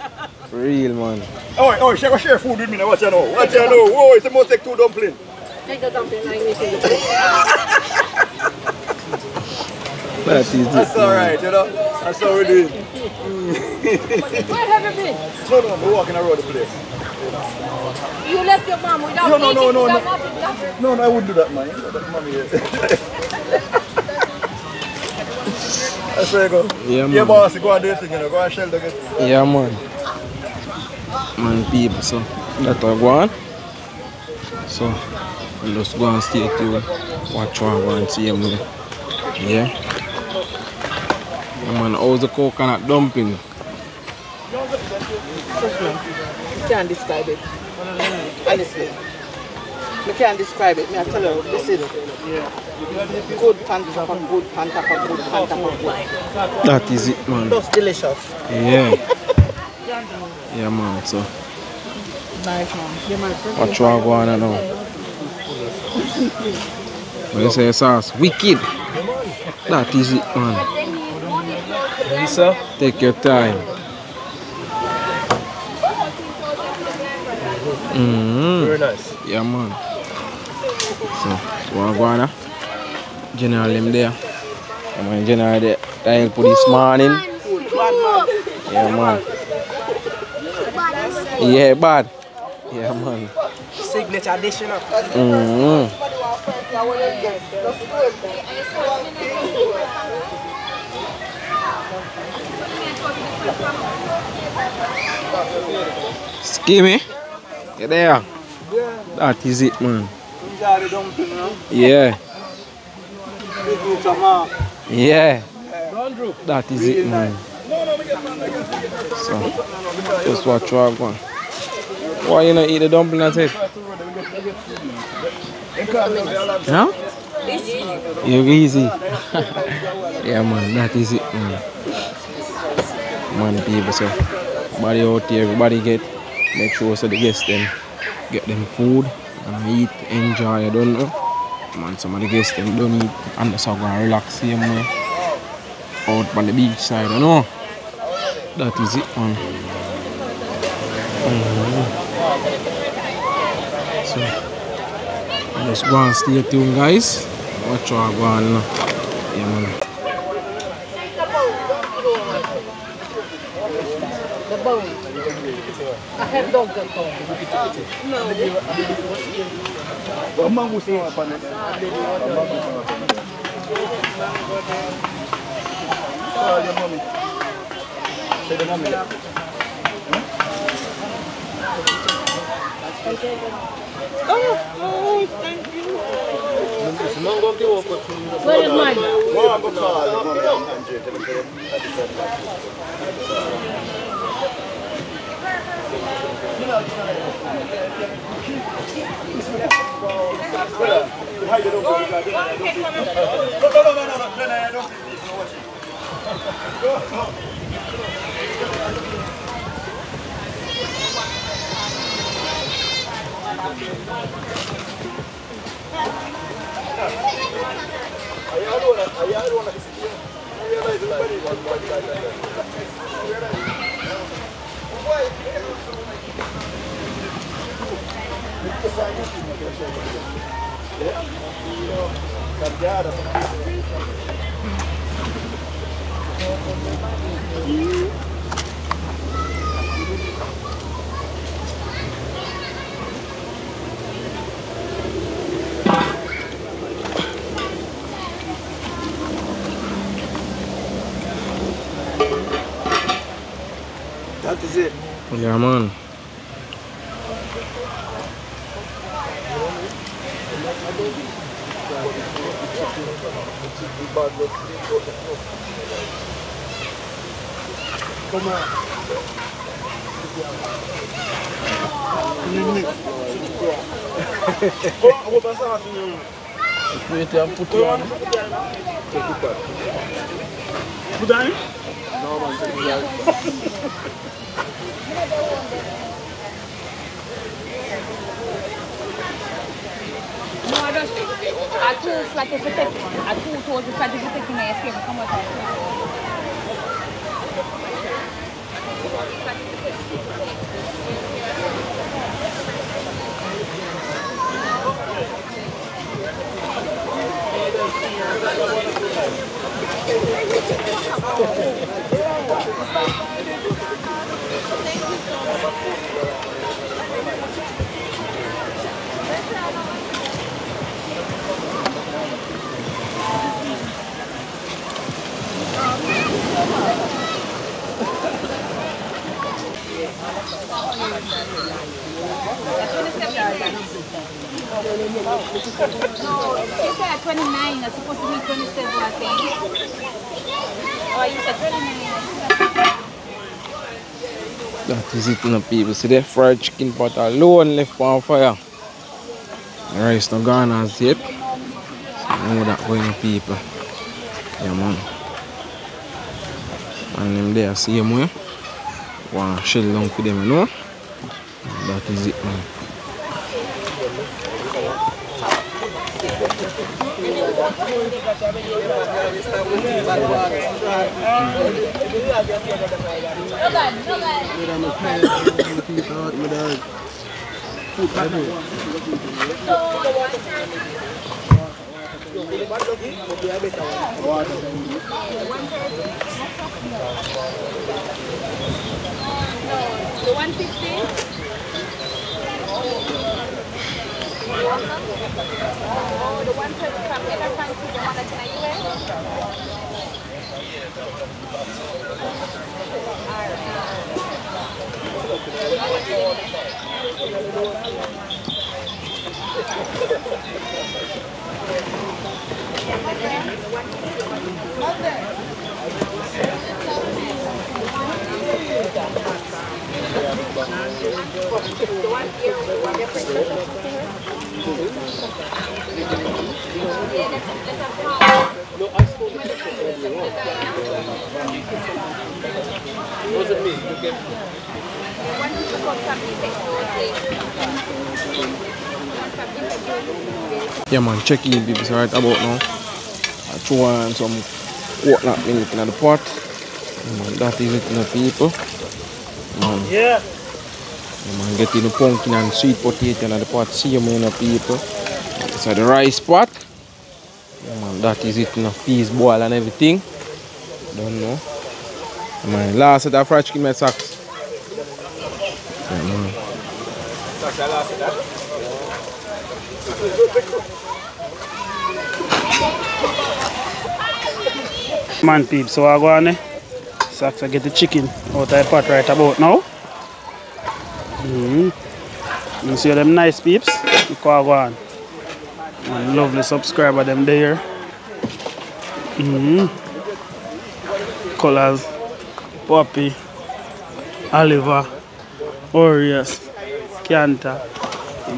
Real, man. Oh, oh, share, share food with me now. What you know? What you know? Whoa, it's the most take two dumpling. Take the dumpling like me, take the dumpling. That is it. That's man. alright, you know? That's how we do it. Where have you been? No, no, we're walking around the place. You left your mom without No, no, no, eating, no, without no. nothing, nothing. No, no, I wouldn't do that, man. That mommy is. That's where you go. Yeah, Yeah, man. boss, go and do your thing, you know. Go and shelter get Yeah, man. Man, people, so that I go on. So, I just go and stay tuned. Watch what I go and see him. Yeah. Yeah, man, how's the coconut dumping? You can't describe it. Honestly. Me can't describe it. Me I tell you. Good pan top of good pan good pan of good. That is it, man. Just delicious. Yeah. Yeah, man, so Nice man. Yeah, man. watch what I go on now. <laughs> When you say sauce, wicked. That is it, man. Lisa? Take your time. Mm-hmm. Very nice. Yeah, man. So, what go on? General him there. Yeah, man, general there. I help this morning. Yeah, man. Yeah, bad. Yeah, man. Signature you know. Mm-hmm. Skimmy. Get there. That is it, man. Enjoy the dumpling, you? Yeah. Big group of mark. Yeah. That is it, man. So, just watch what one. Why you not eat the dumpling at it? Huh? You're easy. <laughs> yeah, man, that is it, man. Man, people, so body out here, everybody get, make sure so the guests them get them food and eat, enjoy, I don't know. Man, some of the guests them don't eat and just go and relax same way. Out by the beach side, I know. That is it, man. Mhm. So, just go and stay tuned, guys. Watch what go on. Yeah, man. I have dog. Say the mommy. Thank you. Where is mine? No. No, toes if I That is it. Yeah, man. Come on. Un Atunci, frate, putem. Atunci, o frate, putem cine este, cam atât. Thank you. No, she said 29, it's supposed to be 27, I think. Oh, you said 29. That is it, you know, people. See that fried chicken pot alone left on fire. The rice not gone as yet. So you know that going people. Yeah, man. And them there same way. One shell down for them, you know. That is it, man. The 150? The one here, the one different. Yeah man, check in people right about now. I throw on some milk in the pot. Man, that is it in the people. Yeah. Yeah, man, get the pumpkin and sweet potato in the pot. See you man, people. It's the rice pot. Yeah, man, that is it the peas boil and everything. Don't know. Yeah, man, last of fried chicken my socks. Yeah, man. Man peep, so I go on there. Socks I get the chicken out of the pot right about now. Mm -hmm. You see them nice peeps? You can go on. Lovely subscriber them there. Mm -hmm. Colaz, Poppy, Oliver, Orius, Kanta.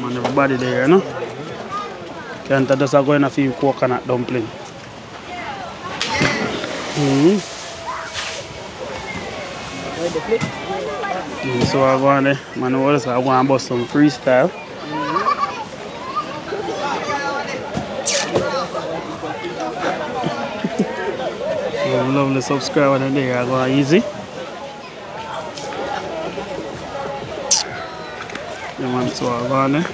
Man, everybody there, you know? Kanta just in a few coconut dumpling. Mm. Mm, so I go on there, man, what else? I go and bust some freestyle. So lovely subscriber there, I go easy. Yeah, man, so I go on there.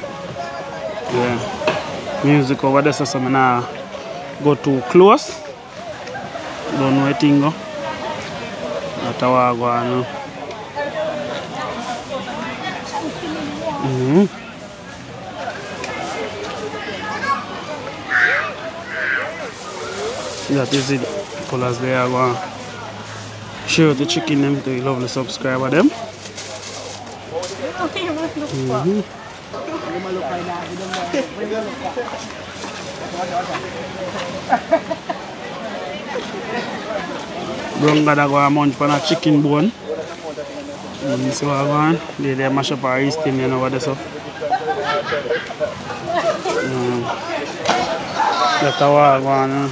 Yeah. Music over there, so I'm not go too close. Don't know anything go. Natawagwa Mm -hmm. That is it. Colaz there are going show the chicken them to the lovely subscriber them. <laughs> Mm -hmm. Brown gada go munch on a chicken bone. And so I go on. They, they mash up our thing you know what this up. Mm. That's how I go on. Uh.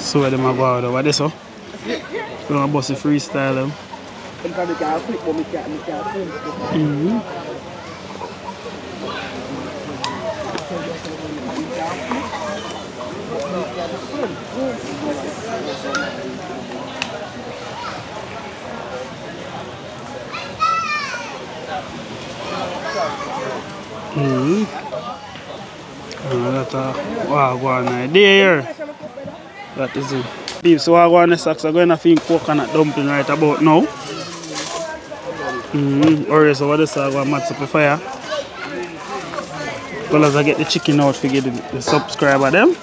So where them a go out over this up. So I bust a freestyle them. Mm. Uh, that uh, wagwan uh, there. That is it. Beef, so wagwan socks are going to feed coconut dumpling right about now. Mm-hmm. Or so what is uh, going to up the fire. Well as I get the chicken out to get the, the subscriber them.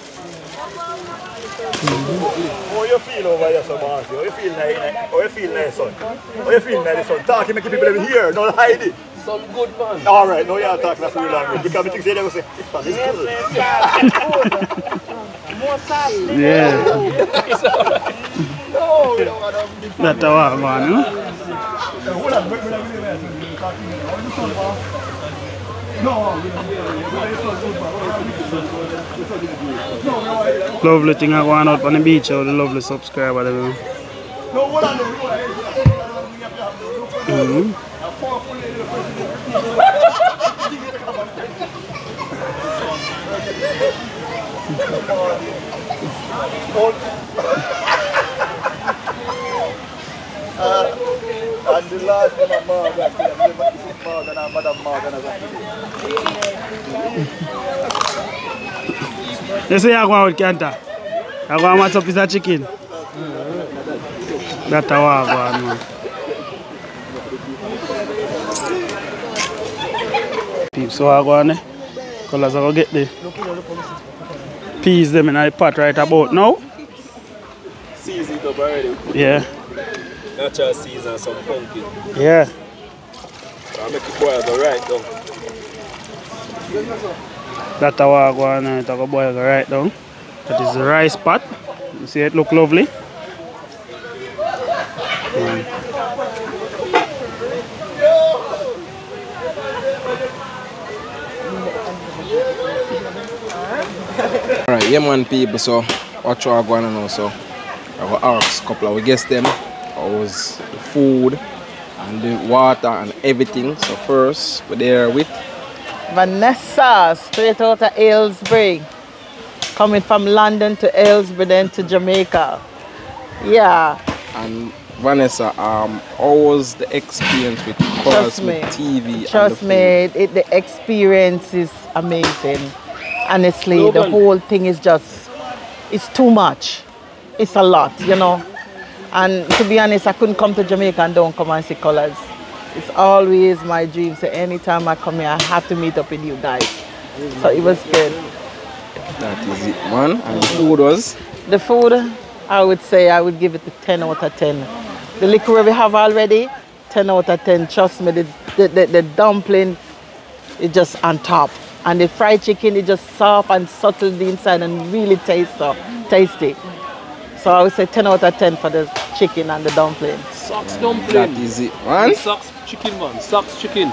How you feel over here, so Marcy? How you feel now? How you feel now, son? How you feel now, son? Talking, make people over here, don't hide it. Some good man. All right, no, you're talking that's real language. Because I think they will say, this man is good. Yeah. it's. No, we don't want to be That's I son, man? No, we don't No, Lovely thing I going out on the beach out the lovely subscriber them. no, hold on, Mm -hmm. Uh, and the last one of Marg, I said, I'm never kissing Marg and I'm Madam Marg and I'm not They say, I go out, can't I? I go out, what's up, is that chicken? That's how I go out, man. So I go on there. Colaz I go get the peas them in the pot right about now. Season it up already. Yeah, Natural season, some pumpkin. yeah. I'll make it boil go right down. That's how I go on eh? I go boil it right down. That is the rice pot. You see it look lovely. Yeah man people, so watch what going on now, so I will ask a couple of guests them how was the food and the water and everything. So first we're there with Vanessa, straight out of Aylesbury. Coming from London to Aylesbury, then to Jamaica. Yeah, and Vanessa, um how was the experience with Colaz Smith TV Trust me, it, the experience is amazing. Honestly, the whole thing is just, it's too much. It's a lot, you know. And to be honest, I couldn't come to Jamaica and don't come and see Colaz. It's always my dream. So anytime I come here, I have to meet up with you guys. So it was good. That is it man. And the food was The food, I would say I would give it a 10 out of 10. The liquor we have already, 10 out of 10. Trust me, the, the, the, the dumpling is just on top. And the fried chicken is just soft and subtle the inside and really taste, tasty. So I would say 10 out of 10 for the chicken and the dumpling. Socks dumpling. That is it, man. Socks chicken, man. Socks chicken.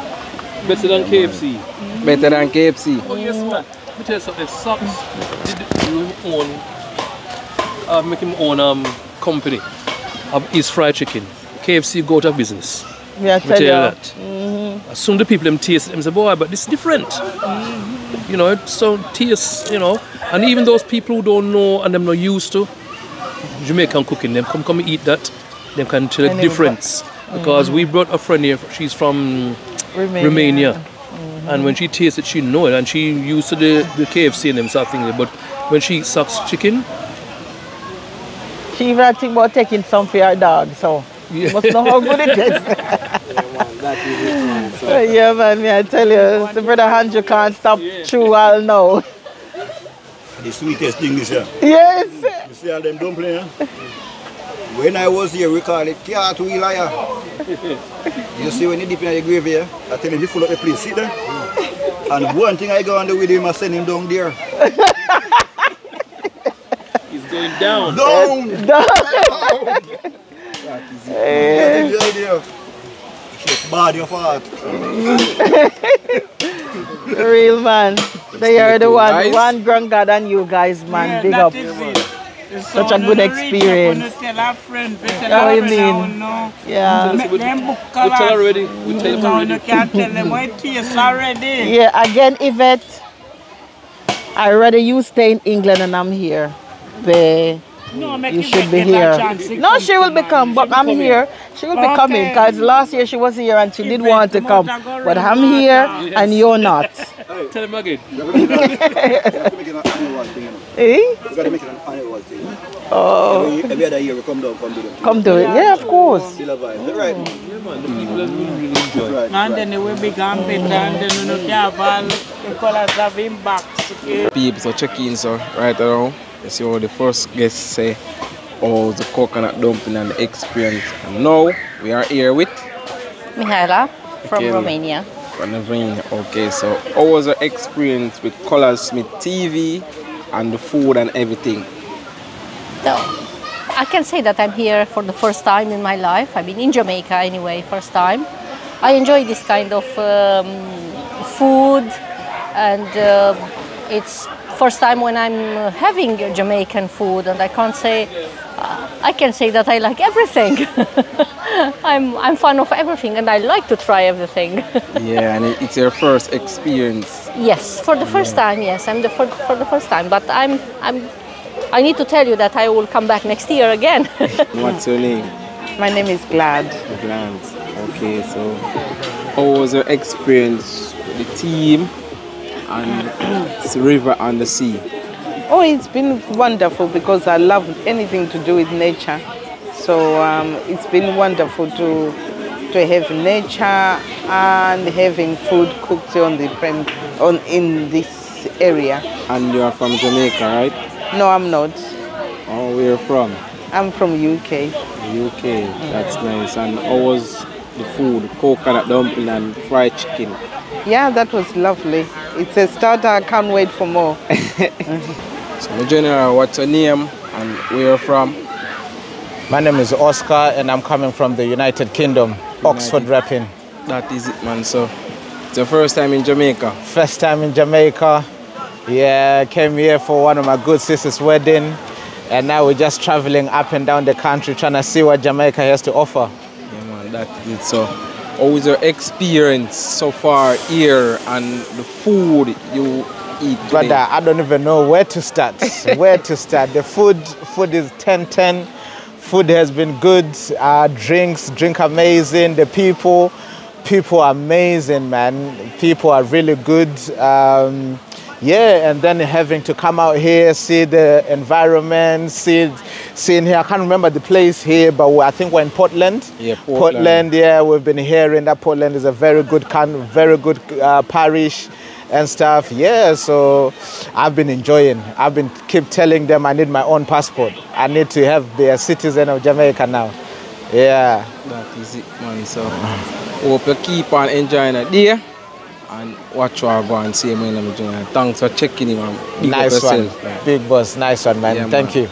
Better than KFC. better than KFC. Oh, yes, man. Let me tell you something. Socks did do him own, uh, make him own um, company of his fried chicken. KFC go out of business. Yeah, I Let me tell you that. Mhm. As soon the people them taste it, them say, boy, but is different. Mm-hmm. You know, so tastes, you know. And even those people who don't know and them not used to Jamaican cooking, them come come eat that, them can tell the difference. what- Because we mm-hmm. brought a friend here, she's from Romania. Romania. Mm-hmm. And when she tastes it, she know it. And she used to the, the KFC and them sort of things. But when she eats socks chicken, She even had think about taking some for her dog, so you must know how good it is. <laughs> <laughs> yeah, man, me I tell you, the brother Andrew can't stop chew all now. The sweetest thing is here. Yes. You see all them dumpling, eh? When I was here, we call it cartwheel liar. You see when you dip in the grave here, I tell him, you full up the place, sit there. And one thing I go on do with him, I send him down there. <laughs> he's going down. Down! Eh. <laughs> Get the idea. Shit, Bad your fault. Real man. They are the one, guys. one grand God and you guys, man. Yeah, Big up. It's Such so a good no reach, experience. gonna tell our friend, we tell How our you friend now, mean? no. Yeah. Make them book We tell already. We tell them already. you can't tell them what it already. Yeah, again, Yvette, I rather you stay in England and I'm here. But No, make you Yvette should be here. No, she will to be man. come, but I'm coming. here. She will be Okay. coming because last year she was here and she did want to come. But I'm here and you're not. <laughs> Tell him again. <laughs> Eh? You gotta make it an annual thing. Oh. Every, every other year we come down, come do them. Come do it. Yeah, of course. Still a vibe. Right. Right. And then they will be gone better and then you know, they have all the colors of him back. Okay? people so check in so right around. You see how the first guest say oh the coconut dumpling and the experience. And now we are here with Mihaela from Again. Romania. from Romania. Okay, so how was your experience with Colaz Smith TV and the food and everything? So, I can say that I'm here for the first time in my life. I've been in Jamaica anyway, first time. I enjoy this kind of um, food, and uh, it's first time when I'm having Jamaican food, and I can't say. Uh, I can say that I like everything. <laughs> I'm I'm fan of everything, and I like to try everything. <laughs> yeah, and it's your first experience. Yes, for the first time, yes, I'm the for, for the first time. But I'm I'm I need to tell you that I will come back next year again. <laughs> What's your name? My name is Glad. Glad. Okay, so how was your experience with the team and <clears throat> the river and the sea? Oh, it's been wonderful because I love anything to do with nature. So um, it's been wonderful to to have nature and having food cooked on the prem on in this area. And you are from Jamaica, right? No, I'm not. Oh, where you from? I'm from UK. UK. That's nice. And how was the food? Coconut dumpling and fried chicken. Yeah, that was lovely. It's a starter. I can't wait for more. <laughs> So, my general, what's your name and where you're from? My name is Oscar, and I'm coming from the United Kingdom, Oxford rapping. That is it, man. So, it's your first time in Jamaica. First time in Jamaica. Yeah, came here for one of my good sisters' wedding, and now we're just traveling up and down the country trying to see what Jamaica has to offer. Yeah, man, that is it. So, how is your experience so far here and the food you eat today? Brother, I don't even know where to start. <laughs> where to start? The food, food is 10-10. Food has been good. Uh, drinks, drink amazing. The people, people are amazing, man. People are really good. Um, yeah, and then having to come out here, see the environment, see, seeing here. I can't remember the place here, but I think we're in Portland. Yeah, Portland. yeah, we've been hearing that Portland is a very good, can, very good uh, parish and stuff. Yeah, so I've been enjoying. I've been keep telling them I need my own passport. I need to have be a citizen of Jamaica now. Yeah. That is it, man. So, hope you keep on enjoying it there and watch what I go and see me in journey. Thanks for checking in, man. Big nice one. yourself. Big boss. Nice one, man. Yeah, Thank man. you.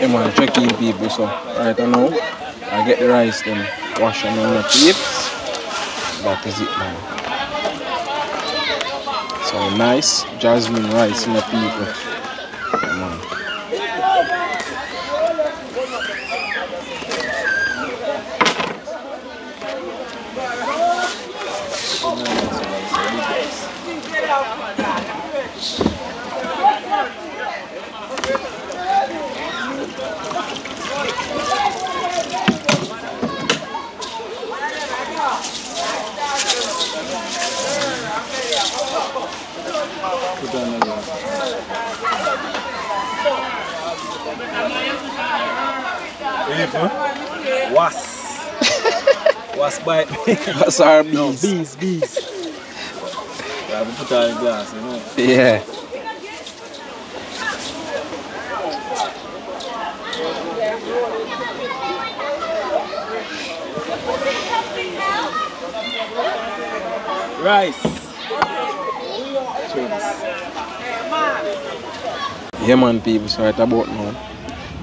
Yeah, man, check in people. So, right know. I get the rice, then wash them on the chips. That is it, man. So nice jasmine rice in the people. Put on the Was. Was bite me. Was our No, bees. bees, bees. Yeah, we put glass, you know. Yeah. Rice. Yeah, man, people. So right about now,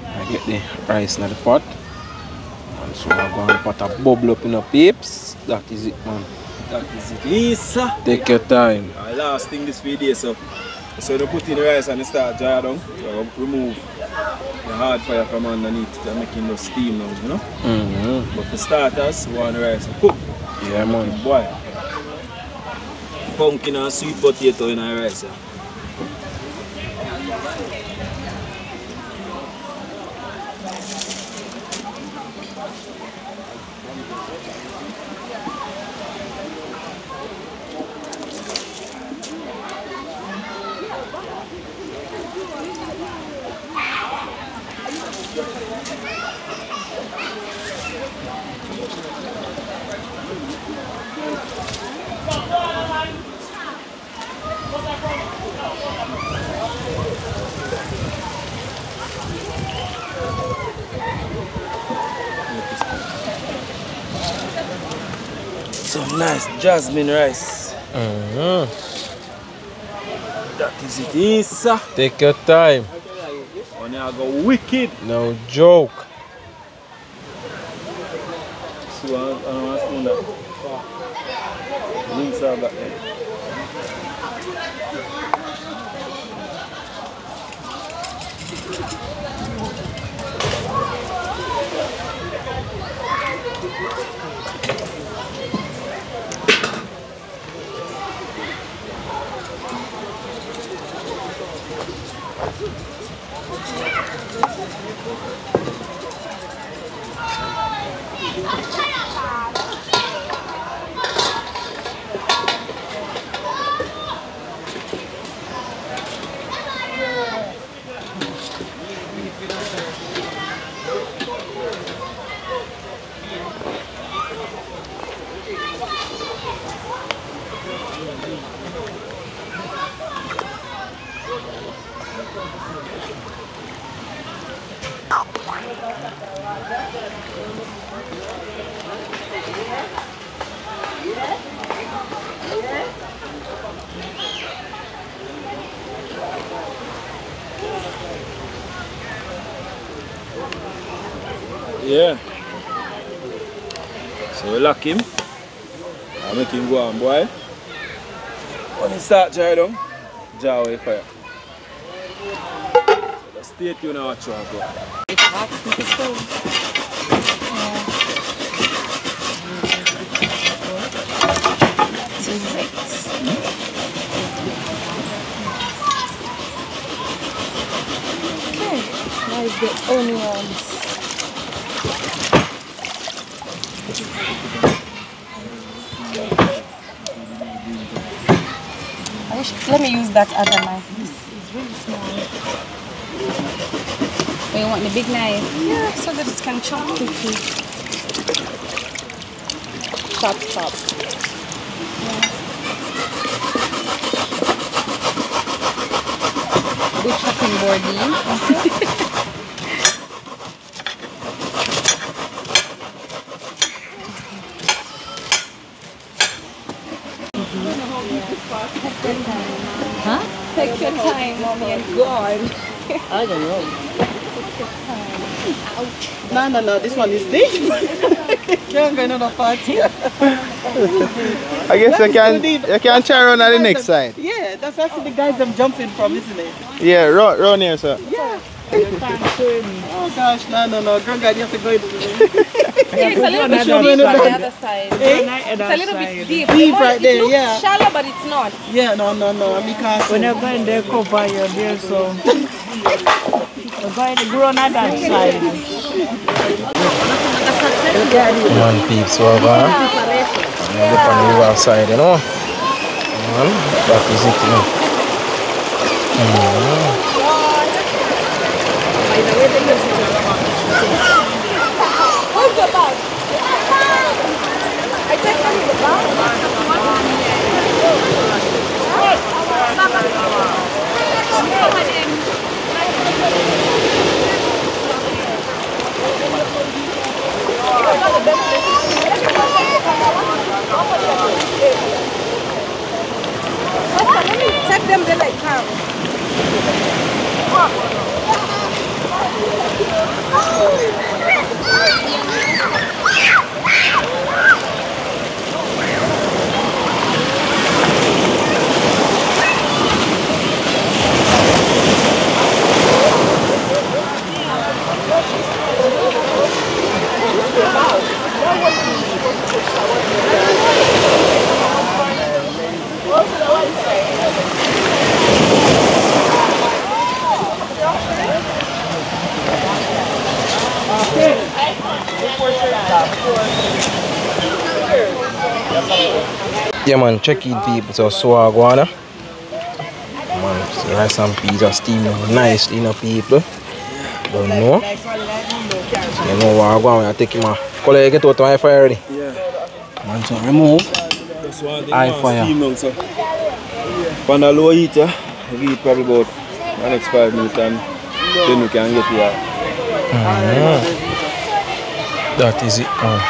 I get the rice in the pot. And so I'm going to put a bubble up in the peeps. That is it, man. That is it. Lisa. Take your time. Uh, last thing this video, so so you put in the rice and start dry down. So remove the hard fire from underneath to making the steam now, you know. Mm-hmm. But for starters, the rice to cook. Yeah, man. Boy. Pumpkin and sweet potato in our rice. yeah. nice jasmine rice. Mm -hmm. That is it, Take your time. Oh, Money go wicked. No joke. Thank you. Thank you. Yeah. So we lock him. I make him go on, boy. When he start dry down, jar away fire. So stay tuned and watch what hot with the stove. Okay, the onions. Let me use that other knife. This is really small. You want the big knife? Yeah, so that it can chop quickly. Chop, chop. Good chopping board, Huh? Take your time, mommy, and go on. <laughs> I don't know. Ouch. No, no, no. This one is deep. <laughs> Can't go another part here. <laughs> I guess you can too deep. you can try around on the next side. Yeah, that's actually the guys I'm jumping from, isn't it? Yeah, round, round here, sir. Yeah. Oh gosh, no, no, no. Girl, God, you have to go into the Yeah, it's a little bit deep on the other side. Eh? It's a little bit deep. Deep It right looks- there, looks yeah. shallow, but it's not. Yeah, no, no, no. Because When you're going there, cover your beer, so <laughs> you're going to grow on that side. Man, peeps, I'm gonna look on the river side, you know. Man, that is it, you know. Mm. Where's the bag? I take them, they like come. Yeah, man, check it, people. So, Swaguana. Man, see, rice and peas are steaming nicely, you know, people. Don't know. So, you know what I'm going to take him a color, you get out of my fire already. Yeah. Man, so remove. That's one thing High man, fire. steam now, so. On the low heat, yeah, we it probably about the next five minutes and then we can get here. Mhm. That is it, color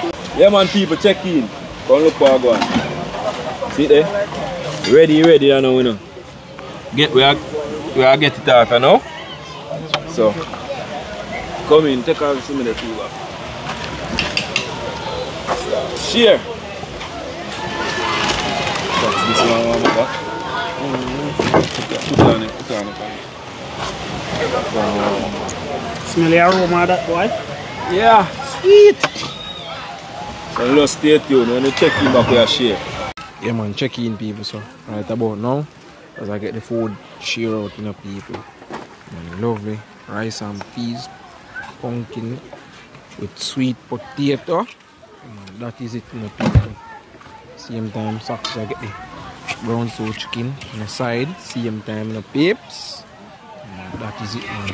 clothes. Yeah man, people check in. Come look I go on. See there? Ready, ready I know, you know. Get we are we are get it off, you know. So come in, take off some of the back. Share. That's this one one back. Put on it, put on it. Smell the aroma of that boy. Yeah, sweet. So just stay tuned when you check in back with a share. Yeah, man, check in, people. So, right about now, as I get the food share out, you know, people. Man, lovely rice and peas, pumpkin with sweet potato. Man, that is it, you know, people. Same time, socks, I get the brown soul chicken on the side. Same time, know, peeps. That is it, man.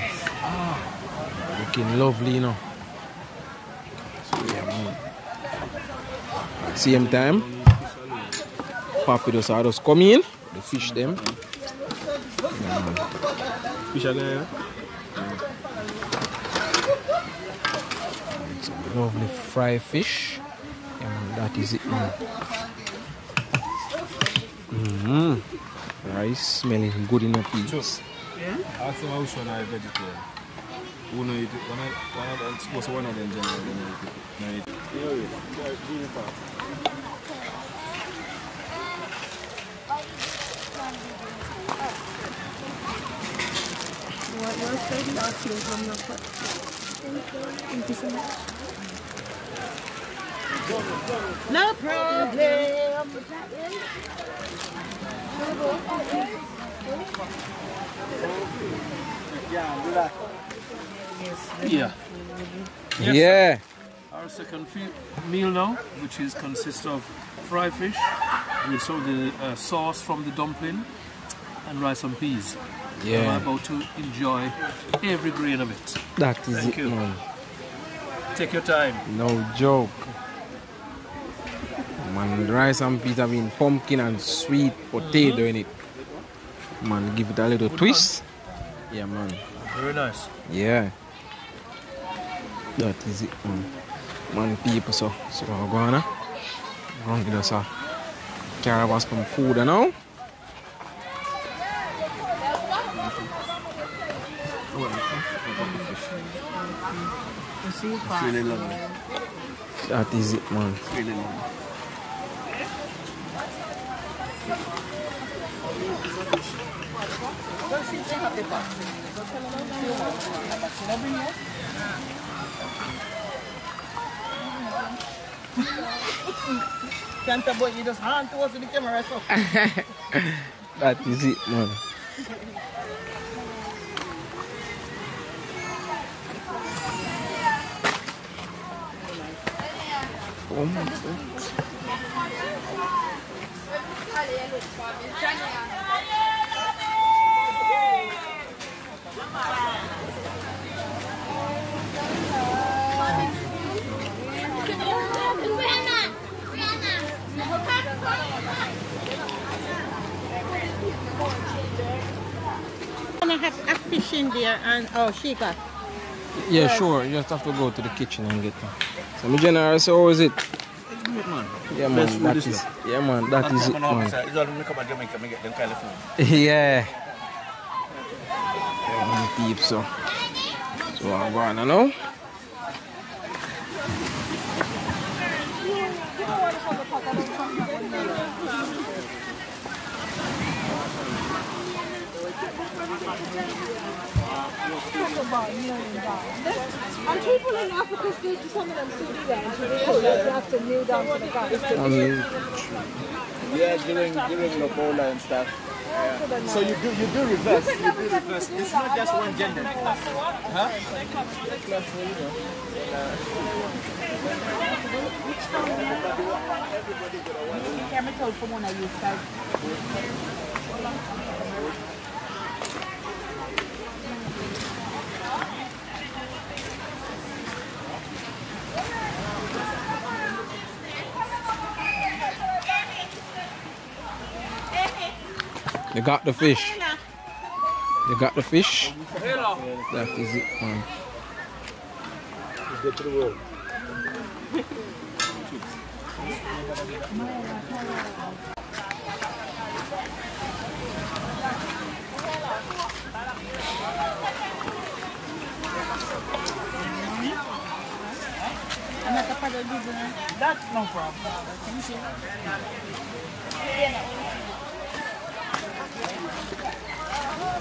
Looking lovely, you know. So, yeah, man. Same time, Papi just I just come in, the fish them. Fish are there, lovely fried fish. Man, that is it, man. Mm-hmm. Rice smelling good in the piece. Ask them which one are vegetarian. Who know it? One of, one of them, suppose one of them generally know it. Know it. What was said last year from the Thank you so much. No problem. Yeah, do that. Yeah. Yeah. Our second meal now, which is consists of fried fish with some the uh, sauce from the dumpling and rice and peas. Yeah. I'm about to enjoy every grain of it. That is Thank it, you. man. Take your time. No joke. Man, rice and peas have been pumpkin and sweet potato in it. Man, give it a little twist. Yeah, man. Very nice. Yeah. That is it, man. Man, people, so, so we're gonna go and get us a carry us some food you know. It's really lovely. That is it, man. It's really lovely. Can't about you just hand towards the camera so. <laughs> that is it, man. Oh my God. Gonna have a fish in there and oh she got Yeah, sure. You just have to go to the kitchen and get them. So, my general, so how is it? It's man. Yeah, Best man. food That is is, there. yeah, man. That And is it, man. officer, It's all when me come Jamaica, me get them kind of food. yeah. Yeah, man, peeps, so. So, I'm going to know. And people in Africa still some of them still do that. You have to kneel down to the ground. Yeah, during during Lobola and stuff. Yeah. So you do you do reverse. You do reverse. It's not just one gender. Huh? chemical from one of you guys. You got the fish. You got the fish. That is it, man. Get to the world. That's no problem. That was a good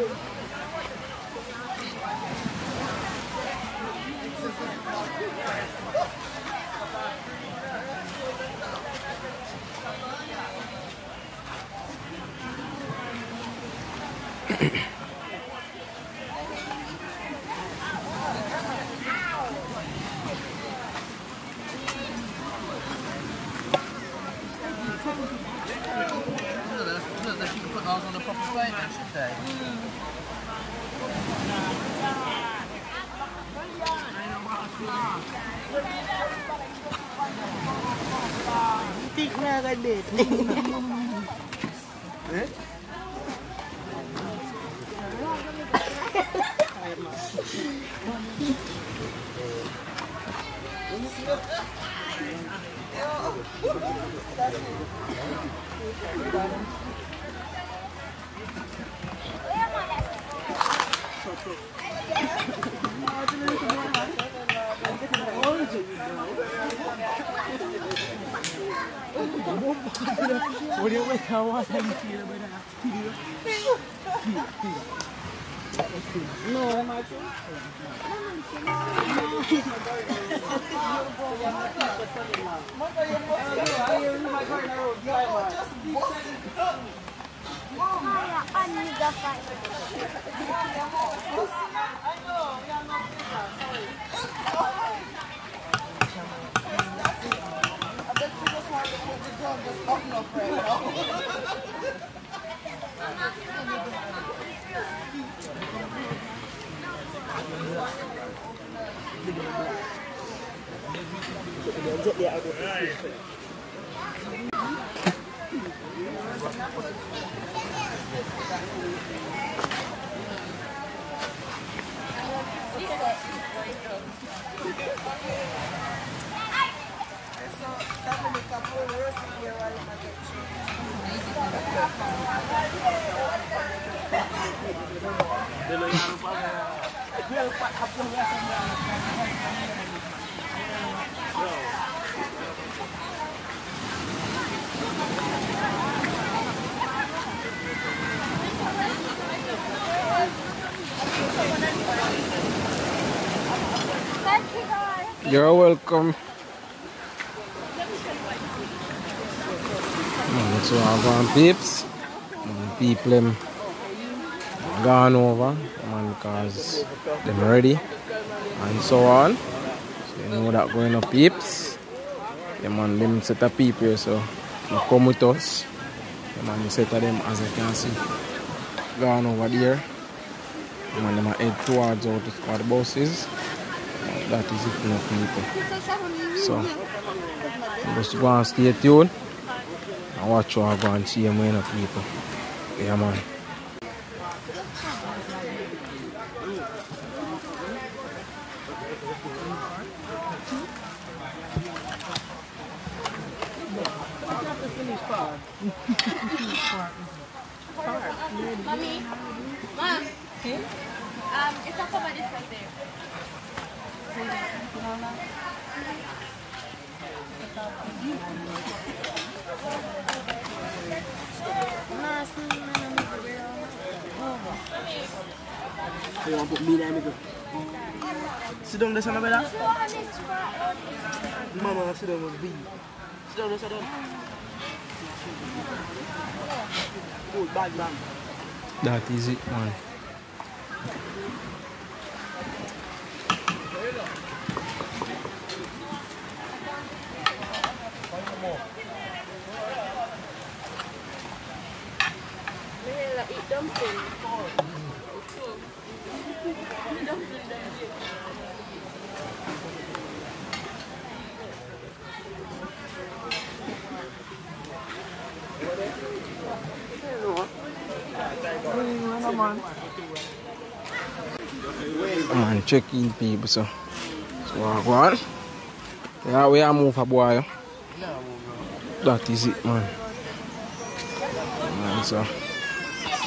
you. Wait You're welcome. Mm, so I've gone peeps. Mm, People them gone over man because them ready and so on. So you know that going up peeps. Yeah man them set of people so you come with us. Yeah man the set of them as you can see. Gone over there. Yeah, man them head towards out the bus is. That is it people. So just go and stay tuned and watch how I go and see them of people. Yeah man. Mommy, mom, um, it's not about this right there. You want to put me there, me go. Sit down there, son of a Mama, sit down with B. Sit down there, sit down. Good, bad man. That is Man, check in people so. So I go on. Yeah, we are move a boy. That is it, man. Man, so.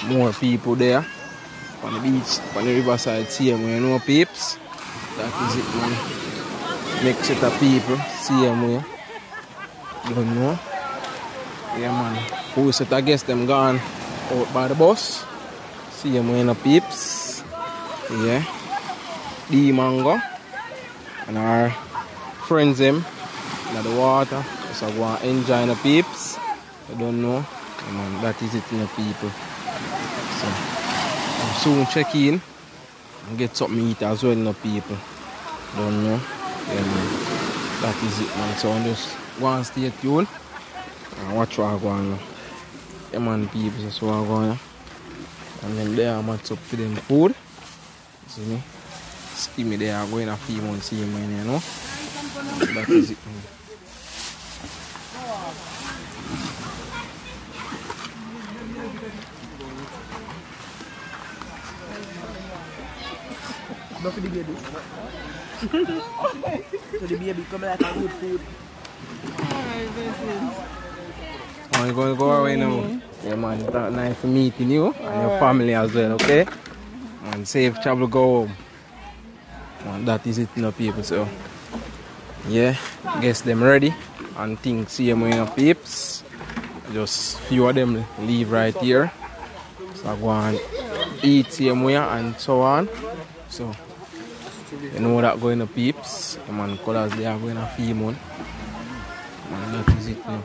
More people there. On the beach, on the riverside here, man. No peeps. That is it, man. Next set of people, see them, man. Don't know. Yeah, man. Who set against them gone out by the bus. See them, man, the peeps. Yeah. The mango. And our friends, them. In the water. Just so go and enjoy the peeps. I don't know. Come on, that is it, the people. So, I'll soon check in and get something to eat as well, the people. Don't know. Yeah, man. That is it, man. So, I'm just go and stay tuned and watch what I go on. Yeah, man, people, just what I go on. And then there, I'm up for them food. See me? Skinny there, I'm going a few months here, man, you know. that is it, man. Not for the baby. <laughs> so the baby come like a good food. Oh, you're going to go away now. Yeah, man. It's nice meeting you and your family as well, okay? And safe travel go home. Man, that is it, you know, people. So, yeah, guess them ready. And things see them, you know, peeps. Just few of them leave right here. So, I go and eat same way and so on. So, You know that going to peeps. The man colors they are going to feel, man. Man, that is it you know.